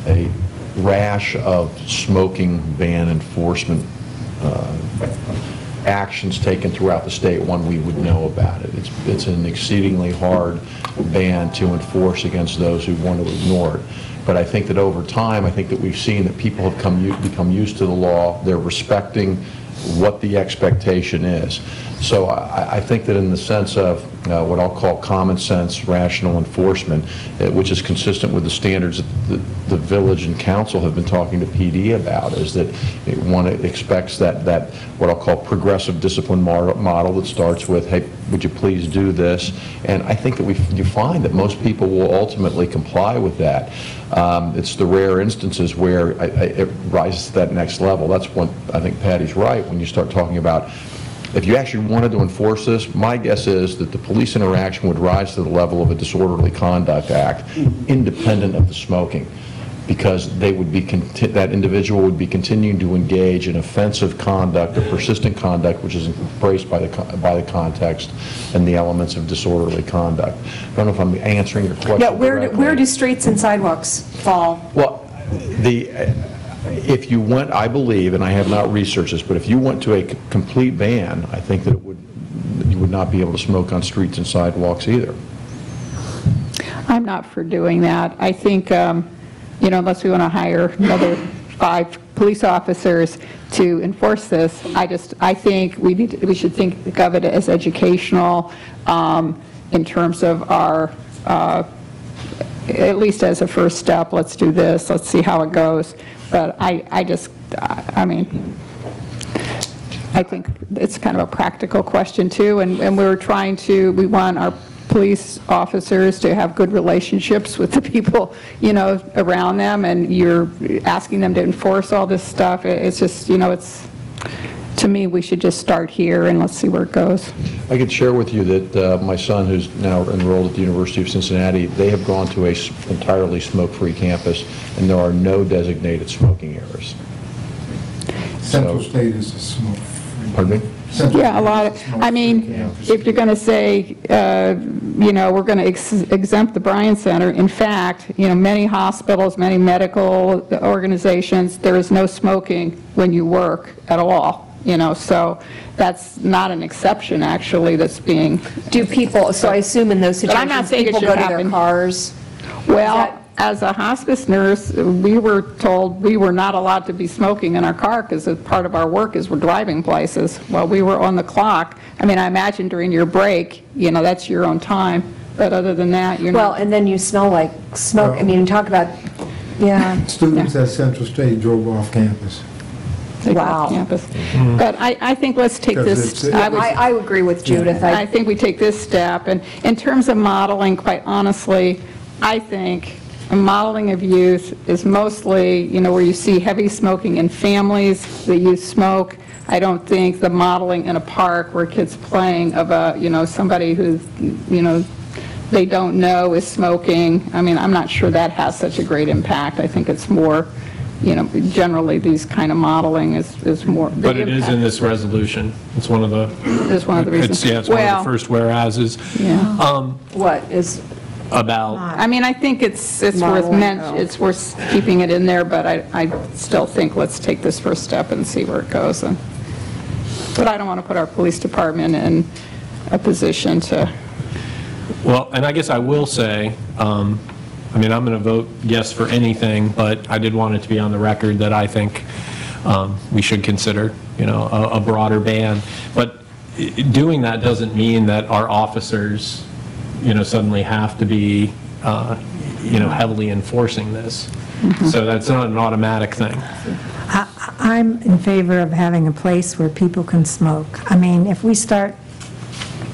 a rash of smoking ban enforcement uh, actions taken throughout the state, one, we would know about it. It's it's an exceedingly hard ban to enforce against those who want to ignore it. But I think that over time, I think that we've seen that people have come, become used to the law, they're respecting what the expectation is. So I, I think that in the sense of uh, what I'll call common sense, rational enforcement, uh, which is consistent with the standards that the, the village and council have been talking to PD about, is that one expects that, that, what I'll call progressive discipline model that starts with, hey, would you please do this? And I think that we, you find that most people will ultimately comply with that. Um, It's the rare instances where I- I- it rises to that next level. That's when, I think Patty's right, when you start talking about, if you actually wanted to enforce this, my guess is that the police interaction would rise to the level of a disorderly conduct act, independent of the smoking, because they would be, that individual would be continuing to engage in offensive conduct or persistent conduct, which is embraced by the, co- by the context and the elements of disorderly conduct. I don't know if I'm answering your question Yeah, where, do- where do streets and sidewalks fall? Well, the, if you went, I believe, and I have not researched this, but if you went to a complete ban, I think that it would, you would not be able to smoke on streets and sidewalks either. I'm not for doing that. I think, um, you know, unless we want to hire another five police officers to enforce this, I just, I think we need, we should think of it as educational um, in terms of our, uh, at least as a first step, let's do this, let's see how it goes. But I, I just, I mean, I think it's kind of a practical question, too, and, and we're trying to, we want our police officers to have good relationships with the people, you know, around them, and you're asking them to enforce all this stuff, it's just, you know, it's, to me, we should just start here and let's see where it goes. I could share with you that uh, my son, who's now enrolled at the University of Cincinnati, they have gone to a s- entirely smoke-free campus, and there are no designated smoking areas. Central So- State is a smoke-free. Pardon me? Central Yeah, a lot of, I mean, campus. if you're going to say, uh, you know, we're going to exempt the Bryan Center, in fact, you know, many hospitals, many medical organizations, there is no smoking when you work at all, you know, so that's not an exception, actually, that's being, Do people, so I assume in those But I'm not situations, saying it people should go to their happen. cars? well, as a hospice nurse, we were told we were not allowed to be smoking in our car because part of our work is we're driving places. Well, we were on the clock. I mean, I imagine during your break, you know, that's your own time, but other than that, you're Well, not. and then you smell like smoke, I mean, talk about, yeah. Students at Central State drove off campus. Take off wow. campus. Mm-hmm. But I, I think let's take Because this, it's- I would I, I agree with Judith. I think we take this step, and in terms of modeling, quite honestly, I think modeling of youth is mostly, you know, where you see heavy smoking in families, the youth smoke. I don't think the modeling in a park where kids playing of a, you know, somebody who, you know, they don't know is smoking, I mean, I'm not sure that has such a great impact. I think it's more, you know, generally, these kind of modeling is, is more. But it is in this resolution. It's one of the... Is one of the reasons. It's, yeah, it's one of the first whereases. Yeah. Um, What is, About, I mean, I think it's, it's worth Modeling, men, oh. it's worth keeping it in there, but I, I still think let's take this first step and see where it goes. and- But I don't want to put our police department in a position to, well, and I guess I will say, um, I mean, I'm going to vote yes for anything, but I did want it to be on the record that I think um, we should consider, you know, a a broader ban. But doing that doesn't mean that our officers, you know, suddenly have to be, uh, you know, heavily enforcing this. So that's not an automatic thing. I- I'm in favor of having a place where people can smoke. I mean, if we start,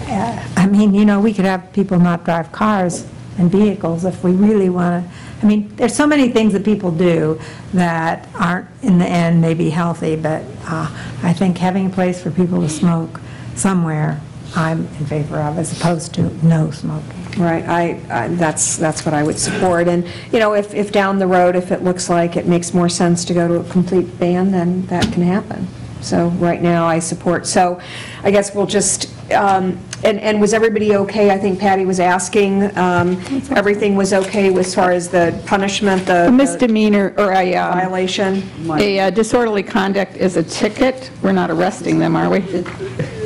uh, I mean, you know, we could have people not drive cars and vehicles if we really want to, I mean, there's so many things that people do that aren't, in the end, maybe healthy, but uh, I think having a place for people to smoke somewhere, I'm in favor of, as opposed to no smoking. right, I, I- that's, that's what I would support. And, you know, if, if down the road, if it looks like it makes more sense to go to a complete ban, then that can happen. So right now, I support, so I guess we'll just um, and and was everybody okay? I think Patty was asking, um, everything was okay as far as the punishment, the A misdemeanor or a um, violation? a uh, disorderly conduct is a ticket. We're not arresting them, are we?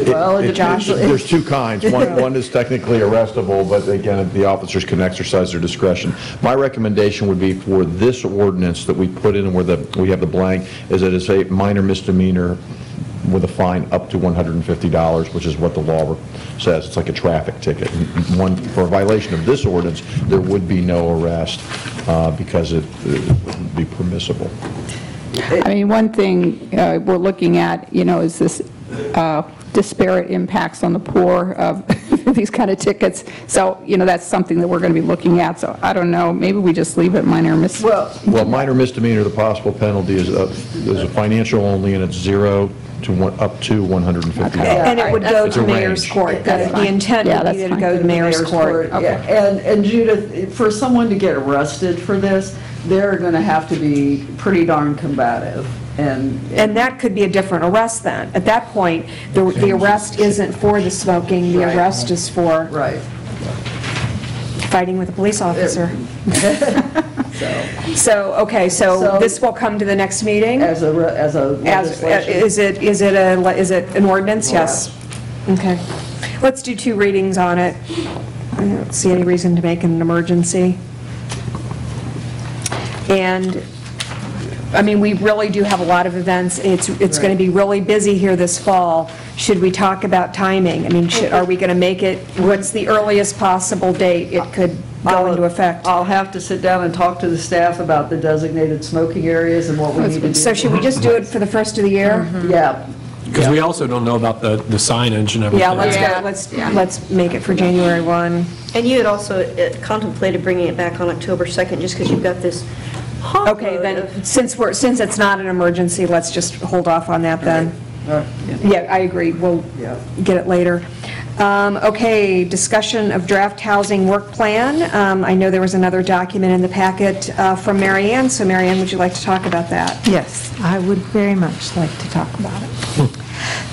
Well, it It- depends. There's two kinds. One, one is technically arrestable, but again, the officers can exercise their discretion. My recommendation would be for this ordinance that we put in where the, we have the blank, is that it's a minor misdemeanor with a fine up to $150, which is what the law says. It's like a traffic ticket. One, for a violation of this ordinance, there would be no arrest uh, because it it would be permissible. I mean, one thing uh, we're looking at, you know, is this uh, disparate impacts on the poor of these kind of tickets. So, you know, that's something that we're going to be looking at. So I don't know, maybe we just leave it minor misdemeanor. Well, Well, minor misdemeanor, the possible penalty is, uh, is a financial only, and it's zero to one, up to $150. And it would go to mayor's range. court. The That's the fine. intent Yeah, would that's be to go to the mayor's court. yeah. And, and Judith, for someone to get arrested for this, they're going to have to be pretty darn combative, and, And that could be a different arrest then. At that point, the the arrest isn't for the smoking, the Right. arrest is for right. fighting with a police officer. So, So, okay, so So- this will come to the next meeting? as a, re- as a As, uh, legislation. is it, is it a, le- is it an ordinance? Yes. Okay. Let's do two readings on it. I don't see any reason to make it an emergency. And, I mean, we really do have a lot of events. It's, it's going to be really busy here this fall. Should we talk about timing? I mean, should, are we going to make it, what's the earliest possible date it could go I'll- into effect? I'll have to sit down and talk to the staff about the designated smoking areas and what we need to do. So should we just do it for the first of the year? Yeah, Because we also don't know about the the signage and everything. Yeah, let's go, let's, let's make it for January 1. And you had also uh, contemplated bringing it back on October 2nd, just because you've got this Okay, then, since we're, since it's not an emergency, let's just hold off on that then. all right. Yeah, I agree, we'll Yeah. get it later. Um, Okay, discussion of draft housing work plan. Um, I know there was another document in the packet uh, from Marianne, so Marianne, would you like to talk about that? Yes, I would very much like to talk about it.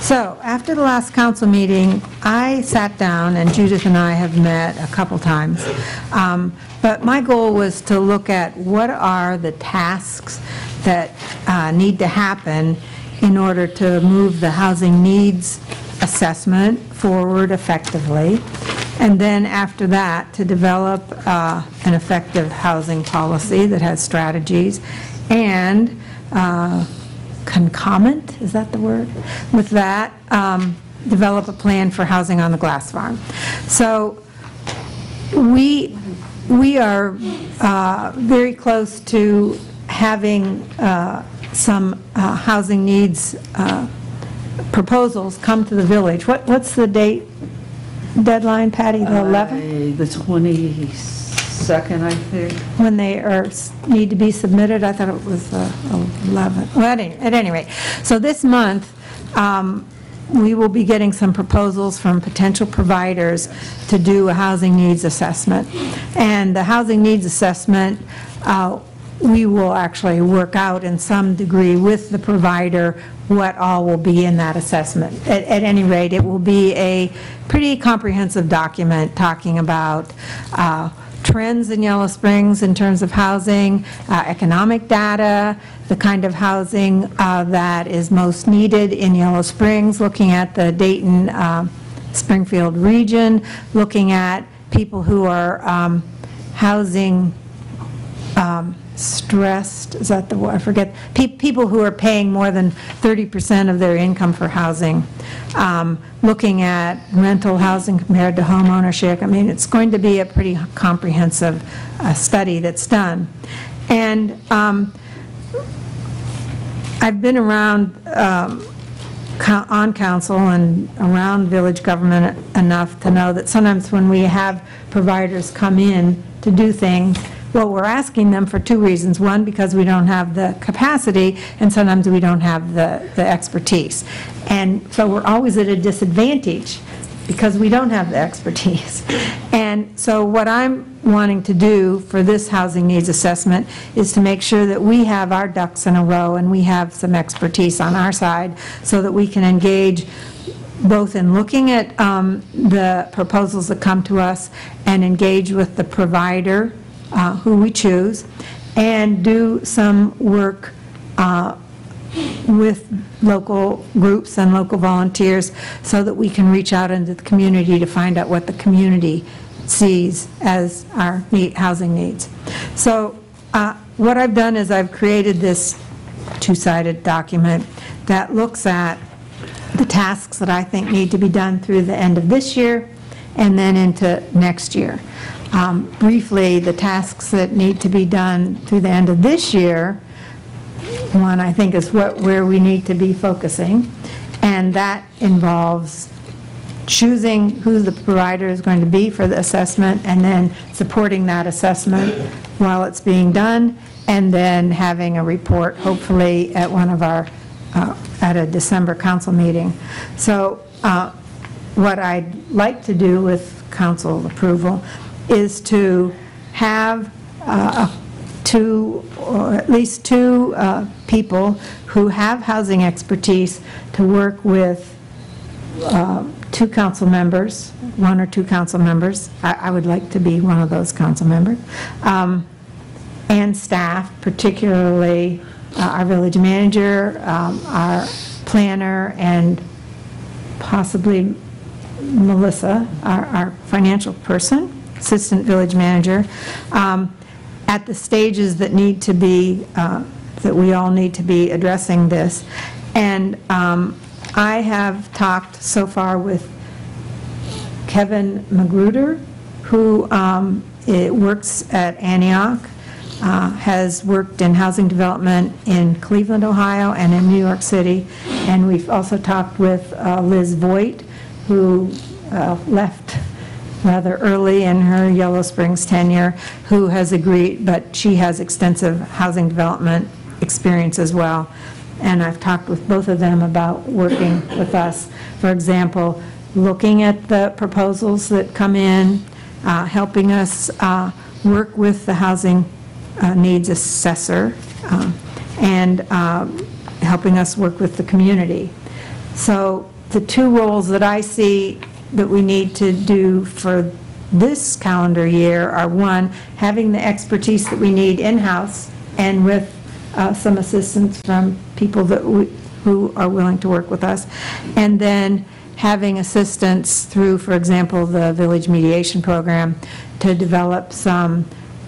So, after the last council meeting, I sat down, and Judith and I have met a couple times, Um, but my goal was to look at what are the tasks that uh, need to happen in order to move the housing needs assessment forward effectively, and then after that, to develop uh, an effective housing policy that has strategies, and uh, concomitant, is that the word? With that, um, develop a plan for housing on the glass farm. So we, we are uh, very close to having uh, some uh, housing needs uh, proposals come to the village. What, what's the date, deadline, Patty, the 11th? Uh, The 22nd, I think. when they are, need to be submitted, I thought it was uh, 11. Well, at any- at any rate, so this month, um, we will be getting some proposals from potential providers to do a housing needs assessment. And the housing needs assessment, uh, we will actually work out in some degree with the provider what all will be in that assessment. At at any rate, it will be a pretty comprehensive document talking about uh, trends in Yellow Springs in terms of housing, uh, economic data, the kind of housing uh, that is most needed in Yellow Springs, looking at the Dayton uh, Springfield region, looking at people who are um, housing um, stressed, is that the word, I forget, Pe- people who are paying more than 30% of their income for housing, um, looking at rental housing compared to home ownership. I mean, it's going to be a pretty comprehensive uh, study that's done. And um, I've been around, um, on council and around village government enough to know that sometimes when we have providers come in to do things, well, we're asking them for two reasons. One, because we don't have the capacity, and sometimes we don't have the the expertise. And so we're always at a disadvantage because we don't have the expertise. And so what I'm wanting to do for this housing needs assessment is to make sure that we have our ducks in a row and we have some expertise on our side so that we can engage both in looking at um, the proposals that come to us and engage with the provider uh, who we choose, and do some work uh, with local groups and local volunteers so that we can reach out into the community to find out what the community sees as our need- housing needs. So uh, what I've done is I've created this two-sided document that looks at the tasks that I think need to be done through the end of this year and then into next year. Um, Briefly, the tasks that need to be done through the end of this year, one, I think, is what, where we need to be focusing, and that involves choosing who the provider is going to be for the assessment, and then supporting that assessment while it's being done, and then having a report, hopefully, at one of our, uh, at a December council meeting. So uh, what I'd like to do with council approval is to have uh, two, or at least two uh, people who have housing expertise to work with uh, two council members, one or two council members. I I would like to be one of those council members. um, And staff, particularly uh, our village manager, um, our planner, and possibly Melissa, our our financial person, assistant village manager, um, at the stages that need to be, uh, that we all need to be addressing this. And um, I have talked so far with Kevin McGruder, who um, works at Antioch, uh, has worked in housing development in Cleveland, Ohio, and in New York City. And we've also talked with uh, Liz Voigt, who uh, left rather early in her Yellow Springs tenure, who has agreed, but she has extensive housing development experience as well. And I've talked with both of them about working with us. For example, looking at the proposals that come in, uh, helping us uh, work with the housing uh, needs assessor, um, and um, helping us work with the community. So the two roles that I see that we need to do for this calendar year are, one, having the expertise that we need in-house and with uh, some assistance from people that, we- who are willing to work with us, and then having assistance through, for example, the Village Mediation Program, to develop some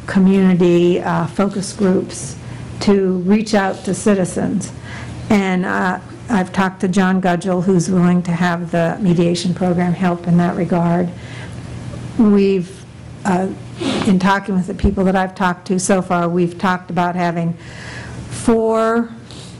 community uh, focus groups to reach out to citizens. And uh, I've talked to John Gudgel, who's willing to have the mediation program help in that regard. We've, uh, in talking with the people that I've talked to so far, we've talked about having four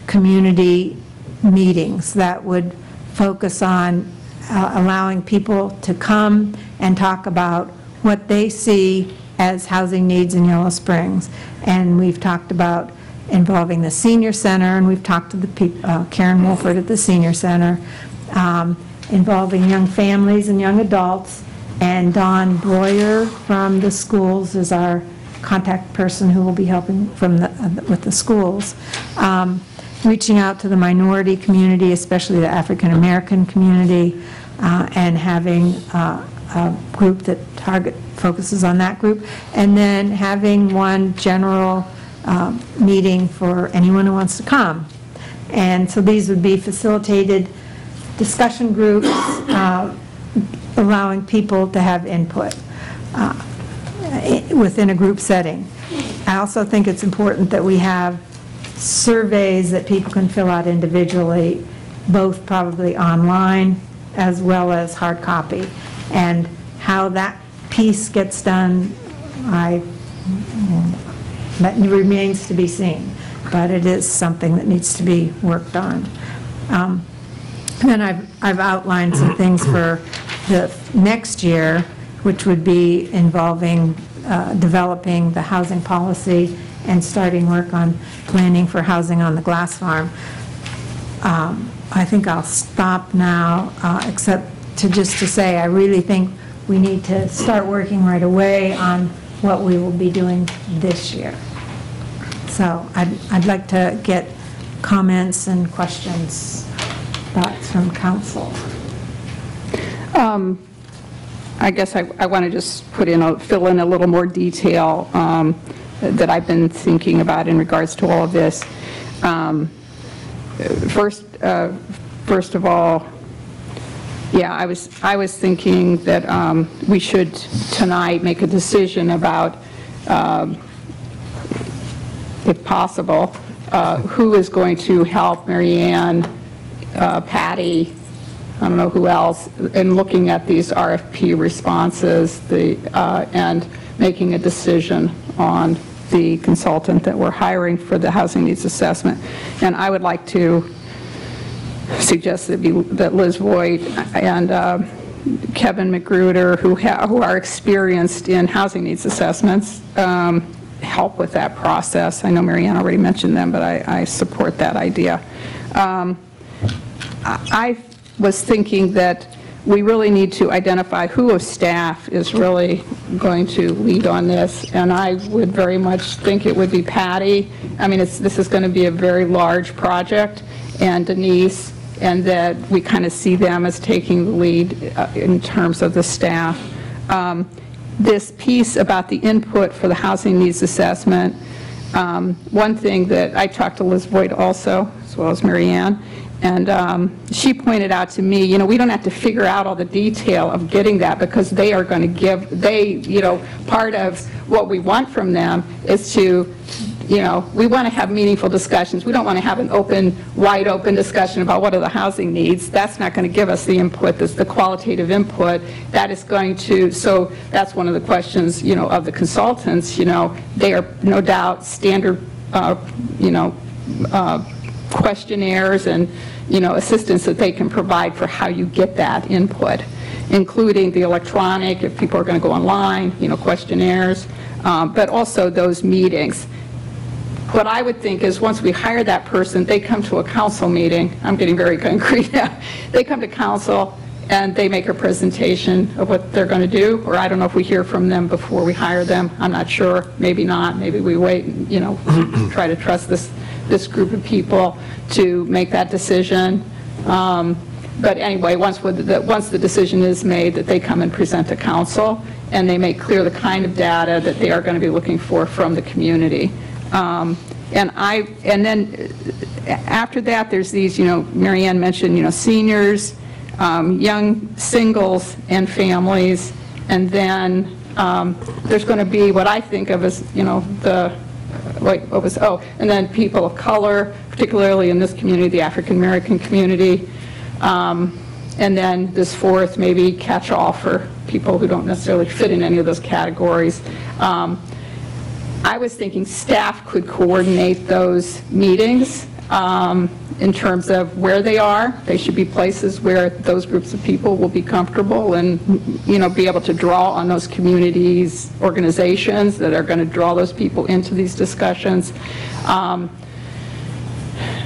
community meetings that would focus on uh, allowing people to come and talk about what they see as housing needs in Yellow Springs. And we've talked about involving the senior center, and we've talked to the uh, Karen Wolford at the senior center, um, involving young families and young adults, and Don Breuer from the schools is our contact person who will be helping from the, uh, with the schools. Um, Reaching out to the minority community, especially the African-American community, uh, and having uh, a group that target, focuses on that group, and then having one general um, meeting for anyone who wants to come. And so these would be facilitated discussion groups, uh, allowing people to have input uh, within a group setting. I also think it's important that we have surveys that people can fill out individually, both probably online as well as hard copy. And how that piece gets done, I, that remains to be seen, but it is something that needs to be worked on. Um, Then I've, I've outlined some things for the next year, which would be involving uh, developing the housing policy and starting work on planning for housing on the glass farm. Um, I think I'll stop now, uh, except to just to say, I really think we need to start working right away on what we will be doing this year. So I'd, I'd like to get comments and questions, thoughts from council. I guess I, I want to just put in, a fill in a little more detail um, that I've been thinking about in regards to all of this. Um, First, uh, first of all, yeah, I was, I was thinking that um, we should tonight make a decision about, um, if possible, uh, who is going to help Marianne, uh, Patty, I don't know who else, in looking at these RFP responses, the, uh, and making a decision on the consultant that we're hiring for the housing needs assessment. And I would like to suggest that be, that Liz Voigt and uh, Kevin McGruder, who who are experienced in housing needs assessments, um, help with that process. I know Marianne already mentioned them, but I, I support that idea. Um, I was thinking that we really need to identify who of staff is really going to lead on this, and I would very much think it would be Patty. I mean, it's, this is going to be a very large project, and Denise, and that we kind of see them as taking the lead uh, in terms of the staff. Um, This piece about the input for the housing needs assessment, um, one thing that I talked to Liz Voigt also, as well as Marianne, and um, she pointed out to me, you know, we don't have to figure out all the detail of getting that because they are going to give, they, you know, part of what we want from them is to, you know, we want to have meaningful discussions. We don't want to have an open, wide open discussion about what are the housing needs. That's not going to give us the input, that's the qualitative input. That is going to, so that's one of the questions, you know, of the consultants, you know, they are no doubt standard, uh, you know, uh, questionnaires and, you know, assistance that they can provide for how you get that input, including the electronic, if people are going to go online, you know, questionnaires, um, but also those meetings. What I would think is, once we hire that person, they come to a council meeting, I'm getting very concrete now, they come to council, and they make a presentation of what they're going to do, or I don't know if we hear from them before we hire them, I'm not sure, maybe not, maybe we wait, and, you know, try to trust this, this group of people to make that decision. Um, But anyway, once, with the- once the decision is made, that they come and present to council, and they make clear the kind of data that they are going to be looking for from the community. Um, And I, and then uh, after that, there's these, you know, Marianne mentioned, you know, seniors, um, young singles and families, and then um, there's going to be what I think of as, you know, the, like, what was, oh, and then people of color, particularly in this community, the African-American community, um, and then this fourth, maybe catch-all for people who don't necessarily fit in any of those categories. Um, I was thinking staff could coordinate those meetings um, in terms of where they are. They should be places where those groups of people will be comfortable and, you know, be able to draw on those communities, organizations that are going to draw those people into these discussions. Um,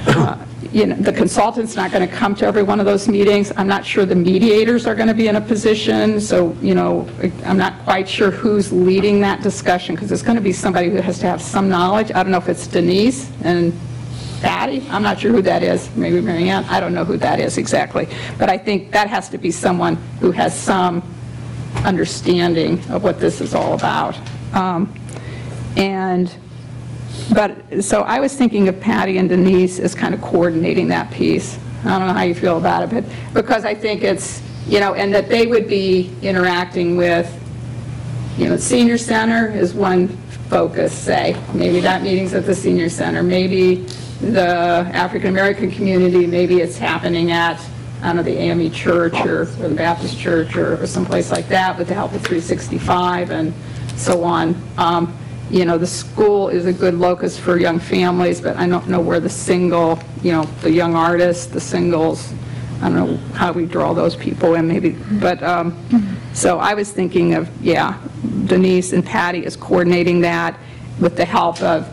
uh, You know, the consultant's not going to come to every one of those meetings. I'm not sure the mediators are going to be in a position, so, you know, I'm not quite sure who's leading that discussion, because it's going to be somebody who has to have some knowledge. I don't know if it's Denise and Patty, I'm not sure who that is, maybe Marianne. I don't know who that is exactly. But I think that has to be someone who has some understanding of what this is all about. Um, And, but, so I was thinking of Patty and Denise as kind of coordinating that piece. I don't know how you feel about it, but, because I think it's, you know, and that they would be interacting with, you know, senior center is one focus, say. Maybe that meeting's at the senior center. Maybe the African-American community, maybe it's happening at, I don't know, the AME church or, or the Baptist church or, or someplace like that with the help of 365 and so on. Um, You know, the school is a good locus for young families, but I don't know where the single, you know, the young artists, the singles, I don't know how we draw those people in, maybe, but, um, so I was thinking of, yeah, Denise and Patty is coordinating that with the help of,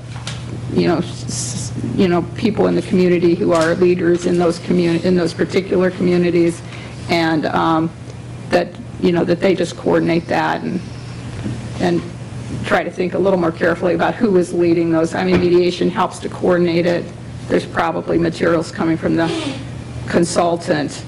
you know, s- you know, people in the community who are leaders in those communi, in those particular communities, and um, that, you know, that they just coordinate that and, and try to think a little more carefully about who is leading those. I mean, mediation helps to coordinate it. There's probably materials coming from the consultant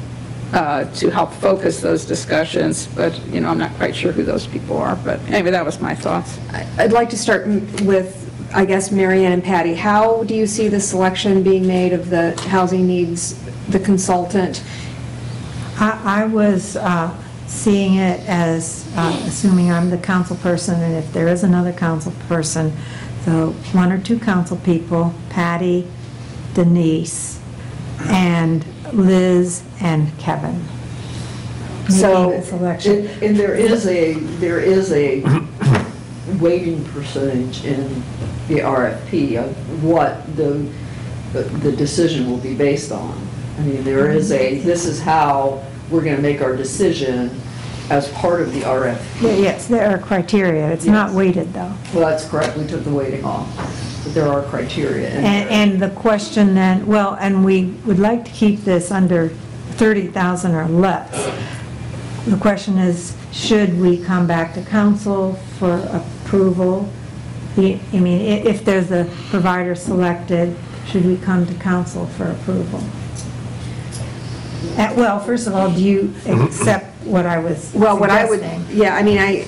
uh, to help focus those discussions, but, you know, I'm not quite sure who those people are, but anyway, that was my thoughts. I'd like to start with, I guess, Marianne and Patty. How do you see the selection being made of the housing needs, the consultant? I I was uh, seeing it as, uh, assuming I'm the council person, and if there is another council person, so one or two council people, Patty, Denise, and Liz and Kevin. So, Making the selection. and and there is a, there is a weighting percentage in the RFP of what the, the decision will be based on. I mean, there is a, this is how we're going to make our decision as part of the RFP. Yes, there are criteria. It's not Yes. weighted, though. Well, that's correct, we took the weighting off, but there are criteria in And, and the question then, well, and we would like to keep this under 30,000 or less. The question is, should we come back to council for approval? The- I mean, i- if there's a provider selected, should we come to council for approval? Uh, Well, first of all, do you accept what I was Well, what I would, suggesting? yeah, I mean, I,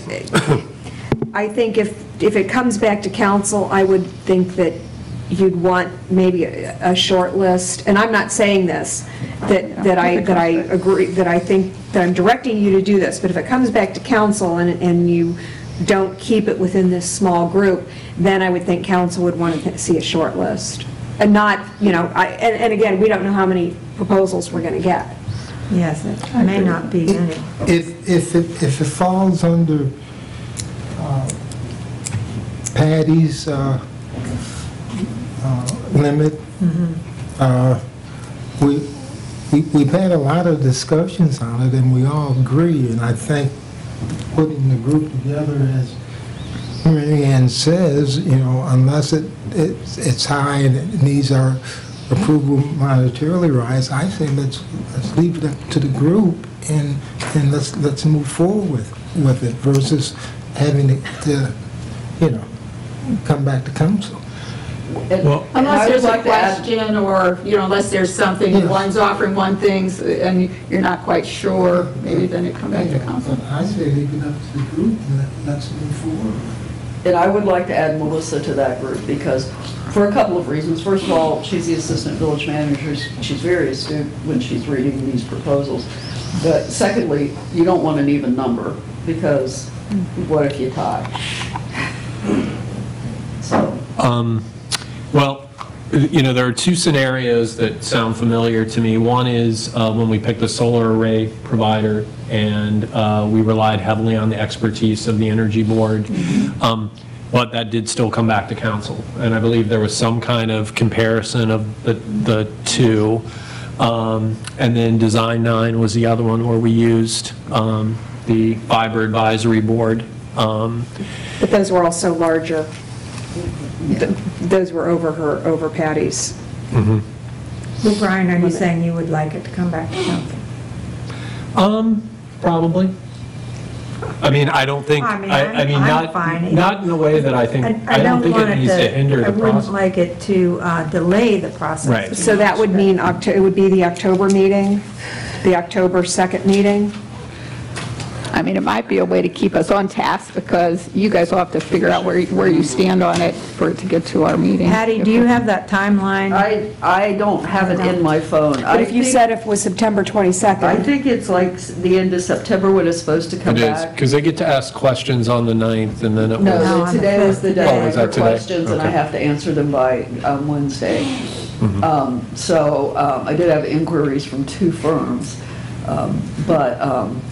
I think if, if it comes back to council, I would think that you'd want maybe a, a short list, and I'm not saying this, that, that I, that I agree, that I think, that I'm directing you to do this, but if it comes back to council and, and you don't keep it within this small group, then I would think council would want to see a short list. And not, you know, I, and, and again, we don't know how many proposals we're going to get. Yes, it may not be any. If, if, it- if it falls under uh, Patty's uh, uh, limit, uh, we, we- we've had a lot of discussions on it, and we all agree, and I think putting the group together as Marianne says, you know, unless it, it's it's high and it needs our approval monetarily rise, I say let's, let's leave it to the group and, and let's, let's move forward with, with it versus having it to, you know, come back to council. And- and Unless there's a like to add- question, or, you know, unless there's something, Yes. one's offering one thing, and you're not quite sure, maybe then it come back to council. I say leave it up to the group and let's move forward. And I would like to add Melissa to that group because, for a couple of reasons. First of all, she's the assistant village manager. She's very astute when she's reading these proposals. But secondly, you don't want an even number because what if you tie? So, Um, Well, you know, there are two scenarios that sound familiar to me. One is uh, when we picked a solar array provider, and uh, we relied heavily on the expertise of the Energy Board, Um, but that did still come back to council. And I believe there was some kind of comparison of the the two. Um, And then Design Nine was the other one where we used um, the Fiber Advisory Board. Um, But those were also larger. Th- Those were over her, over Patty's. Well, Brian, are you saying you would like it to come back to council? Um, probably. I mean, I don't think, I mean, I, I I'm- mean, I'm not, fine. not in a way that I think, I don't think want it needs to hinder I the wouldn't process. like it to uh, delay the process. Right. So that would mean, Octo- it would be the October meeting, the October 2nd meeting? I mean, it might be a way to keep us on task, because you guys will have to figure out where, where you stand on it for it to get to our meeting. Patty, do you have that timeline? I, I don't have it in my phone. But if you said if it was September I 22nd, think it's like s- the end of September when it's supposed to come It is, back. because they get to ask questions on the 9th, and then it No, was, No, on the today was the fifth day day. Oh, is for that today? questions, and I Okay. have to answer them by um, Wednesday. Mm-hmm. Um, So um, I did have inquiries from two firms, um, but um,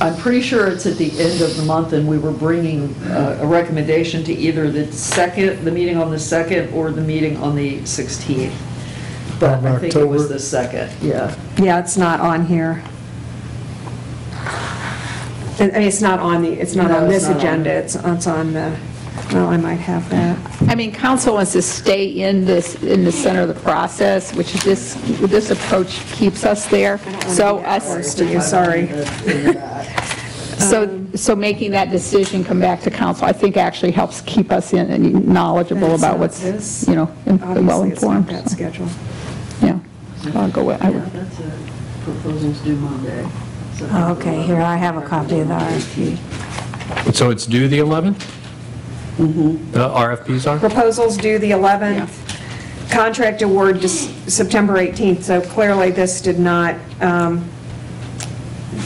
I'm pretty sure it's at the end of the month, and we were bringing uh, a recommendation to either the second, the meeting on the 2nd, or the meeting on the 16th. But Of I think it was October? the 2nd, yeah. yeah, it's not on here. I mean, it's not on the, it's not No, on it's this not on agenda, it. it's, it's on the, well, I might have that. I mean, council wants to stay in this, in the center of the process, which this, this approach keeps us there. So us, to you, sorry. so, so making that decision come back to council, I think actually helps keep us in, and knowledgeable That's about not what's, this. you know, and Obviously, it's not well-informed. that schedule. Yeah, I'll go with, I would- That's it. proposing to do Monday. So- Okay, here, I have a copy of the RFP. So it's due the 11th? The RFPs are? Proposals due the 11th, contract award just September 18th, so clearly this did not, um,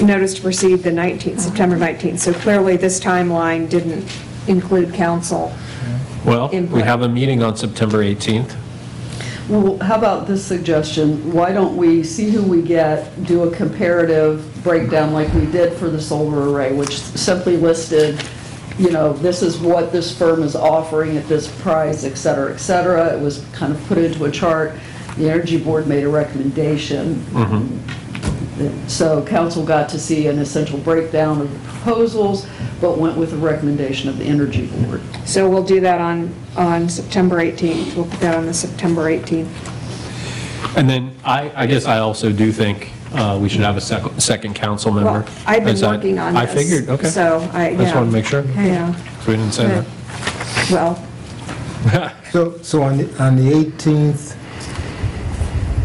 notice to proceed the 19th, September 19th, so clearly this timeline didn't include council. Well, we Input. have a meeting on September 18th. Well, how about this suggestion? Why don't we see who we get, do a comparative breakdown like we did for the solar array, which simply listed, you know, this is what this firm is offering at this price, et cetera, et cetera. It was kind of put into a chart. The Energy Board made a recommendation. Mm-hmm. So council got to see an essential breakdown of the proposals, but went with the recommendation of the Energy Board. So we'll do that on, on September 18th, we'll put that on the September 18th. And then I, I guess I also do think uh, we should have a second, second council member. Well, I've been Is that- working on I this, figured, okay. so I- Just yeah. wanted to make sure. Yeah, So we didn't say that. well, So, so on the, on the 18th,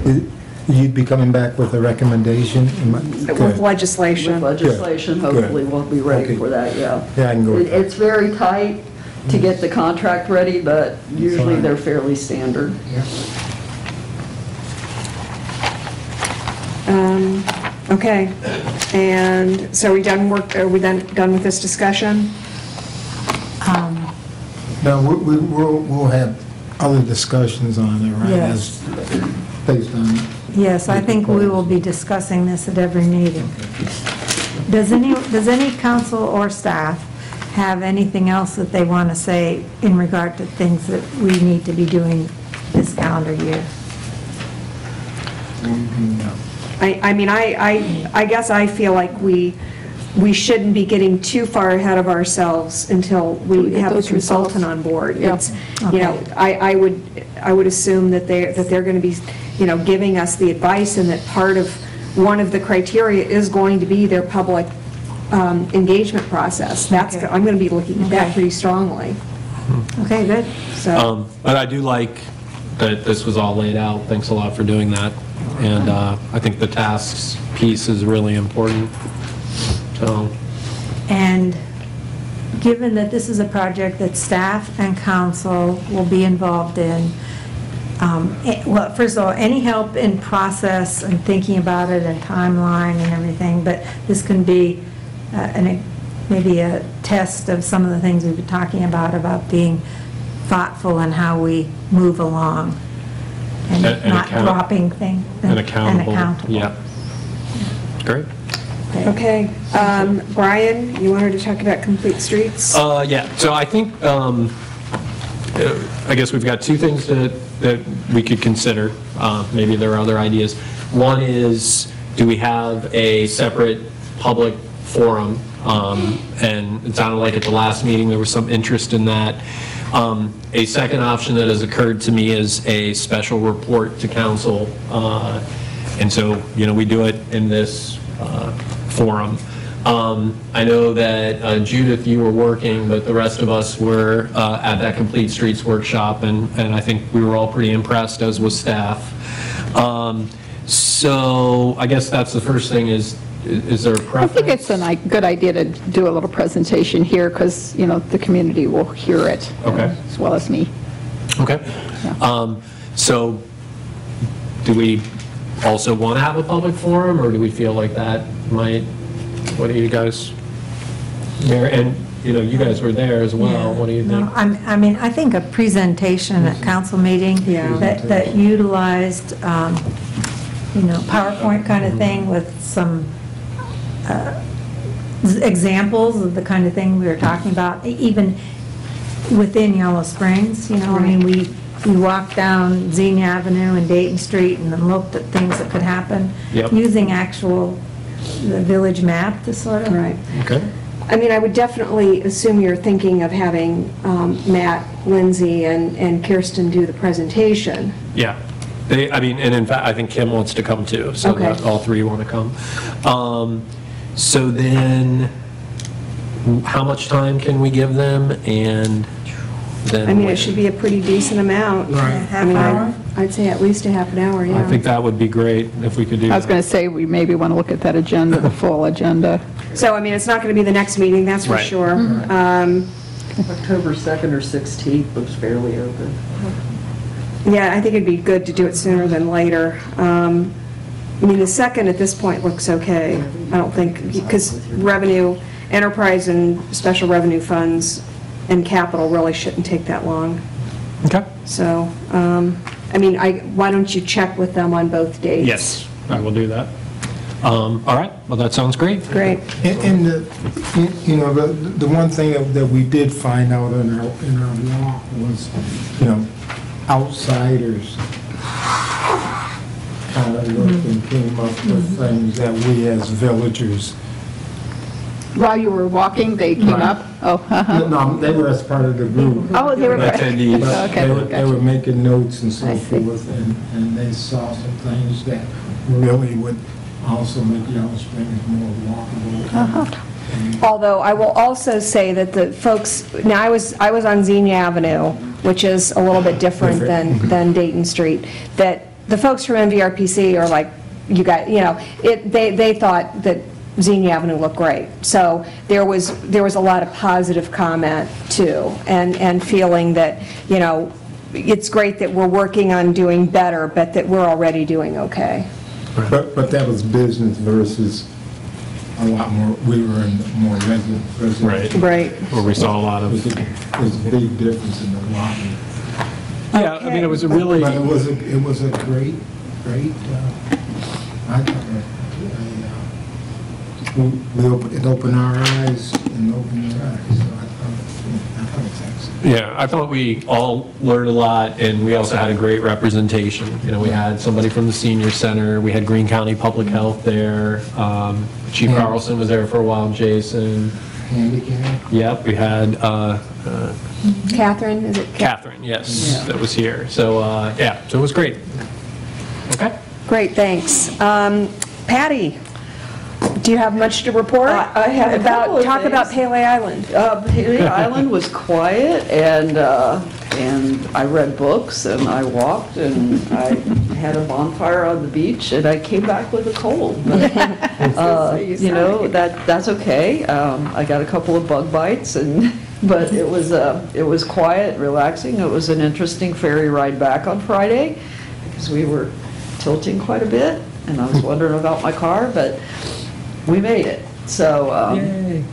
i- you'd be coming back with a recommendation? Am I- with good. legislation. With legislation, Good. hopefully we'll be ready Okay. for that, yeah. Yeah, I can go with It- It's very tight to get the contract ready, but usually Fine. they're fairly standard. Um, Okay, and so are we done work, are we done, done with this discussion? Now, we- we- we'll, we'll have other discussions on it, right? Yes. as- Based on, Yes, I think we will be discussing this at every meeting. Does any, does any council or staff have anything else that they want to say in regard to things that we need to be doing this calendar year? I, I mean, I, I, I guess I feel like we, we shouldn't be getting too far ahead of ourselves until we get have a those results. consultant on board. Yeah. It's, you know, I, I would, I would assume that they, that they're going to be, you know, giving us the advice and that part of, one of the criteria is going to be their public um, engagement process. That's, Okay. I'm going to be looking at that Okay. pretty strongly, Okay, good. so. Um, But I do like that this was all laid out. Thanks a lot for doing that. And uh, I think the tasks piece is really important. So, And given that this is a project that staff and council will be involved in, um, well, first of all, any help in process and thinking about it and timeline and everything, but this can be uh, an, maybe a test of some of the things we've been talking about, about being thoughtful in how we move along and And- and not account- dropping things. and accountable. accountable. Yeah. Great. Okay, um, Brian, you wanted to talk about Complete Streets? Uh, yeah, so I think, um, uh, I guess we've got two things that, that we could consider. Uh, Maybe there are other ideas. One is, do we have a separate public forum? Um, And it sounded like at the last meeting, there was some interest in that. Um, A second option that has occurred to me is a special report to council. Uh, And so, you know, we do it in this uh, forum. Um, I know that uh, Judith, you were working, but the rest of us were uh, at that Complete Streets workshop, and, and I think we were all pretty impressed, as was staff. Um, So I guess that's the first thing is, is there a I preference? think it's a ni- good idea to do a little presentation here, because, you know, the community will hear it. Okay. As well as me. Okay. Um, So do we also want to have a public forum, or do we feel like that might, what do you guys, Mayor, and, you know, you guys were there as well, what do you think? No, I'm- I mean, I think a presentation at council meeting Yeah. that that utilized, um, you know, PowerPoint kind of thing with some uh, examples of the kind of thing we were talking about, e- even within Yellow Springs, you know, I mean, we, we walked down Xenia Avenue and Dayton Street and then looked at things that could happen. Yep. Using actual, the village map to sort of. Right. Okay. I mean, I would definitely assume you're thinking of having um, Matt, Lindsay, and and Kirsten do the presentation. Yeah. They, I mean, and in fact, I think Kim wants to come too, so Okay. that all three want to come. Um, So then, how much time can we give them? And than... I mean, it should be a pretty decent amount. Right. I mean, I- I'd say at least a half an hour, yeah. I think that would be great if we could do I was that. going to say, we maybe want to look at that agenda, the full agenda. So, I mean, it's not going to be the next meeting, that's for Right. sure. Um, October 2nd or 16th looks fairly open. Yeah, I think it'd be good to do it sooner than later. Um, I mean, the second at this point looks okay. I don't think, because revenue, enterprise and special revenue funds and capital really shouldn't take that long. Okay. So, um, I mean, I, why don't you check with them on both dates? Yes, I will do that. Um, All right, well, that sounds great. Great. And, and the, you know, the, the one thing that, that we did find out in our, in our law was, you know, outsiders kind of looked and came up with things that we as villagers, While you were walking, they came Right. up? Oh, uh-huh. no, they were as part of the group. Oh, they were... Attendees. But Okay, They were, they were making notes and so I see. forth, and, and they saw some things that really would also make Yellow Springs more Uh-huh. walkable. Although I will also say that the folks, now I was, I was on Xenia Avenue, which is a little bit different than, than Dayton Street, that the folks from MVRPC are like, you got, you know, it, they, they thought that Xenia Avenue looked great. So there was, there was a lot of positive comment too, and, and feeling that, you know, it's great that we're working on doing better, but that we're already doing okay. But, but that was business versus a lot more, we were in more resident, residential. Right. Right. Where we saw a lot of, was a, it a big difference in the lobby. Yeah, I mean, it was a really, But it was a, it was a great, great, uh, I thought, uh, we, we it opened our eyes and opened their eyes, so I thought, I thought it was excellent. yeah, I thought we all learned a lot, and we also had a great representation. You know, we had somebody from the senior center, we had Greene County Public Health there, um, Chief Yeah. Carlson was there for a while, Jason. Handicap, Yep, we had uh, uh, Catherine, is it? Catherine, yes, that was here. So, uh, yeah, so it was great. Okay. Great, thanks. Um, Patty, do you have much to report? I- I have a About- couple of Talk about things. Pelee Island. Uh, Haley Island was quiet, and, uh, and I read books, and I walked, and I had a bonfire on the beach, and I came back with a cold. But, uh, You know, that, that's okay. Um, I got a couple of bug bites, and, but it was, uh, it was quiet, relaxing. It was an interesting ferry ride back on Friday, because we were tilting quite a bit, and I was wondering about my car, but we made it. So, um,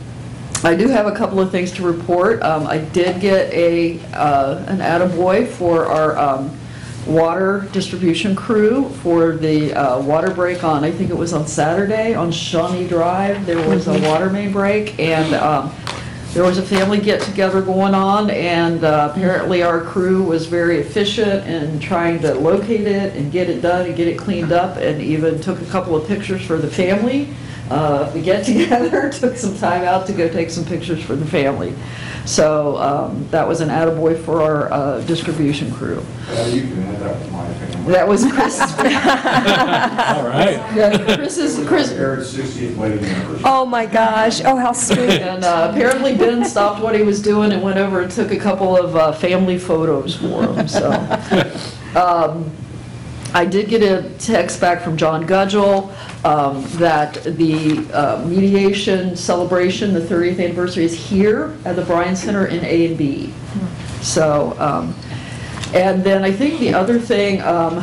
I do have a couple of things to report. Um, I did get a, uh, an attaboy for our, um, water distribution crew for the, uh, water break on, I think it was on Saturday on Shawnee Drive. There was a water main break and, um, there was a family get-together going on and uh, apparently our crew was very efficient in trying to locate it and get it done and get it cleaned up and even took a couple of pictures for the family uh, the get-together, took some time out to go take some pictures for the family. So um, that was an attaboy for our uh, distribution crew. You can have that with my family. That was Chris's, All right. yeah, Chris's, Chris, Eric's 60th wedding anniversary. Oh, my gosh, oh, how sweet. and uh, apparently Ben stopped what he was doing and went over and took a couple of uh, family photos for him, so. Um, I did get a text back from John Gudgel um, that the uh, mediation celebration, the 30th anniversary, is here at the Bryan Center in A and B. So, um, and then I think the other thing um,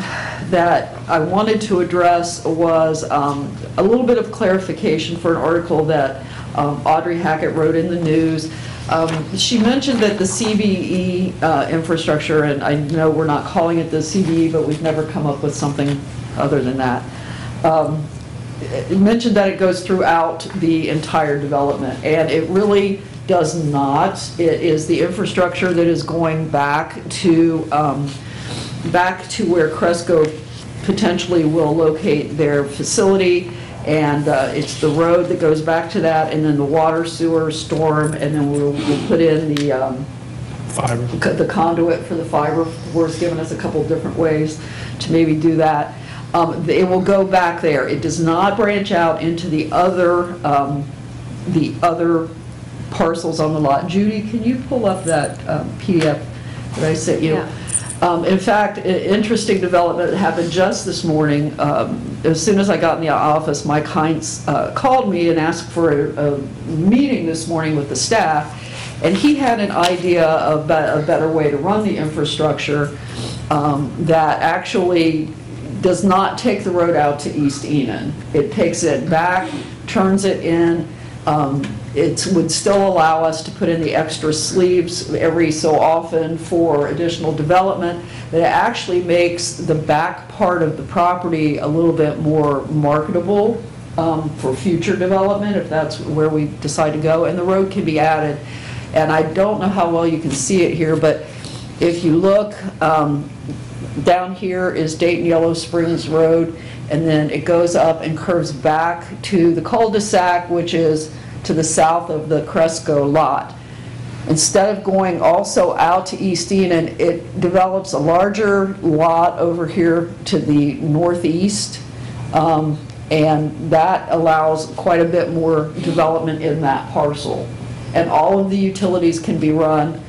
that I wanted to address was um, a little bit of clarification for an article that um, Audrey Hackett wrote in the news. Um, She mentioned that the CBE uh, infrastructure, and I know we're not calling it the CBE, but we've never come up with something other than that. Um, mentioned that it goes throughout the entire development, and it really does not. It is the infrastructure that is going back to, um, back to where Cresco potentially will locate their facility, and uh, it's the road that goes back to that, and then the water, sewer, storm, and then we'll, we'll put in the, um, Fiber. the conduit for the fiber. Worth's given us a couple of different ways to maybe do that. Um, It will go back there. It does not branch out into the other, um, the other parcels on the lot. Judy, can you pull up that um, PDF that I sent you? Um, In fact, interesting development happened just this morning. Um, As soon as I got in the office, Mike Heinz uh, called me and asked for a a meeting this morning with the staff, and he had an idea of a better way to run the infrastructure um, that actually does not take the road out to East Enon. It takes it back, turns it in. It would still allow us to put in the extra sleeves every so often for additional development, but it actually makes the back part of the property a little bit more marketable um, for future development, if that's where we decide to go, and the road can be added. And I don't know how well you can see it here, but if you look, um, down here is Dayton Yellow Springs Road, and then it goes up and curves back to the cul-de-sac, which is to the south of the Cresco lot. Instead of going also out to East Enon, it develops a larger lot over here to the northeast, um, and that allows quite a bit more development in that parcel. And all of the utilities can be run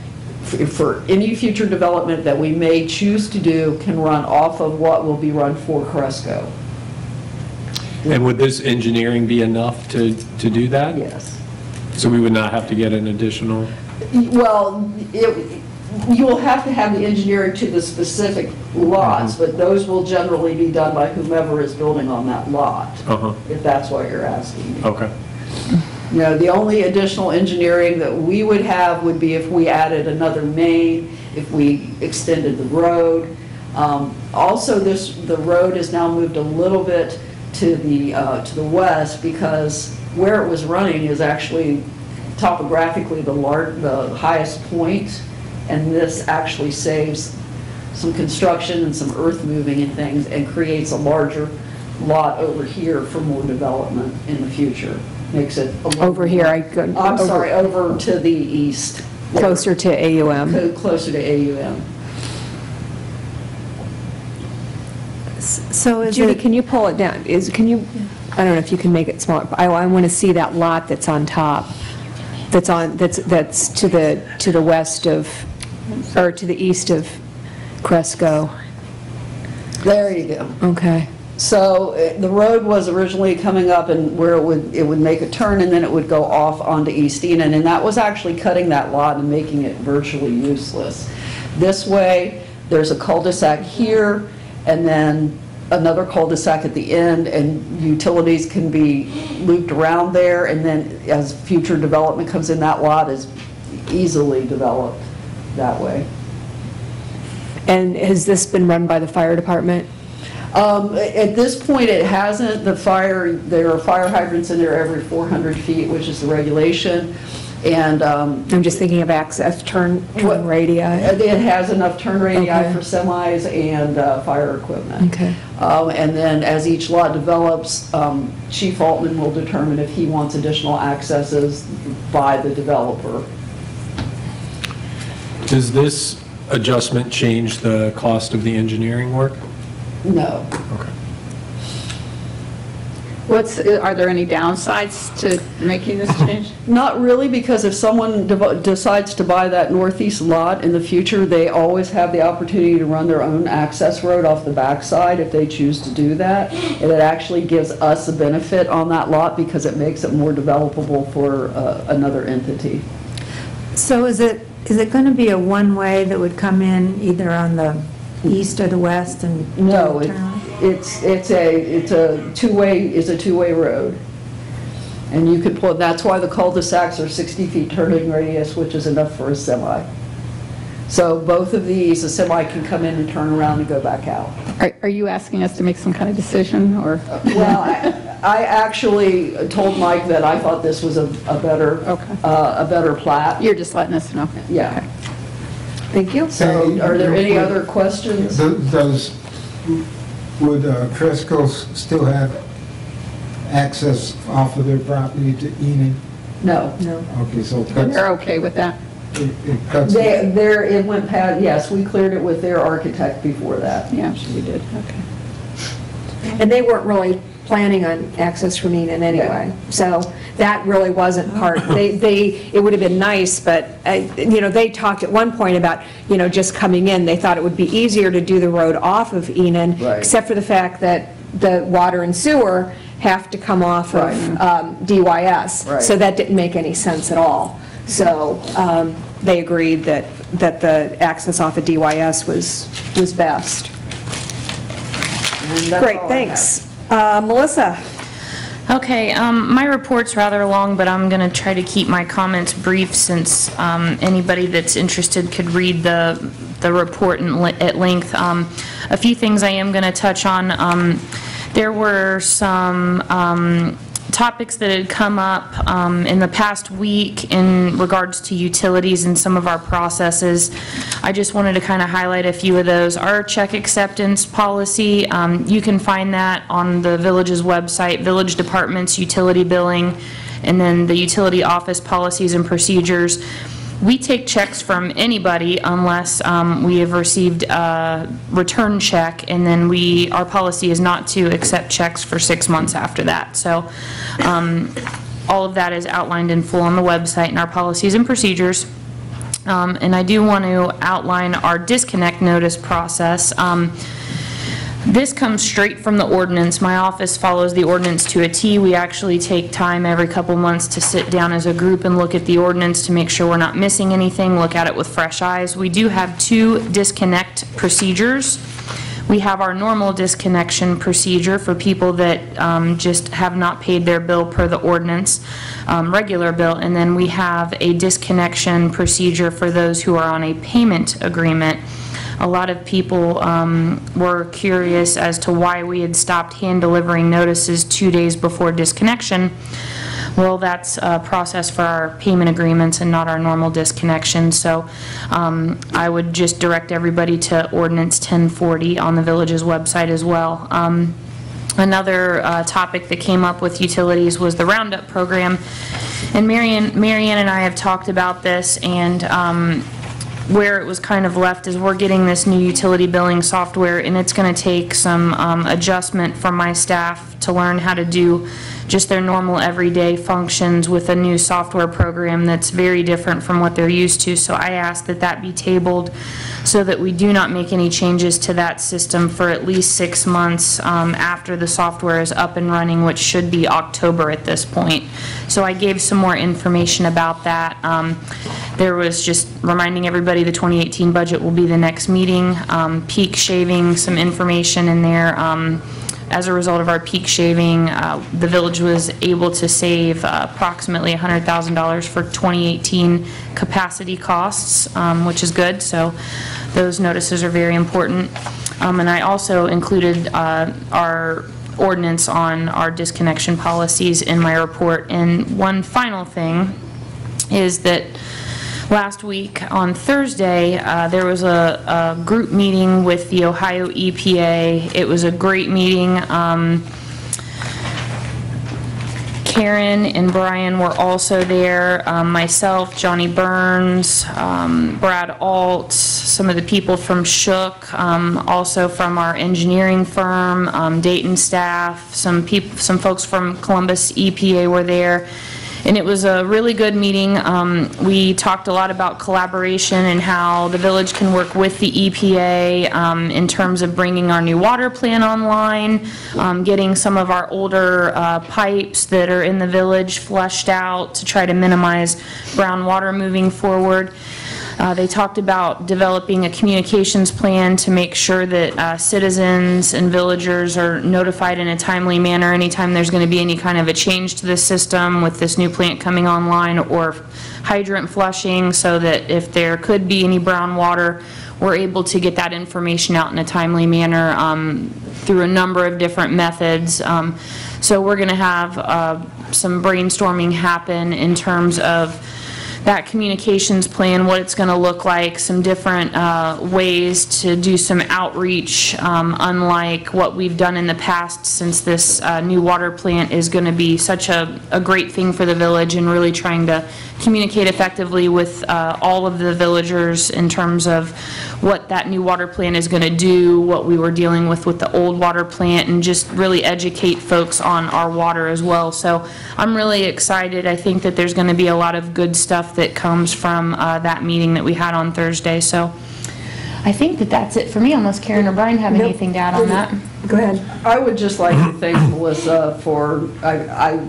for any future development that we may choose to do can run off of what will be run for Cresco. And would this engineering be enough to, to do that? Yes. So we would not have to get an additional? Well, it, you will have to have the engineering to the specific lots, but those will generally be done by whomever is building on that lot, Uh-huh, if that's what you're asking. okay. You know, the only additional engineering that we would have would be if we added another main, if we extended the road. Um, Also, this, the road is now moved a little bit to the, uh, to the west because where it was running is actually topographically the lar, the highest point, and this actually saves some construction and some earth moving and things and creates a larger lot over here for more development in the future. Makes it. a Over here, I go. I'm over- sorry, over to the east. Closer to AUM. Closer to AUM. So is Judy, it, can you pull it down? Is, can you, I don't know if you can make it smaller. I, I want to see that lot that's on top, that's on, that's, that's to the, to the west of, or to the east of Cresco. There you go. Okay. So uh, the road was originally coming up and where it would, it would make a turn and then it would go off onto East Enon. And that was actually cutting that lot and making it virtually useless. This way, there's a cul-de-sac here and then another cul-de-sac at the end and utilities can be looped around there. And then as future development comes in, that lot is easily developed that way. And has this been run by the fire department? Um, At this point, it hasn't. The fire, there are fire hydrants in there every 400 feet, which is the regulation, and um, I'm just thinking of access, turn, What- turn radii. it has enough turn radii Okay. for semis and uh, fire equipment. Okay. Um, And then as each lot develops, um, Chief Altman will determine if he wants additional accesses by the developer. Does this adjustment change the cost of the engineering work? No. Okay. What's, are there any downsides to making this change? Not really, because if someone decides to buy that northeast lot in the future, they always have the opportunity to run their own access road off the backside if they choose to do that. And it actually gives us a benefit on that lot because it makes it more developable for uh, another entity. so is it, is it going to be a one-way that would come in either on the east or the west and No, it- turn? It's, it's a, it's a two-way, is a two-way road. And you could pull, that's why the cul-de-sacs are 60 feet turning radius, which is enough for a semi. So both of these, a semi can come in and turn around and go back out. Are are you asking us to make some kind of decision, or? Well, I I actually told Mike that I thought this was a a better, Okay. uh, a better plat. You're just letting us know? Yeah. Thank you. So are there any other questions? Th- Does, would uh, Cresco still have access off of their property to Enon? No. No. Okay, so it cuts, They're okay with that? it it cuts. They, there, it went past, yes, we cleared it with their architect before that. Yeah, we did, okay. And they weren't really planning on access from Enon anyway. So that really wasn't part, they, they, it would have been nice, but, uh, you know, they talked at one point about, you know, just coming in. They thought it would be easier to do the road off of Enon, Right. except for the fact that the water and sewer have to come off of Right. um, DYS. Right. So that didn't make any sense at all. So um, they agreed that, that the access off of DYS was, was best. And that's Great, all I thanks. Uh, Melissa? Okay, um, my report's rather long, but I'm going to try to keep my comments brief since um, anybody that's interested could read the, the report at length. Um, A few things I am going to touch on. Um, There were some um, topics that had come up um, in the past week in regards to utilities and some of our processes. I just wanted to kind of highlight a few of those. Our check acceptance policy, um, you can find that on the village's website, Village Department's utility billing, and then the utility office policies and procedures. We take checks from anybody unless um, we have received a return check, and then we, our policy is not to accept checks for six months after that. So um, all of that is outlined in full on the website and our policies and procedures. Um, And I do want to outline our disconnect notice process. Um, this comes straight from the ordinance. My office follows the ordinance to a T. We actually take time every couple months to sit down as a group and look at the ordinance to make sure we're not missing anything, look at it with fresh eyes. We do have two disconnect procedures. We have our normal disconnection procedure for people that um, just have not paid their bill per the ordinance, um, regular bill, and then we have a disconnection procedure for those who are on a payment agreement. A lot of people um, were curious as to why we had stopped hand delivering notices two days before disconnection. Well, that's a process for our payment agreements and not our normal disconnection. So um, I would just direct everybody to ordinance 1040 on the village's website as well. Um, Another uh, topic that came up with utilities was the Roundup program. And Marion, Marianne and I have talked about this, and um, where it was kind of left is we're getting this new utility billing software, and it's going to take some um, adjustment from my staff to learn how to do just their normal everyday functions with a new software program that's very different from what they're used to. So I ask that that be tabled so that we do not make any changes to that system for at least six months um, after the software is up and running, which should be October at this point. So I gave some more information about that. Um, There was just reminding everybody the 2018 budget will be the next meeting. Um, Peak shaving, some information in there. As a result of our peak shaving, uh, the village was able to save uh, approximately $100,000 for 2018 capacity costs, um, which is good, so those notices are very important. Um, And I also included uh, our ordinance on our disconnection policies in my report. And one final thing is that last week on Thursday, uh, there was a, a group meeting with the Ohio EPA. It was a great meeting. Um, Karen and Brian were also there, um, myself, Johnny Burns, um, Brad Alt, some of the people from Shook, um, also from our engineering firm, um, Dayton staff, some people, some folks from Columbus EPA were there. And it was a really good meeting. Um, We talked a lot about collaboration and how the village can work with the EPA um, in terms of bringing our new water plant online, um, getting some of our older uh, pipes that are in the village flushed out to try to minimize brown water moving forward. Uh, They talked about developing a communications plan to make sure that uh, citizens and villagers are notified in a timely manner anytime there's going to be any kind of a change to the system with this new plant coming online or hydrant flushing, so that if there could be any brown water, we're able to get that information out in a timely manner um, through a number of different methods. Um, So we're going to have uh, some brainstorming happen in terms of that communications plan, what it's going to look like, some different uh, ways to do some outreach, um, unlike what we've done in the past, since this uh, new water plant is going to be such a, a great thing for the village, and really trying to communicate effectively with uh, all of the villagers in terms of what that new water plant is going to do, what we were dealing with with the old water plant, and just really educate folks on our water as well. So I'm really excited. I think that there's going to be a lot of good stuff that comes from uh, that meeting that we had on Thursday. So I think that that's it for me, unless Karen or Brian have anything to add on that. Go ahead. I would just like to thank Melissa for, I, I,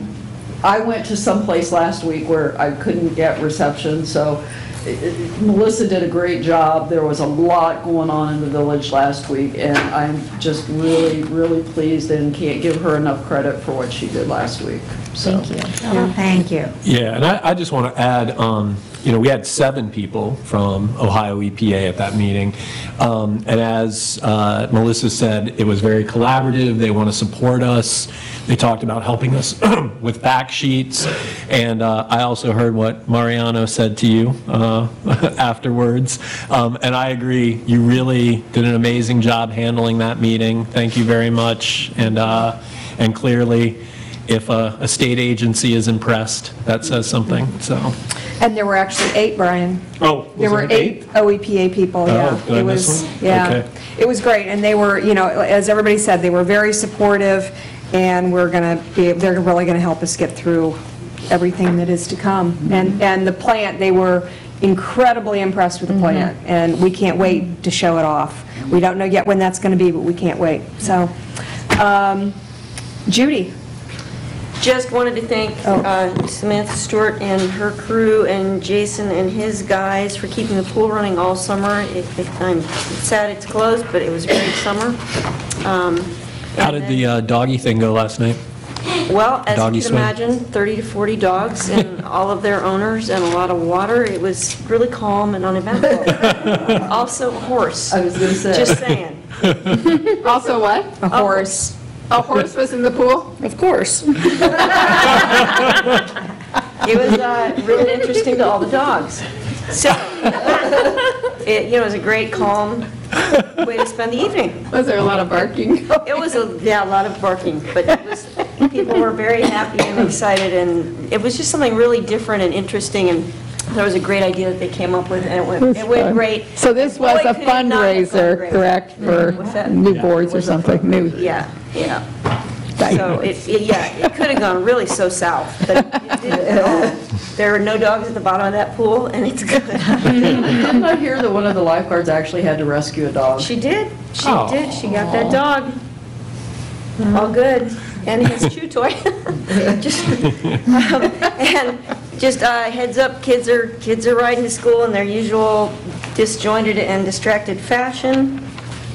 I went to someplace last week where I couldn't get reception, so it- it- Melissa did a great job. There was a lot going on in the village last week, and I'm just really, really pleased and can't give her enough credit for what she did last week, so. Thank you. Thank you. Yeah, and I, I just want to add, um, you know, we had seven people from Ohio EPA at that meeting. Um, And as uh, Melissa said, it was very collaborative, they want to support us. They talked about helping us with fact sheets. And uh, I also heard what Marianne said to you uh, afterwards. Um, And I agree, you really did an amazing job handling that meeting. Thank you very much. And, uh, and clearly, if a, a state agency is impressed, that says something, so. And there were actually eight, Brian. Oh, There were there eight OEPA people, yeah. Oh, I It was-? Yeah. Okay. It was great, and they were, you know, as everybody said, they were very supportive, and we're going to be, they're really going to help us get through everything that is to come. And, and the plant, they were incredibly impressed with the plant, and we can't wait to show it off. We don't know yet when that's going to be, but we can't wait. So, um, Judy? Just wanted to thank uh, Samantha Stewart and her crew, and Jason and his guys for keeping the pool running all summer. It- it- I'm sad it's closed, but it was a great summer. Um, How did the uh, doggy thing go last night? Well, as Doggy you can swim. imagine, 30 to 40 dogs and all of their owners and a lot of water. It was really calm and uneventful. Also a horse. I was going to say. Just saying. Also what? A horse. A horse was in the pool? Of course. It was uh, really interesting to all the dogs. So, it, you know, it was a great, calm way to spend the evening. Was there a lot of barking? It was, a yeah, a lot of barking, but it was, people were very happy and excited, and it was just something really different and interesting, and that was a great idea that they came up with, and it went, it went fun. great. So this was Boy, a could it not have gone fundraiser, great. correct, for mm-hmm. What's that? new boards or something, new? Yeah, yeah. So it, it- yeah, it could have gone really so south, but it didn't at all. There were no dogs at the bottom of that pool, and it's good. Didn't I hear that one of the lifeguards actually had to rescue a dog? She did, she Oh. did, she got that dog. All good, and his chew toy. Just, um, And just uh, heads up, kids are, kids are riding to school in their usual disjointed and distracted fashion,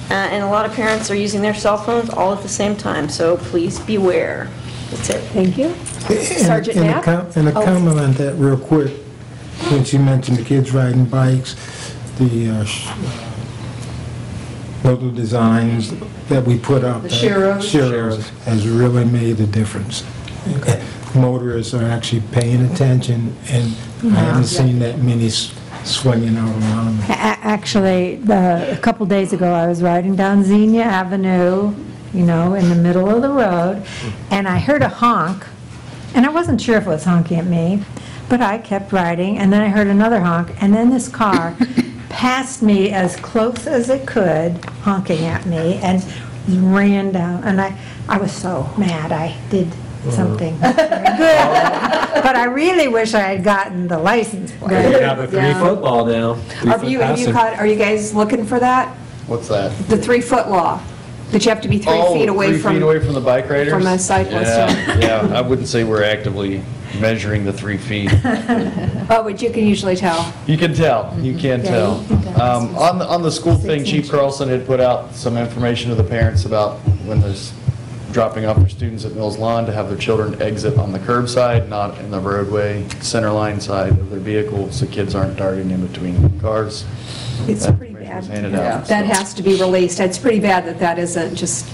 uh, and a lot of parents are using their cell phones all at the same time, so please beware. That's it. Thank you. Sergeant And- and a com- And a Oh. comment on that real quick, when she mentioned the kids riding bikes, the uh, little designs that we put up. The Sharrows? Sharrows has really made a difference. Motorists are actually paying attention, and I haven't seen that many s- swinging out around. A- Actually, the, a couple days ago, I was riding down Xenia Avenue, you know, in the middle of the road, and I heard a honk, and I wasn't sure if it was honking at me, but I kept riding, and then I heard another honk, and then this car passed me as close as it could, honking at me, and ran down, and I, I was so mad, I did something good, but I really wish I had gotten the license plate. You have a three-foot law now. Have you, have you caught, are you guys looking for that? What's that? The three-foot law, that you have to be three Oh, feet away three from... feet away from the bike riders? from a cyclist, Yeah, yeah, I wouldn't say we're actively measuring the three feet. Oh, but you can usually tell. You can tell, you can Yeah, tell. you can tell. Um, On, the on the school thing, Chief Carlson had put out some information to the parents about when there's dropping off their students at Mills Lawn to have their children exit on the curbside, not in the roadway, center line side of their vehicle, so kids aren't darting in between cars. It's That pretty information was bad. handed out. That has to be released. It's pretty bad that that isn't just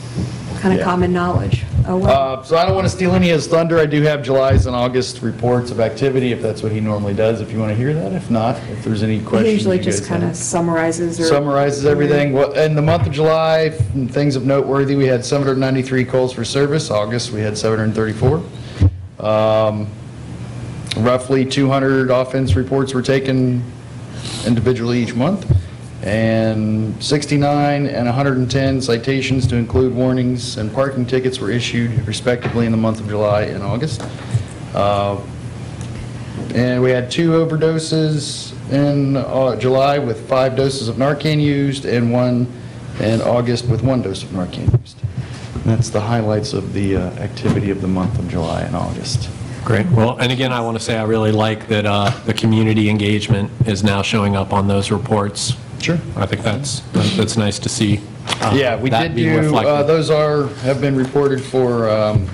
kind of Yeah. common knowledge. Oh. Uh, So I don't want to steal any of his thunder. I do have July's and August reports of activity, if that's what he normally does, if you want to hear that. If not, if there's any questions. He usually you just guys kind have. of summarizes or... Summarizes everything. Well, in the month of July, f- things of noteworthy, we had 793 calls for service. August, we had 734. Um, Roughly 200 offense reports were taken individually each month, and 69 and 110 citations to include warnings and parking tickets were issued respectively in the month of July and August. Uh, and we had two overdoses in uh, July with five doses of Narcan used and one in August with one dose of Narcan used. And That's the highlights of the uh, activity of the month of July and August. Great. Well, and again, I want to say I really like that uh, the community engagement is now showing up on those reports. Sure. I think that's, that's nice to see. uh, Yeah, we that did being do, reflected. uh, those are, have been reported for, um,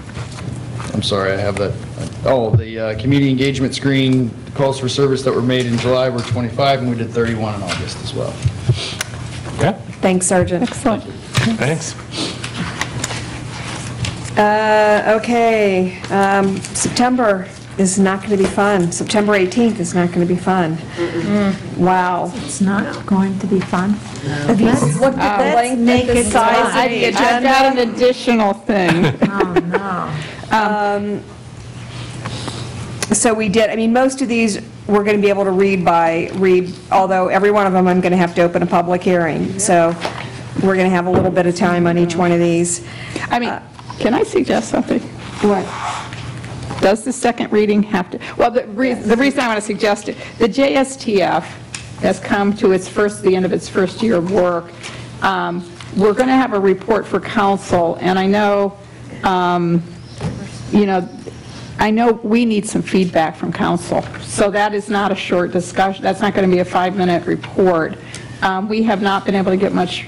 I'm sorry, I have that, oh, the uh, community engagement screen calls for service that were made in July were 25, and we did 31 in August as well. Okay, Thanks, Sergeant. Excellent. thanks. Uh, Okay, um, September is not going to be fun. September 18th is not going to be fun. Wow. It's not going to be fun. Have you looked at uh, the Let's length make the it size of the I've I've got an additional thing. Oh, no. Um, um, so we did, I mean, most of these, we're going to be able to read by, read, although every one of them, I'm going to have to open a public hearing. So we're going to have a little bit of time on each mm-hmm. one of these. I mean, uh, can I suggest something? What? Does the second reading have to, well, the rea- the reason I want to suggest it, the JSTF has come to its first, the end of its first year of work. Um, We're going to have a report for council, and I know, um, you know, I know we need some feedback from council. So that is not a short discussion, that's not going to be a five-minute report. Um, We have not been able to get much,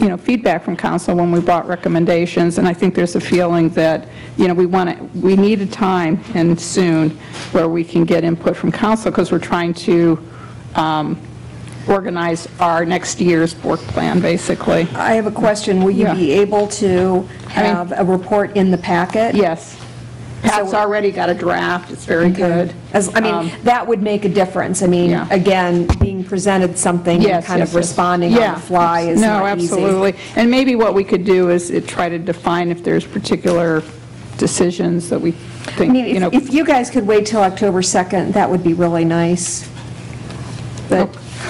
you know, feedback from council when we brought recommendations, and I think there's a feeling that, you know, we want to, we need a time, and soon, where we can get input from council, because we're trying to um, organize our next year's work plan, basically. I have a question. Will you Yeah. be able to have a report in the packet? Yes. Pat's already got a draft, it's very good. As, I mean, Um, that would make a difference. I mean, Yeah. again, being presented something and Yes, kind yes, of yes. responding on Yeah. the fly is No, not easy. absolutely. And maybe what we could do is uh, try to define if there's particular decisions that we I think, mean, you know. if if you guys could wait till October 2nd, that would be really nice. But,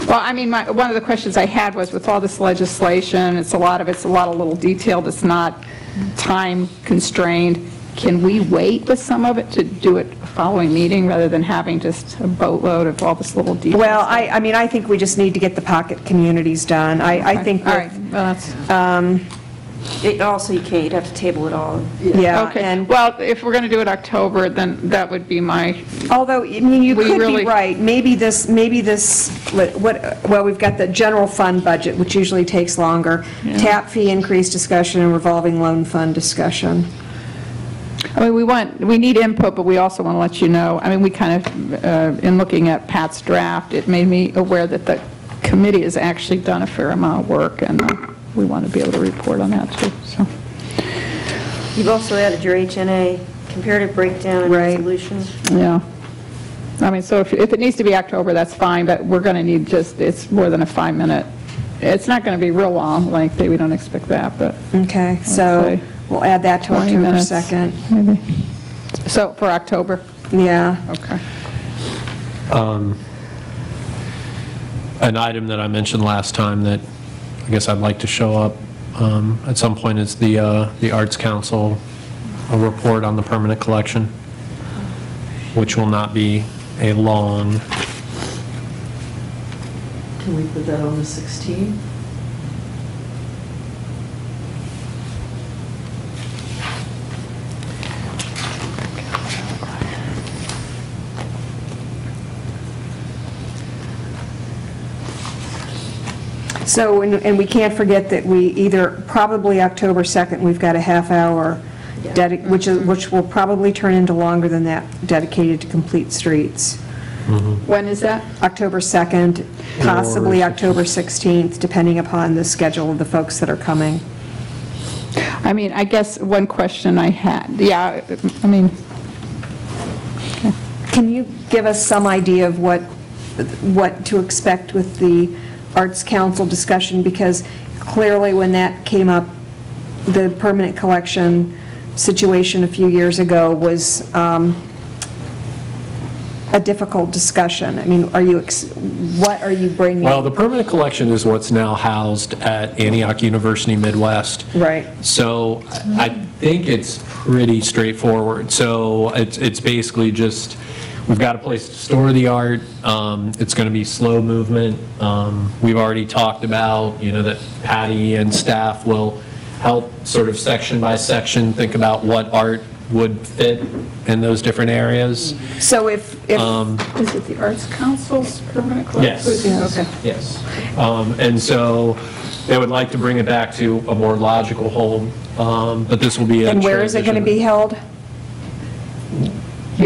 Well, I mean, my, one of the questions I had was with all this legislation, it's a lot of, it's a lot of little detailed, it's not time constrained. Can we wait with some of it to do it following meeting rather than having just a boatload of all this little detail? well, I, I mean, I think we just need to get the pocket communities done. I, I think All right, with, well, that's, um, It Also, you can't, you'd have to table it all. yeah, okay. and Well, if we're going to do it October, then that would be my, although, I mean, you We could be really- right. Maybe this, maybe this, what, what- well, we've got the general fund budget, which usually takes longer. Tap fee increase discussion and revolving loan fund discussion. I mean, we want, we need input, but we also want to let you know, I mean, we kind of, uh, in looking at Pat's draft, it made me aware that the committee has actually done a fair amount of work, and uh, we want to be able to report on that, too, so. You've also added your HNA comparative breakdown and Right. resolution. Yeah. I mean, so if, if it needs to be October, that's fine, but we're going to need just, it's more than a five-minute, it's not going to be real long, lengthy, we don't expect that, but Okay, so say we'll add that to 20 October minutes. 2nd. maybe. So, for October? Yeah. Okay. An item that I mentioned last time that I guess I'd like to show up um, at some point is the, uh, the Arts Council, a report on the permanent collection, which will not be a long, Can we put that on the 16th? So, and and we can't forget that we either, probably October 2nd, we've got a half hour, dedi- which is, which will probably turn into longer than that, dedicated to complete streets. Mm-hmm. When is that? October 2nd, possibly October 16th, depending upon the schedule of the folks that are coming. I mean, I guess one question I had, yeah, I mean, Can you give us some idea of what, what to expect with the Arts Council discussion? Because clearly, when that came up, the permanent collection situation a few years ago was um, a difficult discussion. I mean, are you, ex- what are you bringing? Well, the permanent collection is what's now housed at Antioch University Midwest. Right. So I think it's pretty straightforward. So it's, it's basically just, we've got a place to store the art. Um, It's going to be slow movement. Um, We've already talked about, you know, that Patty and staff will help sort of section by section, think about what art would fit in those different areas. So if, if, is it the Arts Council's permanent collection? Yes. Okay. Yes. Um, And so they would like to bring it back to a more logical home, um, but this will be a and where is it going to be held?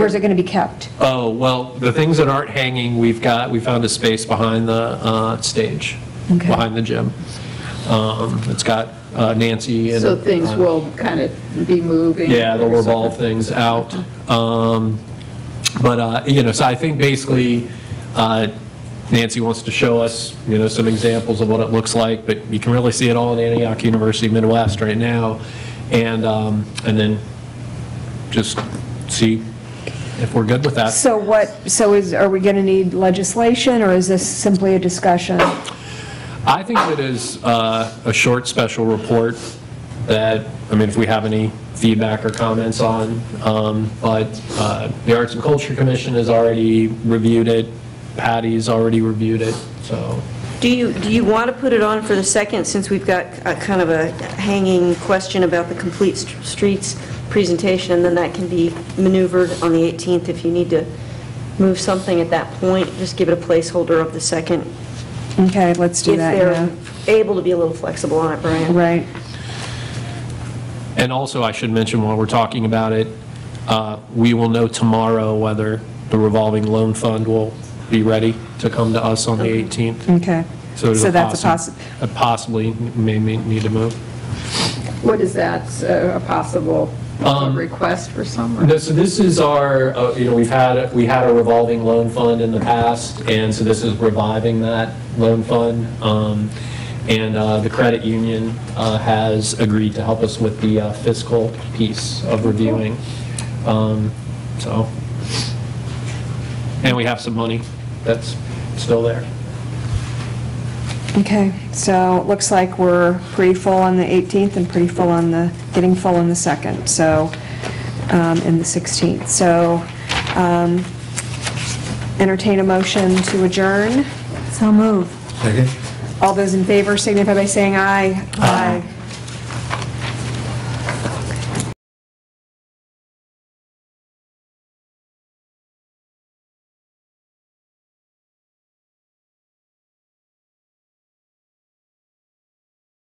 Where's it going to be kept? Oh, well, the things that aren't hanging, we've got, we found a space behind the uh, stage, Okay. behind the gym. Um, It's got uh, Nancy and... So things uh, will kind of be moving? Yeah, they'll revolve things out. Um, But, uh, you know, so I think basically uh, Nancy wants to show us, you know, some examples of what it looks like, but you can really see it all at Antioch University Midwest right now. And, um, and then just see if we're good with that. So what, so is, are we going to need legislation, or is this simply a discussion? I think it is uh, a short special report that, I mean, if we have any feedback or comments on, um, but uh, the Arts and Culture Commission has already reviewed it, Patty's already reviewed it, so. Do you, do you want to put it on for the second, since we've got a kind of a hanging question about the complete st- streets presentation, and then that can be maneuvered on the 18th if you need to move something at that point, just give it a placeholder of the second. Okay, let's do that, If yeah. they're able to be a little flexible on it, Brian. Right. And also, I should mention while we're talking about it, uh, we will know tomorrow whether the revolving loan fund will be ready to come to us on the 18th. Okay. there's So that's a possi- a Possibly may may need to move. What is that, uh, a possible Um, request for summer? No, So this is our, uh, you know, we've had, we had a revolving loan fund in the past, and so this is reviving that loan fund. Um, And uh, the credit union uh, has agreed to help us with the uh, fiscal piece of reviewing. Um, So, and we have some money that's still there. Okay, so it looks like we're pretty full on the 18th and pretty full on the, getting full on the 2nd, so, um, and the 16th. So um, entertain a motion to adjourn. So move. Second? All those in favor signify by saying aye. Aye.